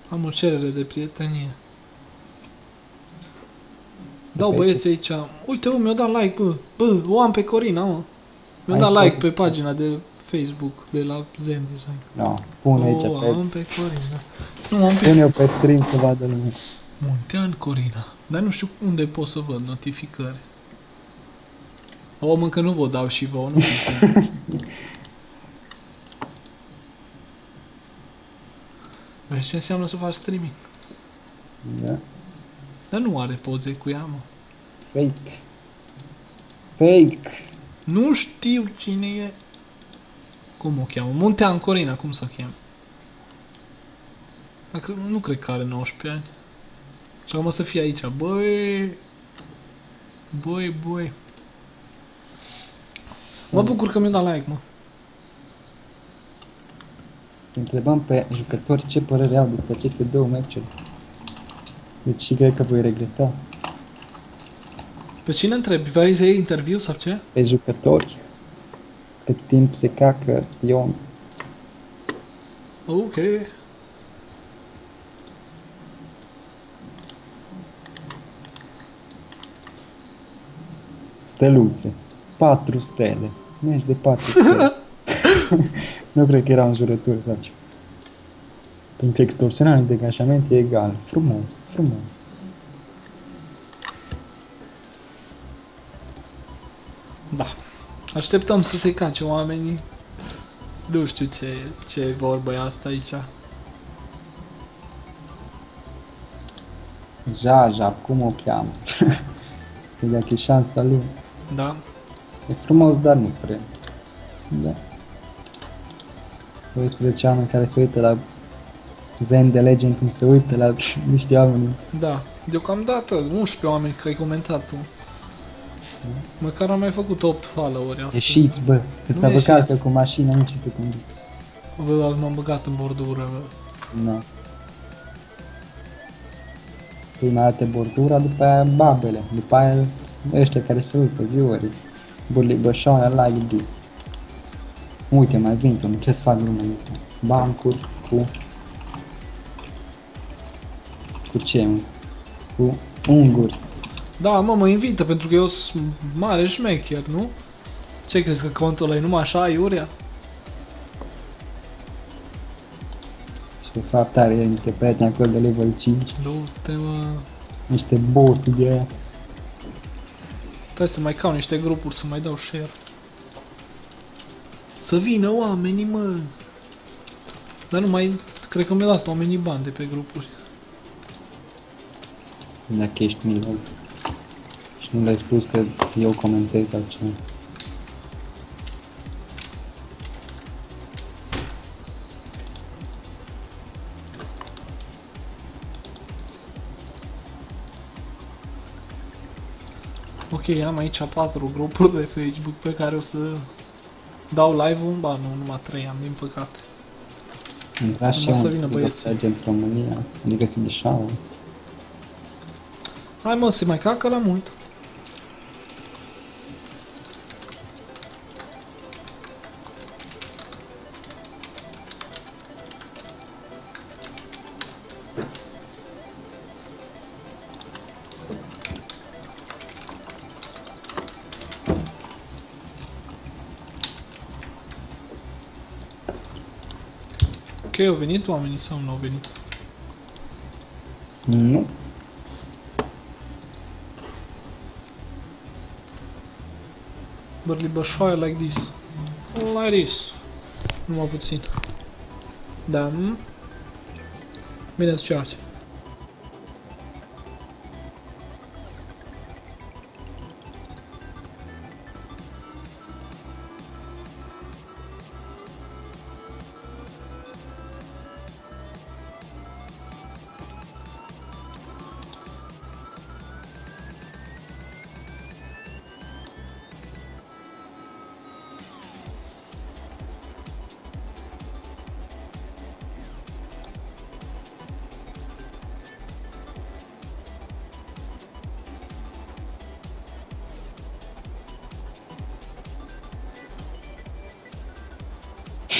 Am o cerere de prietenie. Dau Pe băieți aici. Uite, mă, mi-a dat like, bă. Bă, o am pe Corina, mă. Mi-a Ai dat like făcut- pe pagina de Facebook de la Zen Design. Da, pun aici o, pe... am pe Corina. Nu, am pe... Pun eu pe stream să vadă lumea. Muntean Corina. Dar nu știu unde pot să văd notificări. Om, încă nu vă dau și vouă, nu Vezi ce înseamnă să faci streaming? Da. Dar nu are poze cu ea, mă. Fake. Fake. Nu știu cine e. Cum o cheamă? Muntean Corina, cum să o cheamă? Dacă nu cred că are 19 ani. Și acum să fie aici. Băi! Băi, băi. Mă bucur că mi-a dat like, mă. Să întrebăm pe jucători ce părere au despre aceste două meciuri. Deci și cred că voi regreta. Pe cine întrebi? Vrei să iei interviu sau ce? Pe jucători. Pe timp se cacă Ion. Ok. Steluțe. 4 stele. Meci de 4 stele. nu cred că era în jurătură, faci. Pentru extorsionare de angajament e egal. Frumos, frumos. Da. Așteptăm să se cace oamenii. Nu știu ce, ce vorbă e asta aici. Jaja, cum o cheamă? Că dacă e șansa lui. Da. E frumos, dar nu prea. Da. Voi spuneți oameni care se uită la Zen de Legend, cum se uită la niște oameni. Da. Deocamdată 11 oameni că ai comentat tu. Măcar am mai făcut 8 follow-uri astăzi. Ieșiți, bă, că Nu sta vă ieșiți. calcă cu mașina, nu ce să conduc. Bă, azi m-am băgat în bordură, bă. Nu. Prima dată bordura, după aia babele, după aia ăștia care se uită, viewerii. Burli Bășoara, like this. Uite, mai vin unul, ce să fac lumea aici? Bancuri cu... Cu ce, mă? Cu unguri. Da, mă, mă invită pentru că eu sunt mare șmecher, nu? Ce crezi că contul ăla e numai așa, Iurea? Și de fapt are niște prieteni acolo de level 5, Du-te, mă. niște boți de aia. Trebuie să mai caut niște grupuri să mai dau share. Să vină oamenii, mă. Dar nu mai... Cred că mi-a dat oamenii bani de pe grupuri. Dacă ești milou. Și nu le-ai spus că eu comentez sau ce. Ok, am aici patru grupuri de Facebook pe care o să dau live-ul. Ba, nu, numai trei am, din păcate. Intra și Numai să eu vină în băieții. Agenți România, adică Sighișoara. Hai mă, se mai cacă la mult. Ok, au venit oamenii sau nu au venit? Nu. Like this. Like this. Numai puțin. Da. Bine, ce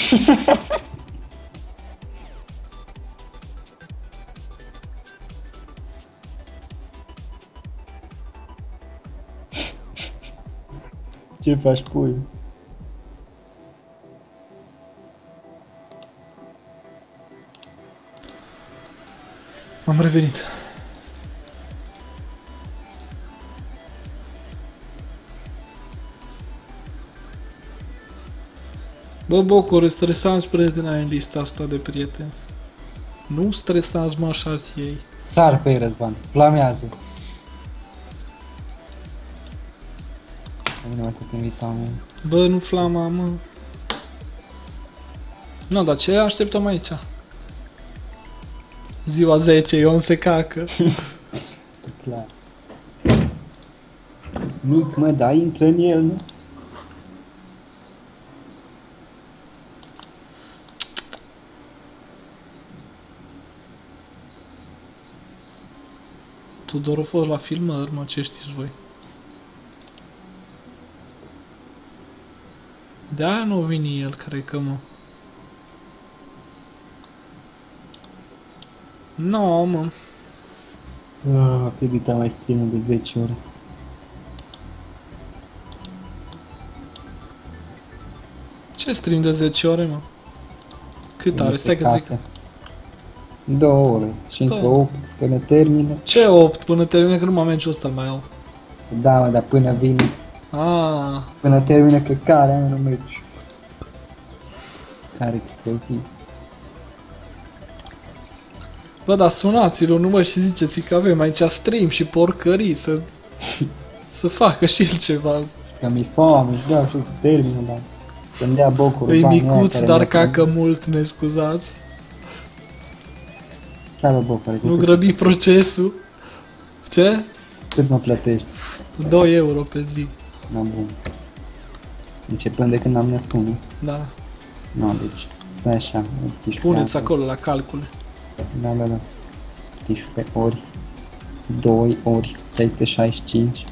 faci? Ce faci, pui? Am revenit. Bă, Bocor, stresant prietena în lista asta de prieteni. Nu stresați mă așa ei. Sar pe ei, Răzvan. Flamează. Nu mai cum uitam. mă. Bă, nu flama, mă. Nu, dar ce așteptăm aici? Ziua 10, Ion se cacă. Clar. Mic, mă, da, intră în el, nu? Tudor a fost la filmări, mă, ce știți voi? De-aia nu vine el, cred că, mă. Nu, mă. Ah, pe edita mai stream de 10 ore. Ce stream de 10 ore, mă? Cât are? Se Stai că zic. Cacă. Două ore și încă Da. 8 până termină. Ce 8 până termină că numai meciul ăsta mai au. Da, mă, dar până vine, Ah, până termină că care am în meci. Care exploziv. bă, dar sunați-l nu mă și ziceți că avem aici stream și porcării să... să facă și el ceva. Că mi-e foame și vreau și să termină, dar să-mi dea bocul E banii ăia micuț, care dar mi-au cacă promis. mult, ne scuzați. Chiar o bocare, Nu cât, grăbi procesul. Ce? cât mă plătești? 2 euro pe zi. Na, bun. Începând de când am născut, nu? Da. Nu, deci, stai așa, 18 Puneți ani. acolo la calcule. Da, da, da. 18 ori 2 ori 365.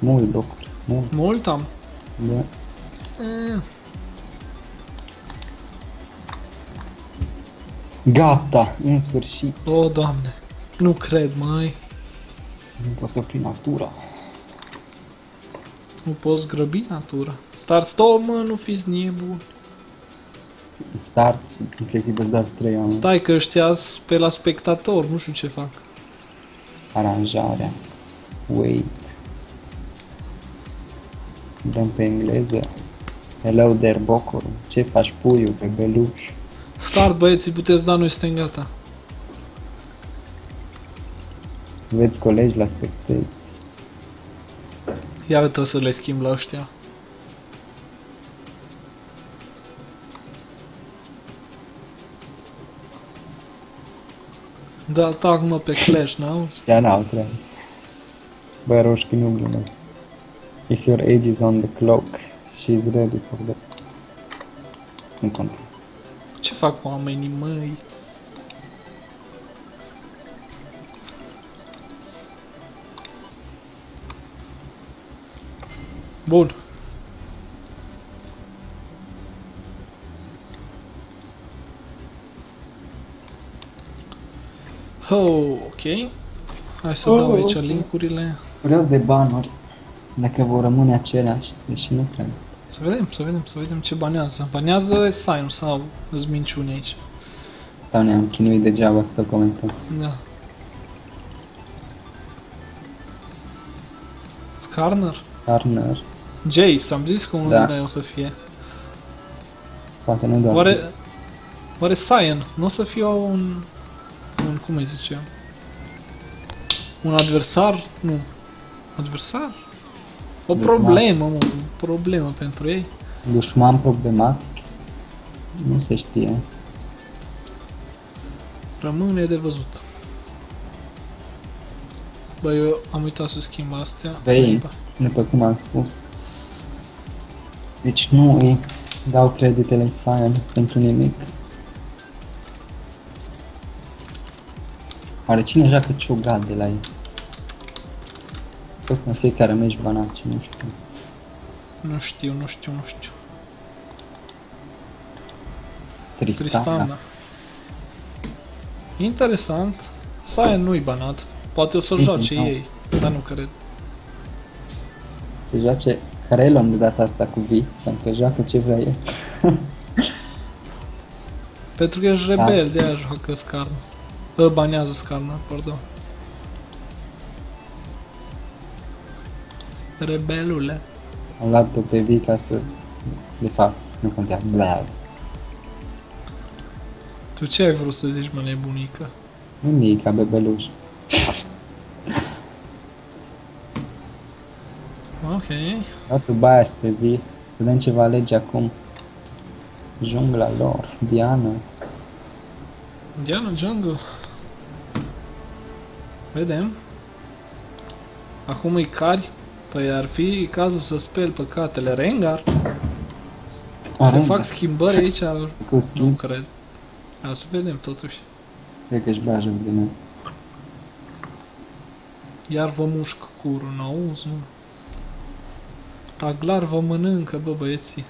Mult locuri, mult, Mult am. da. Mm. Gata, în sfârșit. O, doamne. Nu cred, mai. Nu pot să opri natura. Nu poți grăbi natura. Star stop, mă, nu fiți nebuni. Start și incredibil doar 3 ani. Stai că ăștia pe la spectator, nu știu ce fac. Aranjarea. Wait. Dăm pe engleză. Hello there, Bocor. Ce faci, puiu, pe beluș? Start, băieții, puteți da, noi suntem gata. Veți colegi la spectate. Ia trebuie să le schimb la ăștia. Da, atac mă pe Clash, n-au? Ăștia n-au treabă. Bă, roșchi nu glumesc. If your age is on the clock, she is ready for the... Nu contează. Ce fac oamenii, măi? Bun. Oh, ok. Hai să dau Oh, aici ok. linkurile. Curios de banuri. Dacă vor rămâne aceleași, deși nu cred. Să vedem, să vedem, să vedem ce banează. Banează Sign sau îți minciuni aici. Sau ne-am chinuit degeaba să comentăm. Da. Skarner? Turner, Jace, am zis că unul Da. din ei o să fie. poate nu doar. Oare, oare Cyan nu o să fie un, un, cum îi zice eu? Un adversar? Nu. Adversar? O Dușman. problemă, mă, o problemă pentru ei. Dușman problematic? Nu se știe. Rămâne de văzut. Bă, eu am uitat să schimb astea. Vei, după cum am spus. Deci nu îi dau creditele Sion pentru nimic. Oare cine joacă ciugat de la ei? A fost în fiecare meci banat și nu știu. Nu știu, nu știu, nu știu. Tristana. Tristana. Interesant. Cyan nu-i banat. Poate o să-l Mhm, joace da. ei, dar nu cred. Se joace Carelon de data asta cu V, pentru că joacă ce vrea el. Pentru că ești Da. rebel, de aia joacă Skarn. Ă, banează Skarn, pardon. Rebelule. Am luat-o pe V ca să... De fapt, nu contează. Bla. Tu ce ai vrut să zici, mă, nebunică? Nimica, bebeluș. Ok. Datul baia spre vii. Să vedem ce va alege acum. Jungla lor, Diana. Diana Jungle. Vedem. Acum îi cari. Păi ar fi cazul să speli păcatele. Rengar? Se Are fac schimbări aici? cu Nu schimb. cred. Hai să vedem totuși. Cred că își bea joc de noi. Iar vă mușc curul, n-auzi, mă? Taglar vă mănâncă, bă, băieții.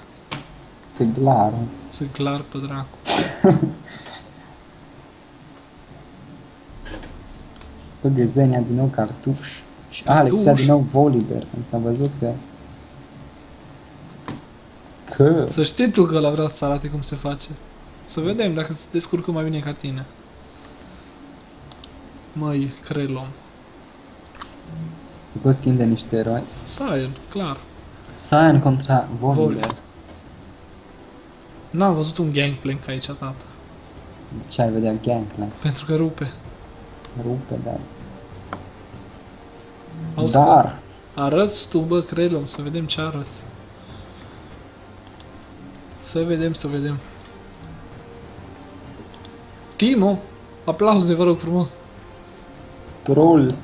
Țiglar. Țiglar pe dracu. Bă, Găzenia din nou cartuș. Și Alex ia din nou Volibear. Adică am văzut că... Că... Să știi tu că la vrea să arate cum se face. Să vedem dacă se descurcă mai bine ca tine. Măi, Crelom. După schimb de niște eroi. Sion, clar. Sion contra Volibear. Volibear. N-am văzut un gangplank aici, tata. Ce ai vedea Gangplank? Pentru că rupe. Rupe, dar... Auzi Dar... că arăți tu, bă, Crelom, să vedem ce arăți. Să vedem, să vedem. Timo, aplauze, vă rog frumos. Troll.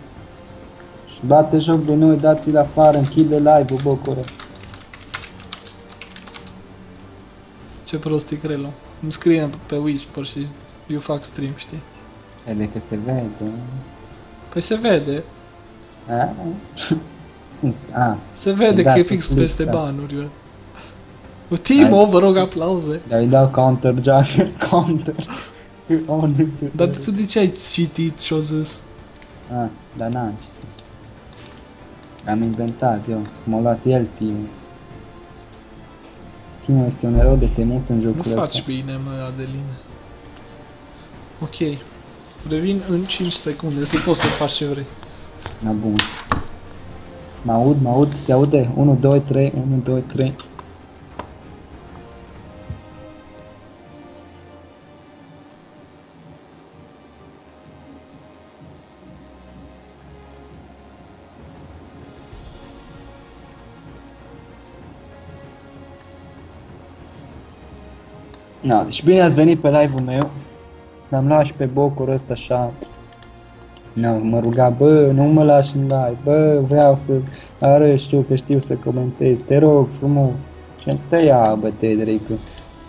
Și bate joc de noi, dați-l afară, închide live-ul, Bocoro. Ce prostii Crelom. Îmi scrie pe Whisper și eu fac stream, știi? Vede că se vede. Păi se vede. A? Cum se- A, Se vede Da, că e cu fix click, peste da. banuri, bă. Bă, Timo, vă rog aplauze. dar îi dau counter, Jagger, counter. On it. Dar tu de ce ai citit și-o zis? A, dar n-am citit. Am inventat eu, m-a luat el Timo. Timo este un erou de temut în Nu jocul ăsta. faci bine, mă, Adeline. Ok. Revin în 5 secunde. Tu poți să faci ce vrei. Na bun. Mă aud, mă aud, se aude? 1, 2, 3, 1, 2, 3. No, deci bine ați venit pe live-ul meu. L-am luat și pe bocul ăsta așa Nu, mă ruga, bă, nu mă lași în live, bă, vreau să arăt, știu că știu să comentez, te rog frumos. Și am zis, te ia, bă, Tedricu.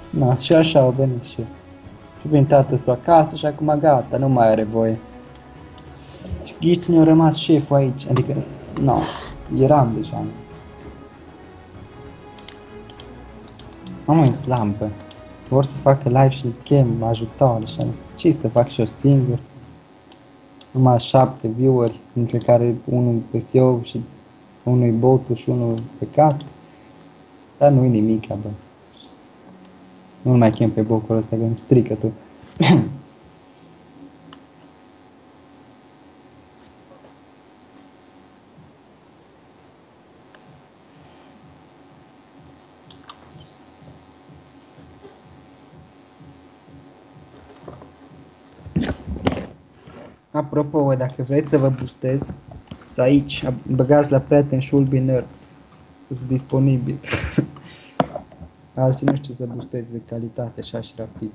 Na, și așa au venit și și vin tată să acasă și acum gata, nu mai are voie. Și ghici cine a rămas șeful aici, adică, nu, eram deja. Am un slampă. Vor să facă live și chem ajutor și ce să fac și eu singur numai șapte view-uri, dintre care unul pe eu și unul botul și unul pe cat. Dar nu-i nimic, bă. Nu mai chem pe bocul ăsta, că îmi strică tu. Apropo, dacă vreți să vă boostez, să aici, băgați la prieten și Ulbiner. Sunt disponibil. Alții nu știu să boostez de calitate așa și rapid.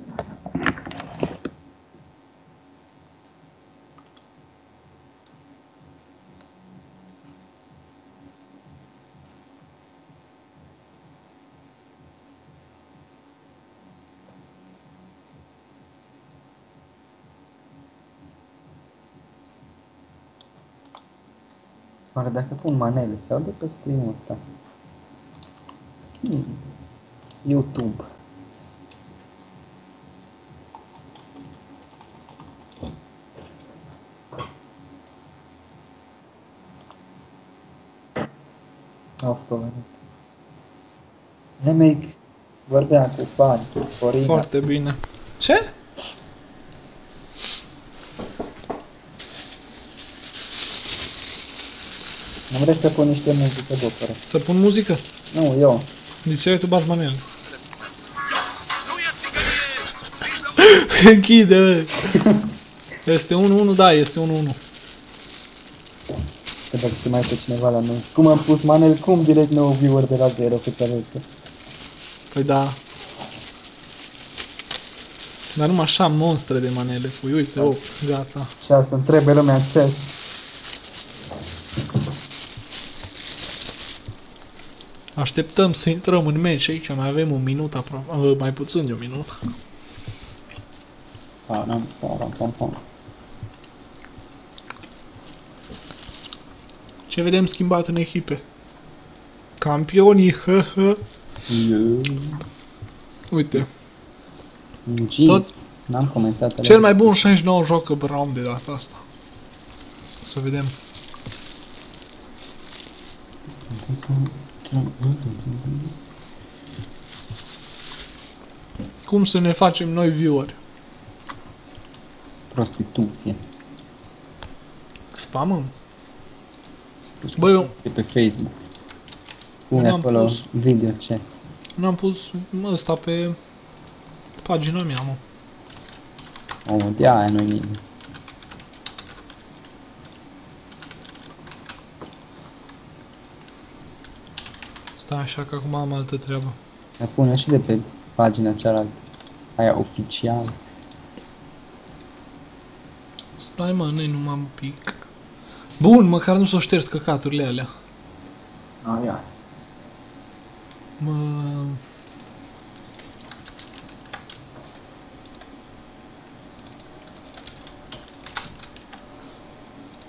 Oare dacă pun manele, se aude pe stream-ul ăsta? Hmm. YouTube. Of course. Nemec vorbea cu bani, cu Corina. Foarte bine. Ce? Am vrea să pun niște muzică, doctor. Să pun muzică? Nu, eu. De ce ai tu bagi manele? Închide, bă. Este 1-1, da, este 1-1. Că dacă se mai uită cineva la noi. Cum am pus Manel, cum direct 9 viewer de la 0 câți arătă. Păi da. Dar numai așa monstre de manele pui. Uite, 8, gata. Și asta îmi trebuie lumea în Așteptăm să intrăm în meci aici, mai avem un minut aproape, uh, mai puțin de un minut. Param, param, pam, pam. Ce vedem schimbat în echipe? Campionii, hă, hă. Eu. Uite, Jeans. N-am comentat alea. cel mai bun 69 joacă Brown de data asta. Să vedem. Cum să ne facem noi viewer? Prostituție. Spamăm? Bă, eu- Prostituție pe Facebook. Pune Eu am acolo pus. video ce. N-am pus ăsta pe pagina mea, mă. O, de aia nu-i nimeni. Stai așa că acum am altă treabă. Dar pune și de pe pagina cealaltă. Aia oficială. Stai mă, noi numai un pic. Bun, măcar nu s-o șters căcaturile alea. Aia. Mă...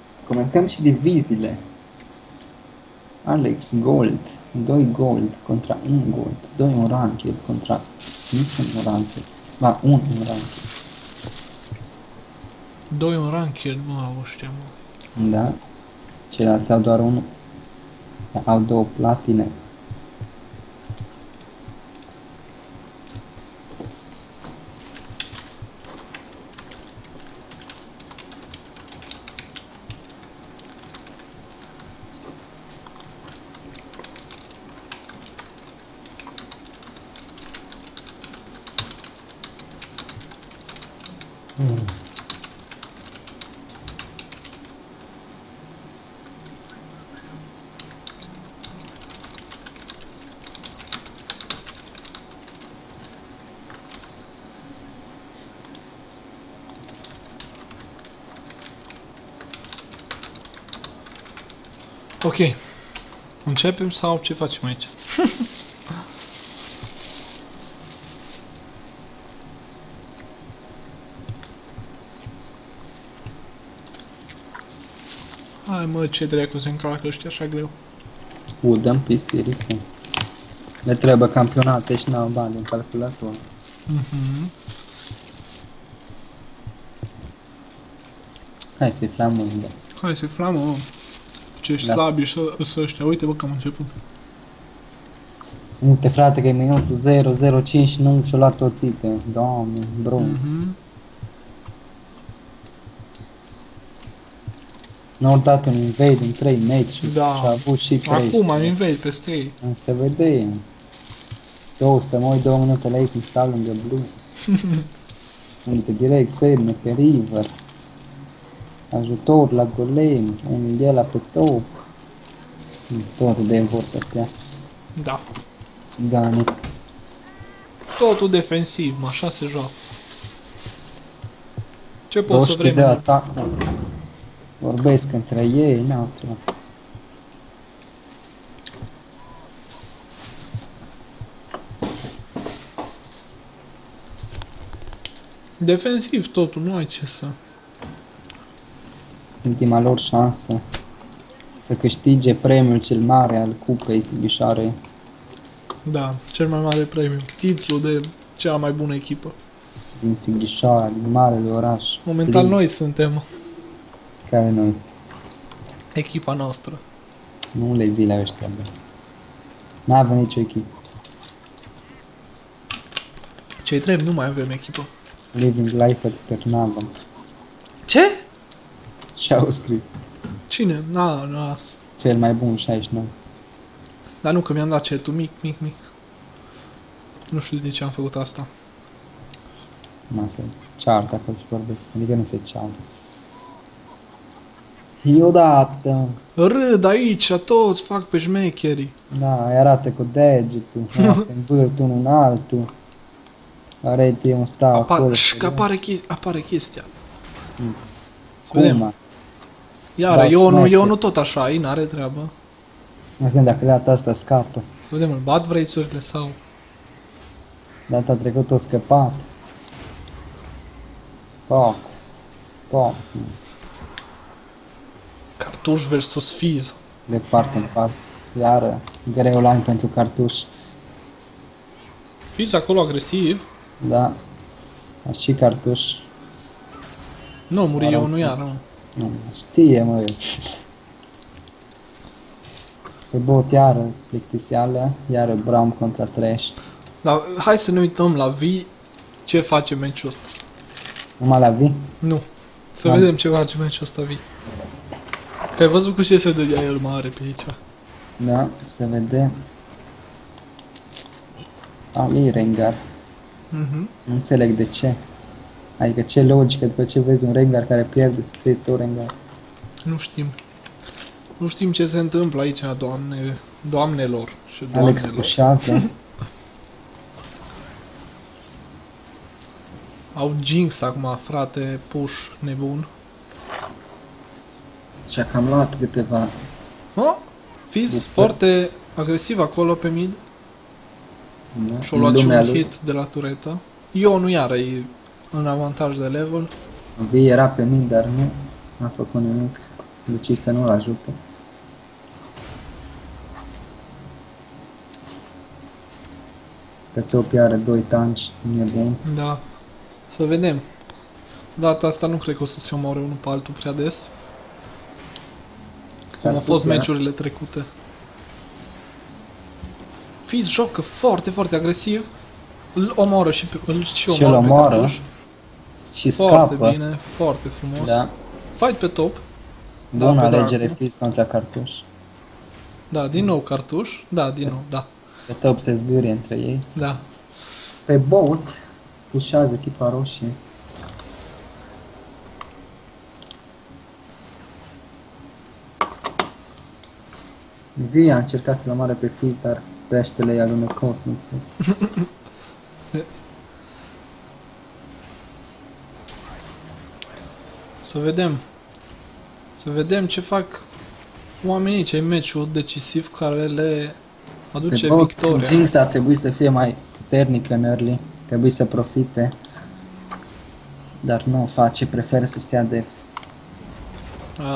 Să comentăm și diviziile. Alex Gold, 2 Gold contra 1 Gold, 2 un ranked contra niciun ranked. Ba, 1 un ranked. Doi un ranked, nu au ăștia, mă. Da? Ceilalți au doar unul. Au două platine. Ok. Începem sau ce facem aici? Hai mă, ce dracu se încarcă ăștia așa greu. U, dăm pe siriful. Le trebuie campionate și n-au bani în calculator. Mhm. Hai să-i flamândă. Hai să flamă, mă. Ce Da. slabi și să ăștia. Uite, bă, că am început. Uite frate că e minutul 005 și nu și-o luat toțite. Doamne, bronz. Mhm. Nu au dat un invade în 3 meci Da. și a avut și 3. Acum am invade peste ei. Să vedem. Eu să mă uit două minute la ei cum stau lângă Blue. Uite, direct, Sedne pe River. Ajutor la golem, un de la pe top. Tot de vor să stea Da. țiganii. Totul defensiv, mă, așa se joacă. Ce poți să Roștii vrei? de mă? atac. Vorbesc între ei, n-au treabă. Defensiv totul, nu ai ce să... Ultima lor șansă să câștige premiul cel mare al Cupei Sighișoare. Da, cel mai mare premiu. Titlul de cea mai bună echipă. din Sighișoara, din marele oraș. Momentan plin, noi suntem Care noi? echipa noastră. Nu le zi la ăștia, bă. N-avem nicio echipă. Cei drept nu mai avem echipă. Living life at Eternavum. Ce? Și-au scris. Cine? Na, na, las. Cel mai bun 69. Dar nu că mi-am dat cetul mic, mic, mic. Nu știu de ce am făcut asta. Acum se ceartă acolo și vorbesc. Adică nu se ceartă. Iodată. Râd aici, toți fac pe șmecherii. Da, îi arată cu degetul, ea se învârt unul în altul. Are e un stau Apar, acolo. ș, se că apare, chesti- apare chestia. Mm. Vedem. Cum? Iar, Da, eu nu, șmecher. eu nu tot așa, ei n-are treabă. Să vedem dacă data asta scapă. Să vedem, îl bat vrăițurile sau... Data trecută o scăpat. Fuck. Fuck. Cartuș versus Fiz. De parte în parte. Iară, greu line pentru cartuș. Fiz acolo agresiv. Da. Dar și cartuș. Nu, muri eu, Arată. nu iar, nu. Nu, știe mă. Pe bot iară plictiseală, iară Brown contra Trash. Dar hai să ne uităm la Vi ce face meciul ăsta. Numai la vi? Nu. Să Da. vedem ce face meciul ăsta Vi. Că ai văzut cu ce se dădea el mare pe aici. Da, se vede. Ali Rengar. Mhm. Nu înțeleg de ce. Adică ce logică după ce vezi un Rengar care pierde să ții tu Rengar. Nu știm. Nu știm ce se întâmplă aici, doamne, doamnelor și Alex doamnelor. pușează. Au Jinx acum, frate, push nebun. și a cam luat câteva. Oh, Fizz După- foarte agresiv acolo pe mid Da, și-a în luat și lumea un lui. hit de la turetă. Eu nu iară, e în avantaj de level. Vi era pe mine, dar nu a făcut nimic. Deci să nu-l ajute. Pe top are 2 tanci, nu e bun. Da. Să vedem. Data asta nu cred că o să se omoare unul pe altul prea des. Cum au fost putea. meciurile trecute. Fizz joacă foarte, foarte agresiv. Îl omoară și, pe, îl, și, Și îl omoară pe omoară. cartuș. Și Foarte scapă. bine, foarte frumos. Da. Fight pe top. Da, Bună pe alegere dracu. Fizz contra cartuș. Da, din nou cartuș. Da, din nou, da. Pe top se zgârie între ei. Da. Pe bot pușează echipa roșie. Via a încercat să-l omoare pe Fizz, dar peștele i-a lunecos. Nu Să vedem. Să vedem ce fac oamenii, ce meciul decisiv care le aduce Pe bot, victoria. Jinx ar trebui să fie mai puternic în early. Trebuie să profite. Dar nu o face, preferă să stea de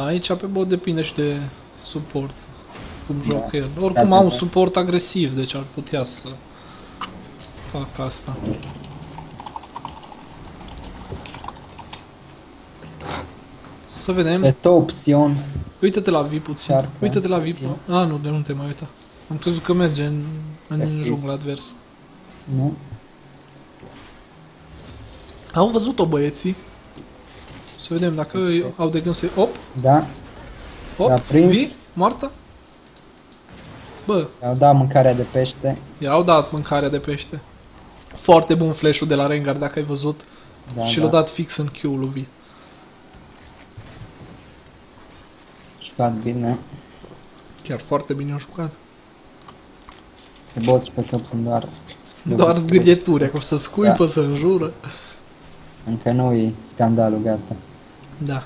Aici pe bot depinde și de suport. Cum Da. joacă el. Da, Oricum da, au un da. suport agresiv, deci ar putea să facă asta. Să vedem. pe top Sion. Uită-te la V puțin. Șarcă. Uită-te la V. A, nu, de nu te mai uita. Am crezut că merge în, în Pe jungla advers. Nu? Au văzut-o băieții. Să vedem dacă Înțeles. au de gând să... Op, Da, op, L-a prins. V, moartă. Bă, i-au dat mâncarea de pește. i-au dat mâncarea de pește. Foarte bun flash-ul de la Rengar, dacă ai văzut. Da, și da. l-a dat fix în Q-ul lui V. Jucat bine. Chiar foarte bine au jucat. Pe bot și pe top sunt doar... Doar zgârieturi, acolo să scuipă, Da. să înjură. Încă nu e scandalul, gata. Da.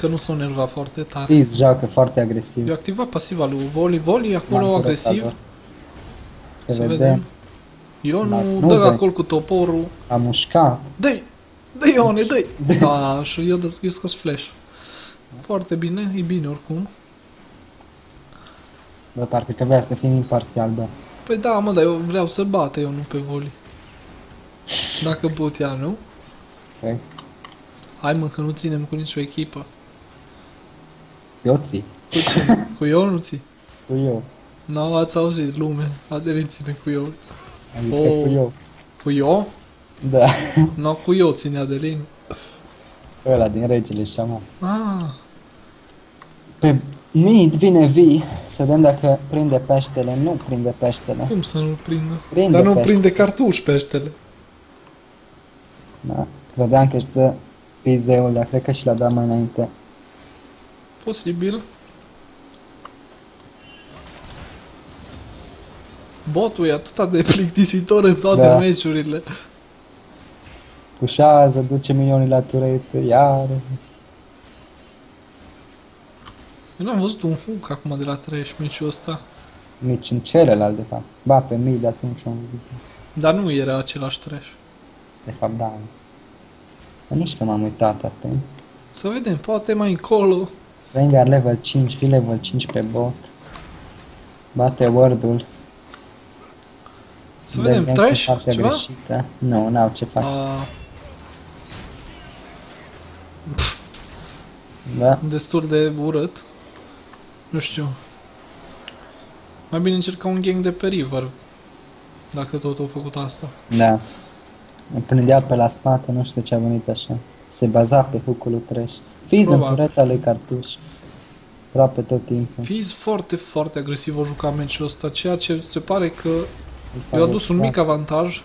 Că nu s-au nervat foarte tare. Fizz joacă foarte agresiv. Eu activat pasiva lui Voli. Voli acolo M-am agresiv. curățat, Se Să vede. vedem. Ionu Dar nu dă dai. acolo cu toporul. A mușcat. Dă-i! Dă-i, Ione, dă-i! Da, și eu dă eu scos flash. Foarte bine, e bine oricum. Bă, parcă trebuia să fim imparțial, bă. Păi da, mă, dar eu vreau să bată eu, nu pe Voli. Dacă putea, nu? Păi, Hai mă, că nu ținem cu nicio echipă. eu ții. Cu cine? Cu eu nu ții? Cu eu. Nu, ați auzit, lume. Aderin ține cu eu. Am zis că Oh. cu eu. Cu eu? Da. Nu, cu eu ține Adelin. Ăla din regele șaman. Ah, Pe mid vine Vi, să vedem dacă prinde peștele. Nu prinde peștele. cum să nu prindă? Prinde Dar nu pește. prinde cartuș peștele. Da. Credeam că își dă pizeul, dar cred că și l-a dat mai înainte. Posibil. Botul e atât de plictisitor în toate Da. meciurile. Pușează, duce milionii la turete, iar... Eu n-am văzut un hook acum de la trash meciul ăsta. Nici în celălalt, de fapt. Ba, pe mii de atunci am văzut. Dar nu era același trash. De fapt, da. Dar nici că m-am uitat atent. Să vedem, poate mai încolo. Rengar level 5, fi level 5 pe bot. Bate word-ul. Să vedem, Devem pe trash? partea Ceva? greșită. Nu, n-au ce face. A, Da, destul de urât. Nu știu. Mai bine încerca un gang de pe river. Dacă tot au făcut asta. da. Îmi prindea pe la spate, nu știu de ce a venit așa. Se baza pe hook-ul lui Trash. Fiz în Probabil. tureta lui Cartuș. Aproape tot timpul. Fiz foarte, foarte agresiv a jucat meciul ăsta, ceea ce se pare că Îl i-a adus un favorizat. mic avantaj.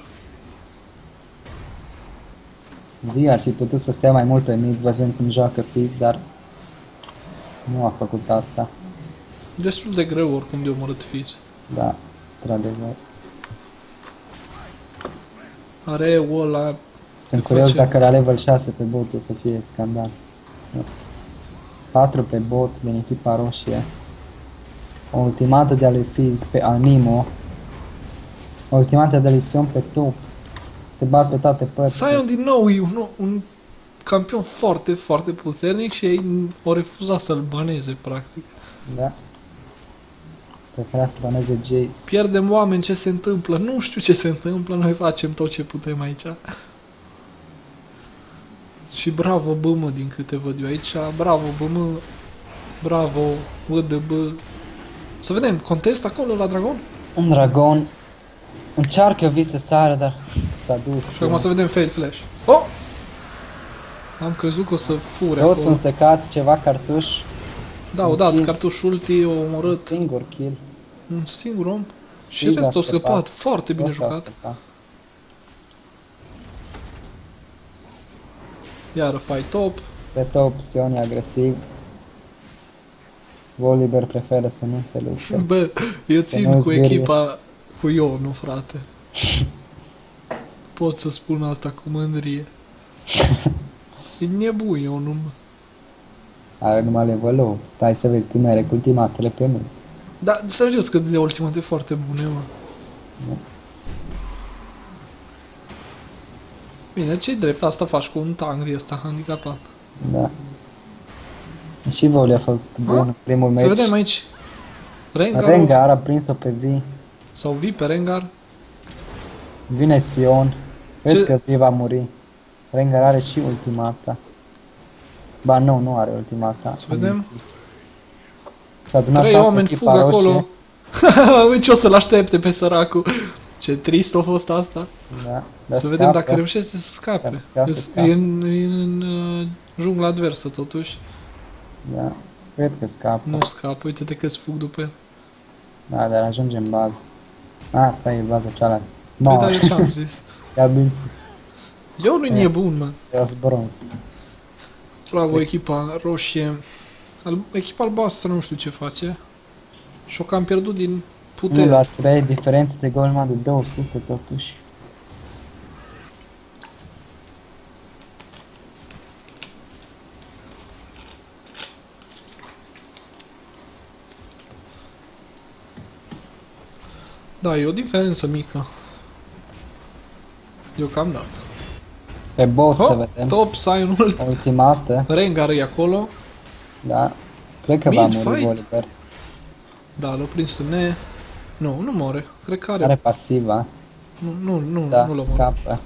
Vi ar fi putut să stea mai mult pe mid, văzând cum joacă Fizz, dar nu a făcut asta. Destul de greu oricum de omorât Fiz. Da, într-adevăr. Are ul ăla Sunt Se curios face- dacă la level 6 pe bot o să fie scandal. 4 pe bot din echipa roșie. O ultimată de-a lui Fizz pe Animo. O ultimată de lui Sion pe top. Se bat pe toate părțile. Sion din nou e un, un campion foarte, foarte puternic și ei au refuzat să-l baneze, practic. Da. Prefera să baneze Jace. Pierdem oameni, ce se întâmplă? Nu știu ce se întâmplă, noi facem tot ce putem aici. Și bravo BM din câte văd eu aici, bravo BM, bravo UDB. Să vedem, contest acolo la Dragon? Un dragon. Încearcă Vi să sară, dar s-a dus. Și acum să vedem Fail Flash. Oh! Am crezut că o să fure Toți acolo. sunt secați, ceva cartuș. Da, o dat Kill. cartuș ulti, o Un omorât singur kill. un singur om. Și Fiz a restul au scăpat. scăpat, foarte bine Toți au jucat. scăpat. Iar fight top. Pe top, Sion e agresiv. Volibear preferă să nu se lupte. Bă, eu țin nu cu zgârie. echipa cu Ionu, frate. Pot să spun asta cu mândrie. E nebun Ionu, mă. Are numai level 8. Stai să vezi cum are cu ultimatele pe mine. Dar, serios, că de ultimate foarte bune, mă. Da. Bine, ce drept, asta faci cu un tank de ăsta handicapat. Da. Și Voli a fost bun în primul Să meci. vedem aici. Rengar, Rengar a prins-o pe Vi. Sau vii pe Rengar. Vine Sion. Cred Ce- că Vi va muri. Rengar are și ultimata. Ba nu, nu are ultimata. Să vedem. Am mințit. S-a adunat Trei toată oameni fug echipa roșie. acolo. Uite ce o să-l aștepte pe săracul. Ce trist a fost asta. Da, dar să vedem scapă. dacă reușește să scape. Ar putea să E- scape. E în, e în uh, jungla adversă totuși. Da, cred că scapă. Nu scapă, uite-te câți fug după el. Da, dar ajunge în bază. Asta e baza cealaltă. Păi No, da, eu ce-am zis. ia minți. Eu nu-i nebun, mă. Eu sunt bronz. Bravo, echipa roșie. Al, echipa albastră nu știu ce face. Și-o cam pierdut din Nu putere. la 3, diferență de gol numai de 200 totuși. Da, e o diferență mică. Deocamdată. Pe bot să Hop, vedem. top, Sionul. Ultimată, Rengar e acolo. da. Cred că Mid va muri. Volibear. Da, l-a prins ne... Nu, nu moare. Cred că are... Are pasiva, Nu, nu, nu, da, nu l-a scapă.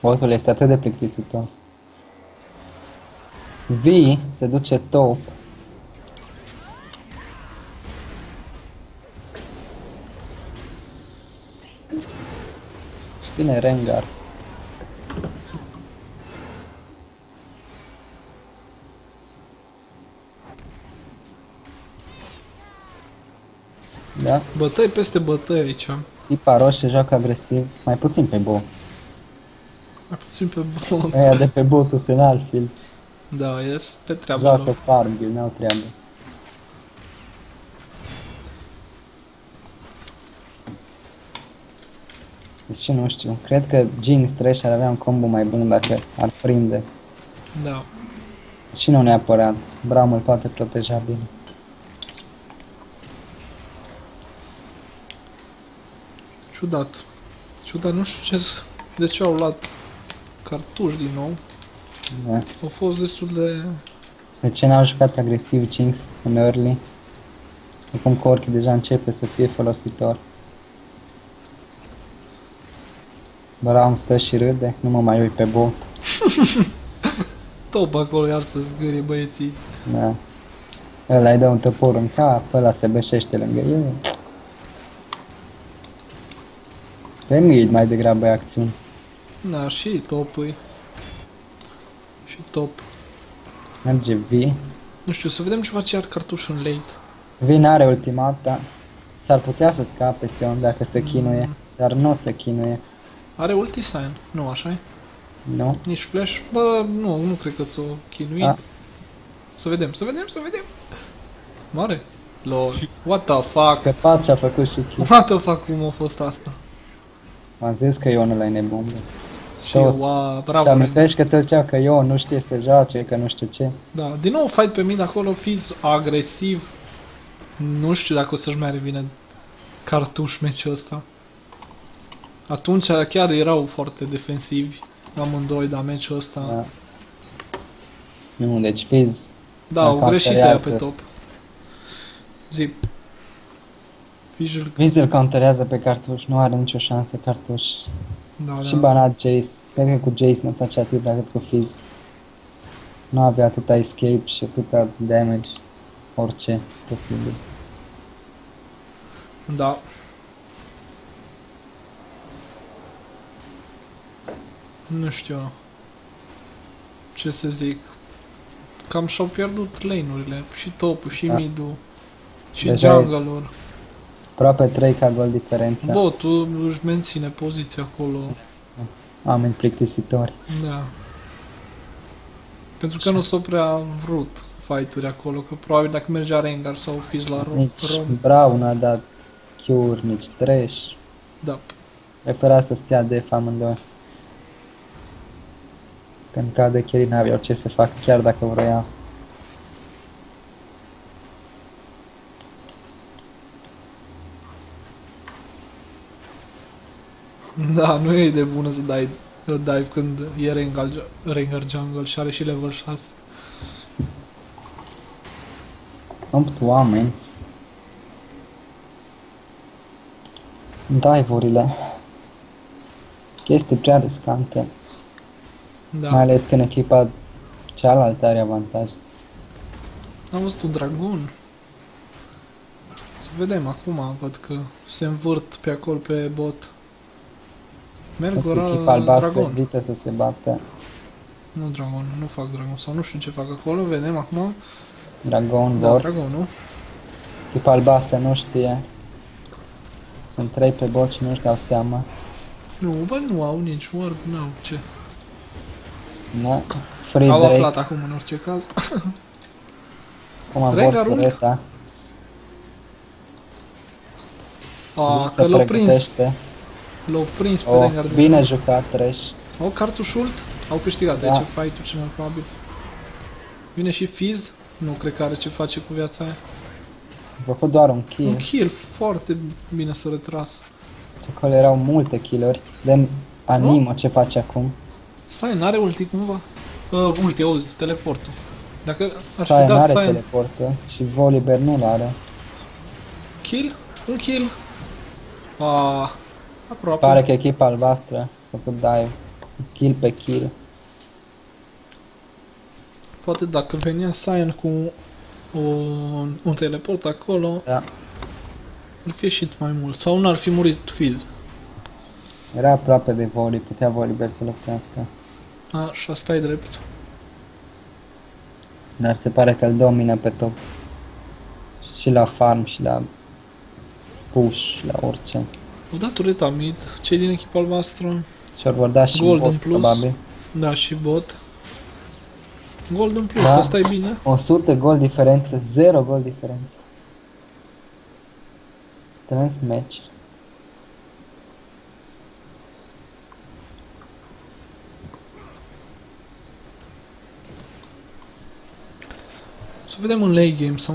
Botul este atât de plictisitor. V se duce top. Și vine Rengar. Da? Bătăi peste bătăi aici. Tipa roșie joacă agresiv, mai puțin pe bow. Mai puțin pe bun. Aia de pe botul sunt altfel. Da, este pe treaba Joacă lor. farm, build, n-au treabă. Deci nu știu, cred că Jinx Trash ar avea un combo mai bun dacă ar prinde. Da. Și nu neapărat, Bram îl poate proteja bine. Ciudat. Ciudat, nu știu ce, de ce au luat cartuși din nou. Da. Au fost destul de... De ce n-au jucat agresiv Jinx în early? Acum Corki deja începe să fie folositor. Bram stă și râde, nu mă mai uit pe bot. Top acolo iar să zgârie băieții. Da. Ăla îi dă un tăpor în cap, ăla se beșește lângă el. Pe mid mai degrabă e acțiuni. Da, și topui. Și top. Merge V. Nu știu, să vedem ce face iar cartușul în late. V n-are ultimata. S-ar putea să scape Sion dacă se chinuie, dar nu se chinuie. Are ulti sign? Nu, așa Nu? Nici flash? Bă, nu, nu cred că s-o chinuit. A. Să vedem, să vedem, să vedem. Mare. Lol. What the fuck? Scăpat și a făcut și kill. What the fuck, cum a fost asta? M-am zis că Ion ăla e nebun. bă. Știu, Toți. wow, bravo. Ți amintești că toți ziceau că Ion nu știe să joace, că nu știu ce. Da, din nou fight pe mid acolo, fiți agresiv. Nu știu dacă o să-și mai revină cartuș meciul ăsta. Atunci chiar erau foarte defensivi amândoi, dar meciul ăsta... Da. Nu, deci Fizz Da, au Mai greșit aia pe counterează. top. Zi. Visual, Fizz îl counterează pe cartuș, nu are nicio șansă cartuș. Da, Și da. banat Jace. Cred că cu Jace nu face atât cât cu Fizz. Nu avea atâta escape și atâta damage. Orice posibil. Da. Nu știu ce să zic. Cam și-au pierdut lane-urile, și top și Da. mid-ul, și Deja e- jungle-ul. Aproape 3 ca gol diferența. Botul își menține poziția acolo, Oameni plictisitori. da. Pentru că nu s-au prea vrut fight-uri acolo, că probabil dacă mergea Rengar sau Fizz la Rom, Nici Rom Brown a dat cure, nici Trash. da. Prefera să stea def amândoi. Când cade Kerry n-aveau ce să facă chiar dacă vroia. Da, nu e de bună să dai dive când e Rengar, Rengar jungle și are și level 6. 8 oameni. Dive-urile. Chestii prea riscante. Da. Mai ales când echipa cealaltă are avantaj. Am văzut un dragon. Să vedem acum, văd că se învârt pe acolo pe bot. Merg ora Echipa albastră dragon. evită să se bată. Nu dragon, nu fac dragon sau nu știu ce fac acolo, vedem acum. Dragon Da, vor. dragon, nu? Echipa albastră nu știe. Sunt trei pe bot și nu-și dau seama. Nu, bă, nu au nici word, n-au ce. Da? Free Au Drake. aflat acum în orice caz. Cum am Rengar vor ult? tureta. A, se că l-au prins, pregătește. L-au prins pe O, Rengar. de- bine jucat Trash. Au cartușul, au câștigat, Da. deci e fight-ul cel mai probabil. Vine și Fizz, nu cred că are ce face cu viața aia. A făcut doar un Un kill. kill foarte bine s-a retras. Și acolo erau multe kill-uri. De animă ce face acum. Stai, n-are ulti cumva? Uh, ulti, auzi, teleportul. Dacă ar Sai fi dat n-are Sai teleportul și Volibear nu-l are. kill, un kill. Ah, aproape. Pare că echipa albastră a făcut dive. Kill pe kill. Poate dacă venea Sion cu un, un teleport acolo, Da. ar fi ieșit mai mult. Sau n-ar fi murit Fizz. Era aproape de Voli, putea Volibear să luptească. A, și asta e drept. Dar se pare că îl domină pe top. Și la farm și la push la orice. O dat tureta mid, cei din echipa albastră, Și ori vor da și Golden bot, Plus. probabil. da și bot. Golden Plus, Da. asta e bine. 100 gol diferență, 0 gol diferență. Strâns match. Să vedem în late game sau...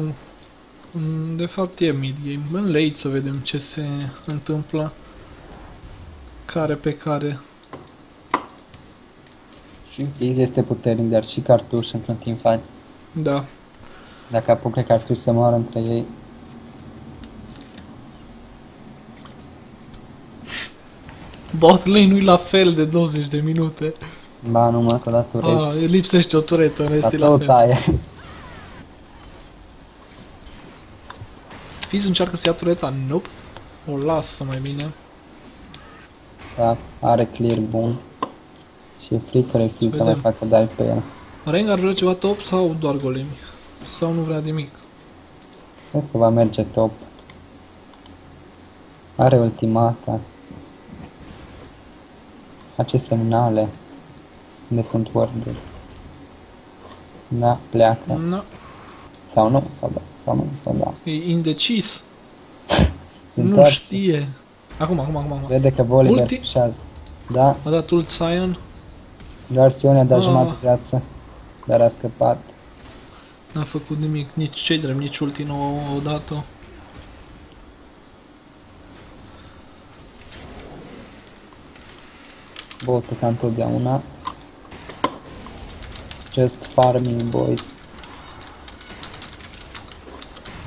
în- De fapt e mid game. În late să vedem ce se întâmplă. Care pe care. Și Fizz este puternic, dar și cartuș într-un team fight. Da. Dacă apucă cartuș să moară între ei, Bot lane nu la fel de 20 de minute. ba nu mă, că o dat urei. Ah, lipsește o turetă, în rest Dar e la tot fel. aia. Fizz încearcă să ia tureta, nope. O lasă mai bine. Da, are clear bun. Și e frică de Fizz să mai vedem. facă dive pe el. Rengar vrea ceva top sau doar golemi? Sau nu vrea nimic? Cred că va merge top. Are ultimata. Face semnale. Unde sunt word Da, pleacă. No, Sau nu, sau da, sau nu, sau da. e indecis. Se Nu întoarce. știe. Acum, acum, acum, acum. Vede că Volibear Ulti- pușează. Da, A dat ult Sion. doar Sion a dat Ah. jumătate de viață. Dar a scăpat. N-a făcut nimic, nici cei drept, nici ulti nu au dat-o. Botul ca întotdeauna. Just farming, boys.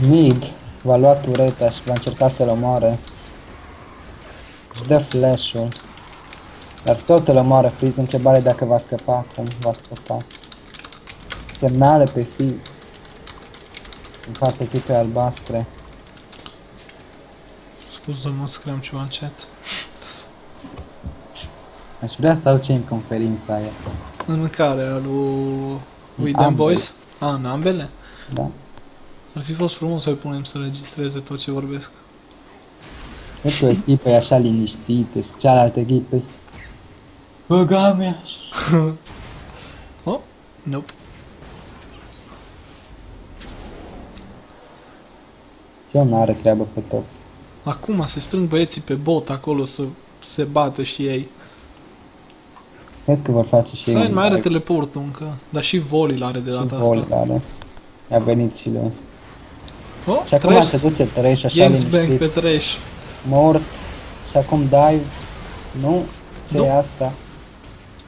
Mid va lua tureta și va încerca să-l omoare. Își dă flash-ul. Dar tot îl omoară Fizz, întrebare dacă va scăpa acum, va scăpa. Semnale pe Fizz. În partea echipei albastre. Scuză-mă, scriam ceva în chat. Aș vrea să aud ce în conferința aia. În care? Al lui We Ambele. Them Boys? A, în ambele? Da? Ar fi fost frumos să-i punem să registreze tot ce vorbesc. Cred că o echipă e așa liniștită și cealaltă echipă e... Băga mea! Oh, nope. Sion are treabă pe top. Acum se strâng băieții pe bot acolo să se bată și ei. Cred că vor face și Sion un mai are live. teleportul încă, dar și Voli are de și data Vol asta. are. A venit și lui. Oh, Și acum Trash, se duce Trash așa Games Bank liniștit, pe Trash. mort. Și acum dive. Nu? ce Nu. e asta?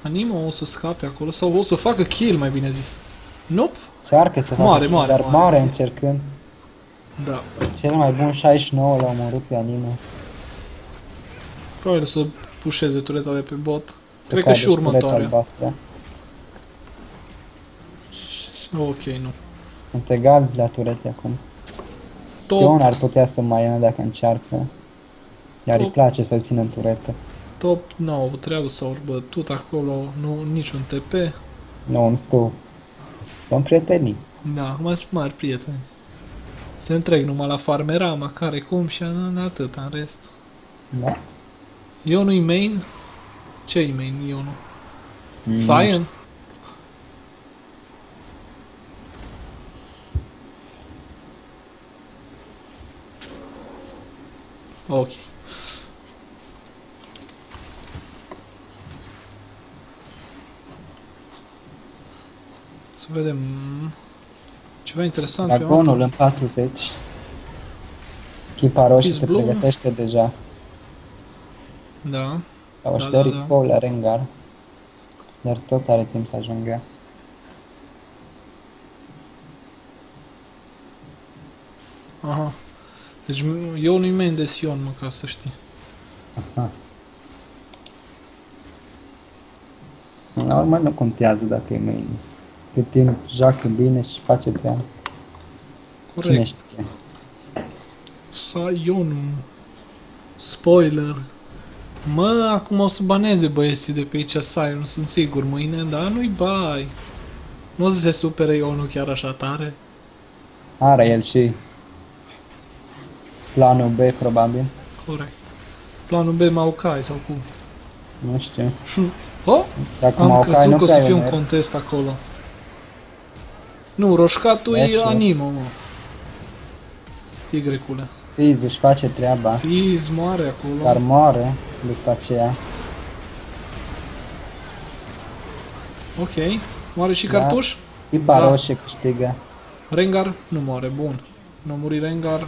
Animo o să scape acolo sau o să facă kill, mai bine zis. Nope. Încearcă să facă Moare, kill, moare, dar moare. moare încercând. Da. Cel mai bun 69 l-a omorât pe Animo. Probabil să pușeze tureta de pe bot. Să Cred că cadă și tureta următoarea. albastră. Ok, nu. Sunt egal la turete acum. Top. Sion ar putea să mai ia dacă încearcă. Iar îi Top. place să-l țină în turetă. Top 9, treabă s-au bătut acolo, nu, niciun TP. Nu, nu stau. Sunt prietenii. Da, acum sunt mari prieteni. Se întreg numai la farmerama, care cum și în atât, în rest. Da. Eu nu-i main? Ce-i main? Eu nu. Nu Sion? Ok. Să vedem ceva interesant pe Dragonul în 40. Echipa roșie Peace se Bloom. pregătește deja. Da. Sau își Da, dă da, recall la Rengar. Dar tot are timp să ajungă. Aha. Deci eu nu-i main de Sion, mă, ca să știi. Aha. La urmă nu contează dacă e main. Cât timp joacă bine și face treaba. Cine Corect. știe? Sionul. Spoiler. Mă, acum o să baneze băieții de pe aici Sion, sunt sigur mâine, dar nu-i bai. Nu o să se supere Ionu chiar așa tare. Are el și Planul B, probabil. Corect. Planul B Maokai sau cum? Nu știu. Oh, Dacă am Maokai crezut nu că o să prea fie e un mers. contest acolo. Nu, roșcatul e Așa. animă, mă. Y-ule. Fiz își face treaba, Fiz moare acolo. dar moare după aceea. Ok. Moare și Da. cartuș? Tipa Da. roșie câștigă. Rengar nu moare, bun. Nu a murit Rengar,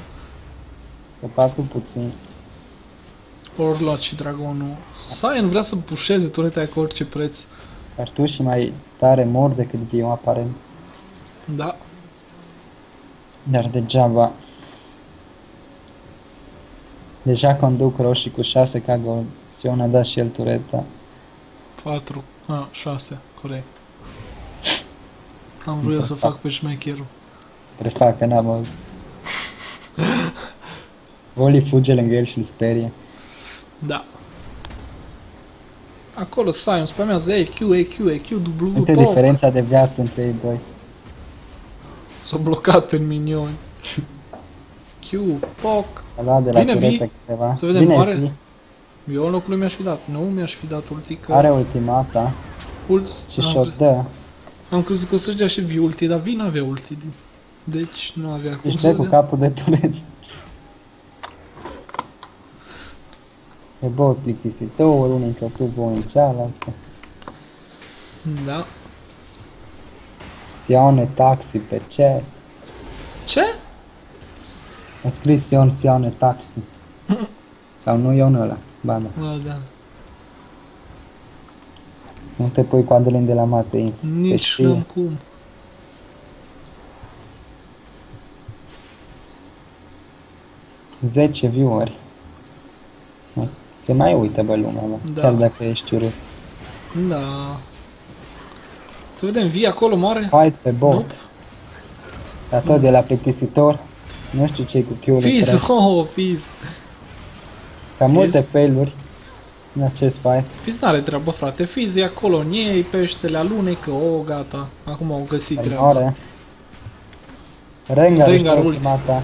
Scăpat cu puțin. ori luat și dragonul. Saiyan vrea să pușeze tureta aia cu orice preț. Cartușii mai tare mor decât viu aparent. Da. Dar degeaba. Deja conduc roșii cu 6 ca gol. Sion a dat și el tureta. 4, a, 6, corect. Am vrut eu să fac pe șmecherul. Prefac că n-am auzit. Voli fuge lângă el și îl sperie. Da. Acolo Sion spamează EQ, EQ, EQ, W, Uite pop. diferența de viață între ei doi. S-a blocat în minioni. Q, POC. S-a luat de la Bine, tureta vii? câteva. Să vedem, Bine, oare? vii. Eu în locul lui mi-aș fi dat. Nu mi-aș fi dat ulti că... Are ultimata Ult... și am, și-o dă. am crezut că o să-și dea și vii ulti, dar vin avea ulti. Deci nu avea cum Își să dă cu dea. capul de turet. E bă, plictisitor, unii că tu voi în cealaltă. Da. Sione taxi pe ce? Ce? A scris Sion Sione taxi. Sau nu Ion ăla? Ba da. Bă, da. Nu te pui cu Adelin de la Matei. Se Nici n-am știe. cum. Zece view-uri. Se mai uită bă lumea, bă. Da. Chiar dacă ești urât. Da. Să vedem, vii acolo moare? Fight pe bot. Nope. Dar tot de la plictisitor. Nu știu ce cu Q-ul Fiz, trash. oh, Fiz. Cam multe Fiz. failuri în acest fight. Fiz n-are treabă, frate. Fiz e acolo în ei, peștele alunecă, o, gata. Acum au găsit Îl treaba. moare. Rengar își Rengar dă ult. ultimata.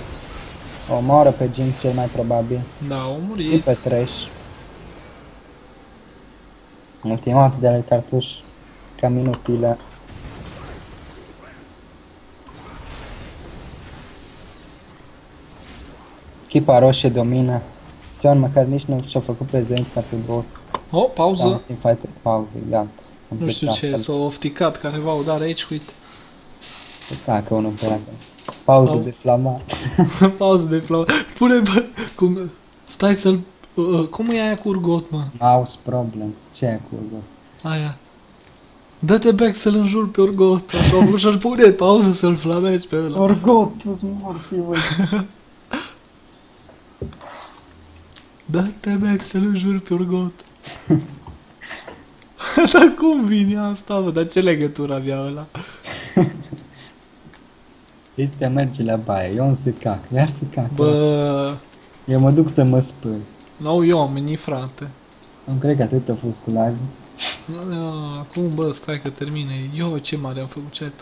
O moară pe Jinx cel mai probabil. Da, au Și murit. pe Trash. Ultimata de la cartuș. Cam inutilă. Chipa roșie domină. Sion măcar nici nu și-a făcut prezența pe bot. O, pauză. Sau în fight pauză, gata. Am Nu știu plecat ce, să-l- s-a ofticat careva o dare aici, uite. Cacă unul pe la Pauză Sau- de flama. pauză de flau. Pune, bă, cum, stai să-l, uh, cum e aia cu urgot, mă? Mouse problem. Ce e cu urgot? Aia. Dă-te back să-l înjur pe urgot. Așa, și-ar pune pauză să-l flamezi pe ăla. Urgot, tu-s morții, voi. Dă-te back să-l înjur pe urgot. Dar cum vine asta, mă? Dar ce legătură avea ăla? Este merge la baie, eu se cac, iar se cac. Bă, Eu mă duc să mă spăl. n-au eu oamenii, frate. Nu cred că atât a fost cu live. Ah, Acum, bă, stai că termine. Eu ce mare am făcut chat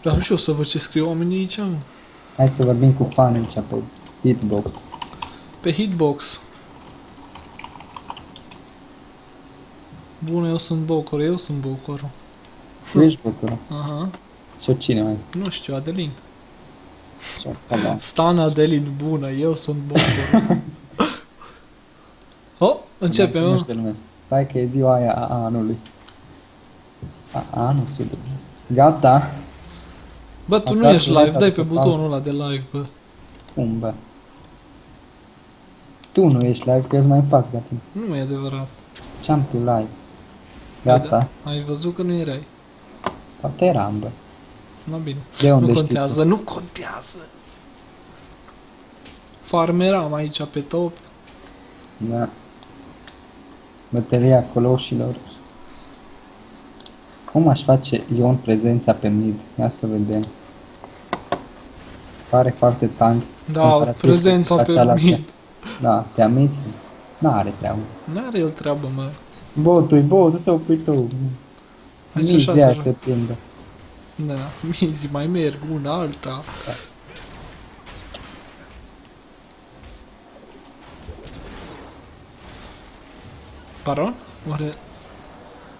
Vreau și eu să văd ce scriu oamenii aici, mă. Hai să vorbim cu fan aici pe hitbox. Pe hitbox. Bună, eu sunt Bocor, eu sunt Bocor. Tu ești bucură. Aha, Și cine mai? nu știu, Adelin. Ce da. Stan Adelin, bună, eu sunt Bocor. oh, începem, Nu mă. știu lumea. Stai că e ziua aia a anului. A anul sud. Gata. Bă, tu nu Apare ești lumea live, dai pe pe butonul pauză. ăla de live, bă. Cum, bă? Tu nu ești live, că eu sunt mai în față ca tine. Nu e adevărat. Ce-am tu live? Gata. Ai văzut că nu erai. Poate eram, bă. Na bine. De unde nu știi contează, nu contează. Farmeram aici pe top. Da. Bătălia coloșilor. Cum aș face Ion prezența pe mid? Ia să vedem. Pare foarte tank. Da, comparativ cu prezența pe cealaltă. mid. Da, te amiți? N-are treabă. N-are el treabă, mă. Botul, botul tău, pui tu. Aici Nici așa ea se- se prindă. Da, mizi mai merg una alta. Baron? Oare...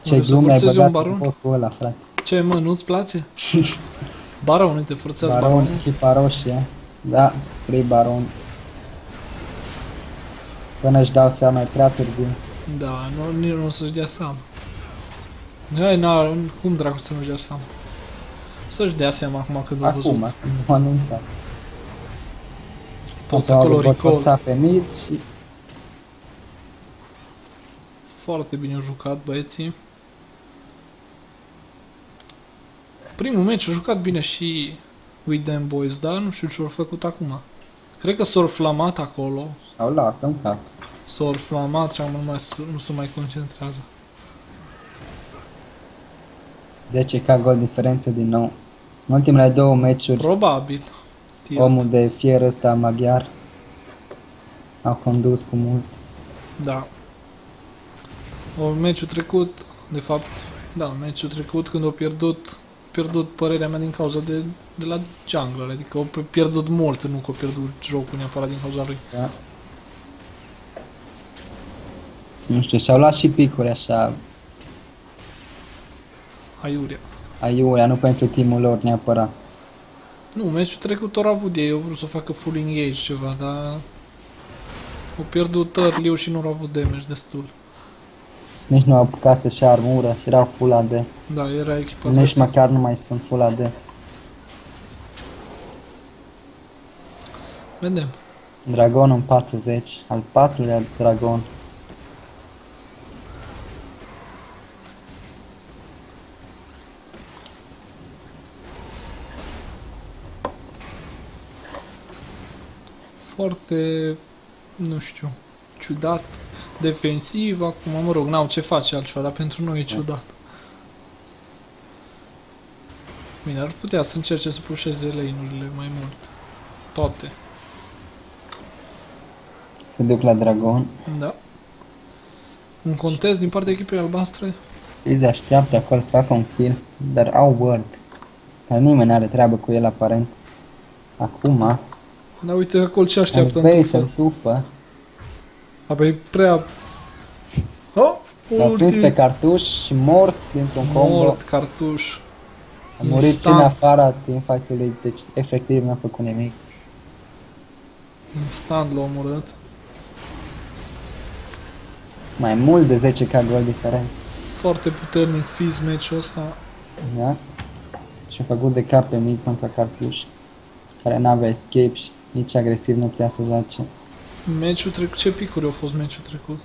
Ce oare să glume ai forțezi un băgat în baron? botul ăla, frate. Ce, mă, nu-ți place? baron, uite, forțează Baron, baron. echipa roșie. Da, vrei baron. Până își dau seama, e prea târziu. Da, nu, nici nu o să-și dea seama. Hai, na, cum dracu să nu-și dea seama? Să-și dea seama acum când a văzut. Acum, când am anunțat. Toți Acum acolo au recall. forța pe mid și Foarte bine jucat băieții. Primul meci a jucat bine și With Them Boys, dar nu știu ce au făcut acum. Cred că s-au flamat acolo, au luat în cap. s-au flamat și acum nu, mai, nu se mai concentrează. 10 ca gol diferență din nou. În ultimele două meciuri, Probabil. Tia. omul de fier ăsta maghiar a condus cu mult. Da. O meciul trecut, de fapt, da, meciul trecut când au pierdut, pierdut părerea mea din cauza de, de la jungler, adică au pierdut mult, nu că au pierdut jocul neapărat din cauza lui. Da? Nu știu, și-au luat și picuri așa, Aiurea. aiurea, nu pentru timul lor neapărat. Nu, meciul trecut au avut ei, au vrut să facă full engage ceva, dar au pierdut early și nu au avut damage destul. Nici nu au apucat să-și ia armură și erau full AD. Da, era echipa Nici adversă. măcar nu mai sunt full AD. Vedem. Dragon în 40, al patrulea dragon. Foarte, nu știu, ciudat. Defensiv, acum, mă rog, n-au ce face altceva, dar pentru noi e ciudat. Bine, ar putea să încerce să pușeze lane-urile mai mult. Toate. Se duc la dragon. Da. Un contest din partea echipei albastre? Îi se așteaptă acolo să facă un kill, dar au word. Dar nimeni nu are treabă cu el aparent. Acum, Da, uite acolo ce așteaptă în Bait îl tufă. tupă, Apoi e prea... Oh! l-au prins pe cartuș și mort dintr-un combo. Mort, cartuș. A murit și Instant. în afara teamfight-ului, deci efectiv n-a făcut nimic. Instant l-a omorât. Mai mult de 10 ca gol diferență. Foarte puternic Fizz meciul ăsta. Da? Și-a făcut de cap pe mid contra cartuș. Care n-avea escape și nici agresiv nu putea să joace. Meciul trecut, ce picuri au fost meciul trecut?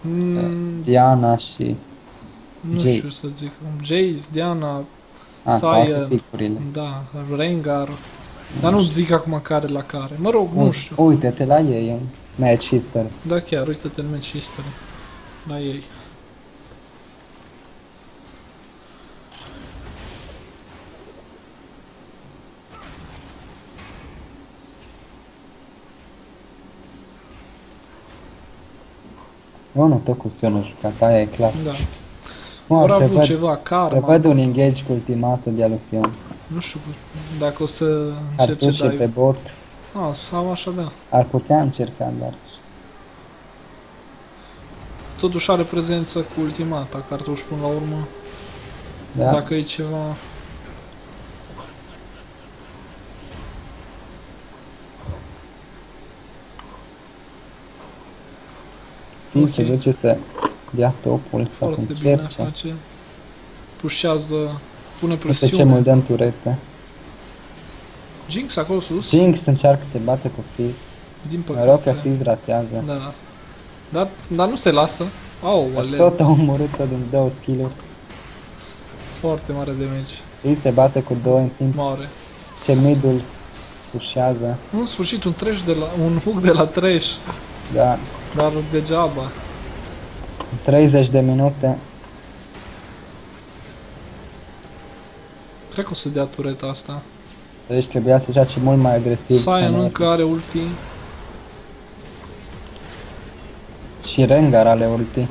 Mm, Diana și... nu Jace. știu să zic. Jace, Diana, A, Sion. toate picurile. da, Rengar. Dar nu zic acum care la care. Mă rog, nu știu. Uite-te la ei în match history. Da, chiar, uite-te în match history. La ei. Eu nu tot cu Sion a jucat, aia e clar. Da. Au Mă, te avut văd, ceva te karma. văd un engage cu ultimatul de al lui Sion. Nu știu dacă o să încerce Cartușe pe dive. bot. Ah, sau așa da. Ar putea încerca, dar... Totuși are prezență cu ultimata, cartuș până la urmă. Da, Dacă e ceva... Fii se ok. duce să dea topul, ca să Foarte bine încerce. face. Pușează, pune Uite ce presiune. mult dăm turete. Jinx acolo sus, Jinx încearcă să se bate cu Fizz. din Mă rog că păcate. Fizz ratează. Da. Dar, dar nu se lasă. Au, aleu. Tot a omorât-o din două skill-uri. Foarte mare damage. Fizz se bate cu două în timp Mare. ce midul pușează. În sfârșit un trash de la, un hook de la trash. Da, Dar degeaba. 30 de minute. Cred că o să dea tureta asta. Deci trebuia să joace mult mai agresiv. Sion Mai încă are ulti. Și Rengar are ulti.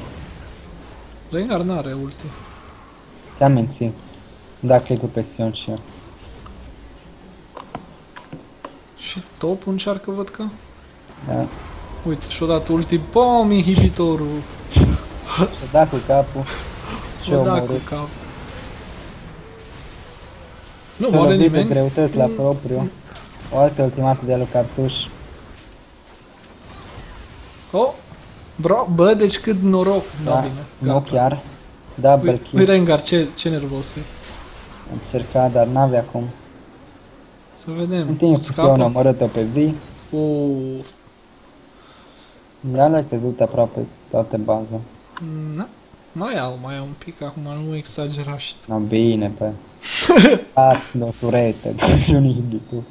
Rengar n-are ulti. Te-am mințit. Dacă e cu presiuni și eu. Și top încearcă, văd că. Da. Uite, și-o dat ulti. Bam, inhibitorul. Și-a dat cu capul. Și O o da cu omorât. cap. Nu moare lovit de nimeni? greutăți la propriu. O altă ultimată de lui Cartuș. Oh! Bro, bă, deci cât noroc. Da, Da, bine. nu gata. chiar. Double Ui, ui, kill. Rengar, ce, ce nervos e. Încerca, dar n-avea cum. Să vedem. În timp ce Sion a omorât-o pe vii, Oh, ea l-a căzut aproape toată baza. na. Mai au, mai au un pic acum, nu exagera și tu. No, bine, pe. Pat, o turete, deci un idiot.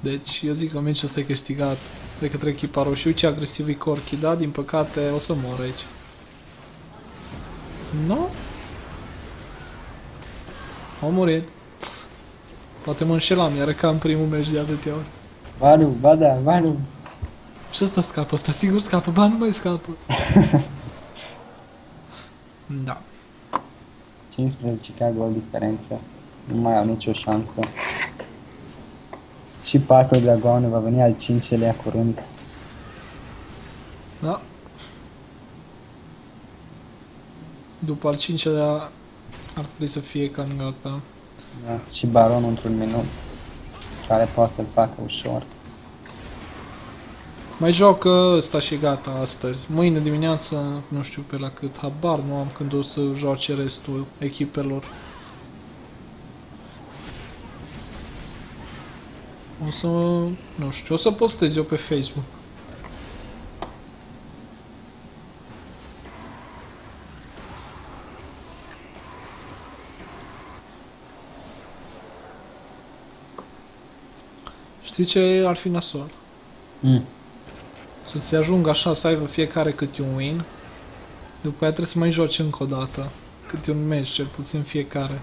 Deci eu zic că meciul ăsta e câștigat de către echipa roșie. Uite ce agresiv e Corki, da? Din păcate o să mor aici. Nu? Au murit. Poate mă înșelam, iar ca în primul meci de atâtea ori. Valu, ba da, Valu. Și ăsta scapă, ăsta sigur scapă, ba nu mai scapă. da. 15 ca gol diferență. Nu mai au nicio șansă. Și 4 dragoane, va veni al 5-lea curând. Da. După al cincelea ar trebui să fie cam gata. Da. Și baronul într-un minut. Care poate să-l facă ușor. Mai joacă ăsta și gata astăzi. Mâine dimineață, nu știu pe la cât, habar nu am când o să joace restul echipelor. O să, nu știu, o să postez eu pe Facebook. Știi ce ar fi nasol? Mm. Să-ți ajungă așa să aibă fiecare câte un win. După aia trebuie să mai joci încă o dată. Câte un meci, cel puțin fiecare.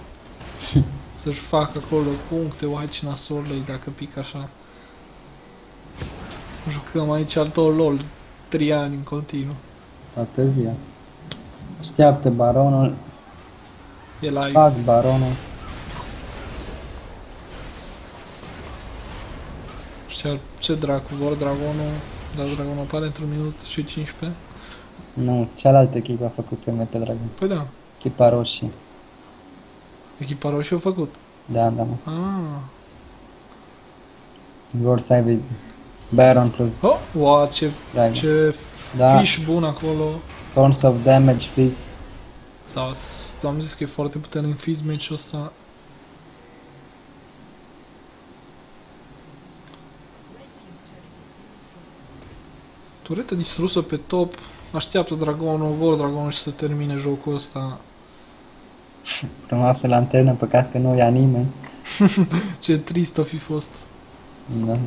Să-și facă acolo puncte, uai ce nasolei dacă pic așa. Jucăm aici al tău LOL 3 ani în continuu. Toată ziua. Așteaptă baronul, E live. fac baronul. Știa ce dracu vor dragonul, dar dragonul apare într-un minut și 15. Nu, cealaltă echipă a făcut semne pe dragon. Păi da, Echipa roșie. echipa roșie a făcut. Da, da, mă. Ah. Vor să aibă Baron plus Oh, wow, ce, Dragon. ce Da, fish bun acolo. Thorns of Damage, Fizz. Da, s- am zis că e foarte puternic Fizz meciul ăsta. Tureta distrusă pe top. Așteaptă dragonul, vor dragonul și să termine jocul ăsta. Frumoasă lanternă, păcat că nu ia nimeni. Ce trist a fi fost. Da.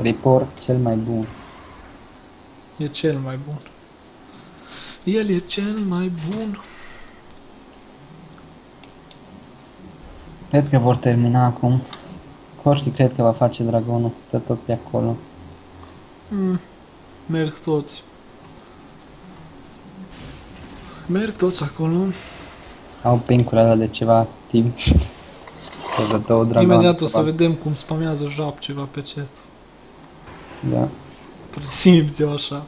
Report cel mai bun. E cel mai bun. El e cel mai bun. Cred că vor termina acum. Corki cred că va face dragonul, stă tot pe acolo. Mm. Merg toți. Merg toți acolo. Au pincul ăla de ceva timp. Că văd două dragoane. Imediat o să probabil. vedem cum spamează jap ceva pe chat. Da. Presimt eu așa.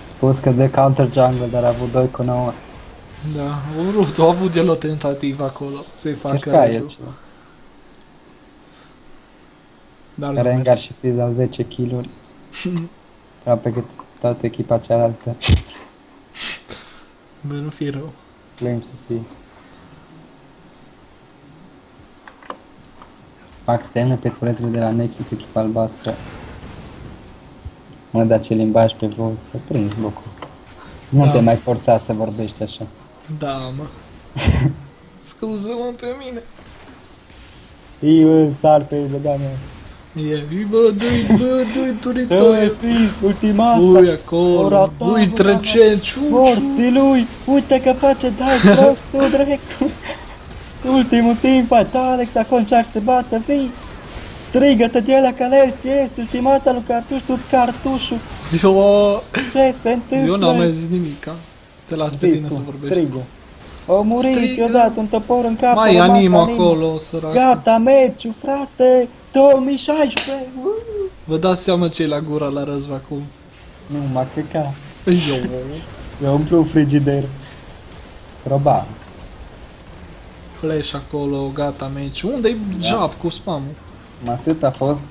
Spus că de counter jungle, dar a avut 2 cu 9. Da, a vrut, a avut el o tentativă acolo să-i facă Cerca e raidul. ceva. Dar nu Rengar mers. și Fizz au 10 kill-uri. Aproape cât toată echipa cealaltă. Bă, nu fi rău. Plâng să fie. Fac semne pe turețele de la Nexus, echipa albastră. Mă da ce limbaj pe voi, că prins lucru. Nu Da. te mai forța să vorbești așa. Da, mă. Scuză-mă pe mine. Eu sar pe vedania. E, ui, bă, dui, bă, dui, turito. Dă-i pis, ultimata! Ui, acolo. Ora ta, Ui, bă, trece, ciu, Morții lui! Uite că face dai prostul, dracu! Ultimul timp, da, Alex, acolo încearcă să bată, vii! Strigă-te de la Calers, ies, ultimata lui Cartuș, tu-ți cartușul! Eu, Ce se întâmplă? eu n-am mai zis nimic, a? Te las pe Zi tine tu, să vorbești. strigă. Au murit, Strigă. i-o dat un topor în cap, Mai a rămas anim anim. acolo, sărac. Gata, meciul, frate! 2016! Uh! Vă dați seama ce la gura la răzva acum. Nu, m-a căcat. Eu. Eu umplu frigider. Probabil. Flash acolo, gata meci. Unde-i Da. job cu spamul? Atât a fost.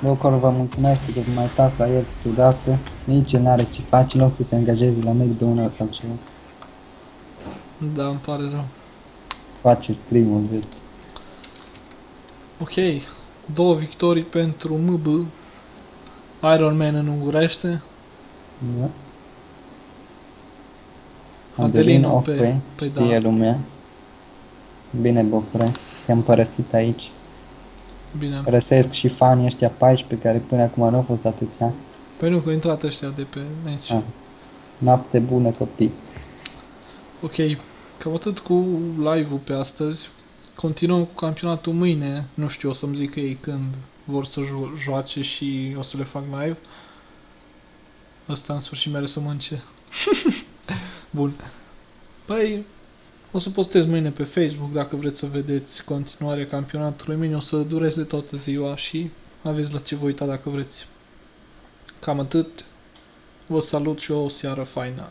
Locul vă mulțumește că mai uitați la el câteodată. Nici el n-are ce face în loc să se angajeze la McDonald's sau ceva. Da, îmi pare rău. Face stream-ul, vezi. Ok, două victorii pentru MB. Iron Man în ungurește. Da. Adelino Adelino pe- pe, pe știe da. lumea. Bine, Bocure, te-am părăsit aici. Bine. Răsesc și fanii ăștia 14 care până acum nu au fost atâția. Păi nu, că au intrat ăștia de pe meci. Ah. Noapte bună, copii. Ok, cam atât cu live-ul pe astăzi. Continuăm cu campionatul mâine. Nu știu, o să-mi zică ei când vor să jo- joace și o să le fac live. Ăsta în sfârșit mere să mănânce. Bun. Păi, o să postez mâine pe Facebook dacă vreți să vedeți continuarea campionatului. Mâine o să dureze toată ziua și aveți la ce vă uita dacă vreți. Cam atât. Vă salut și o seară faină.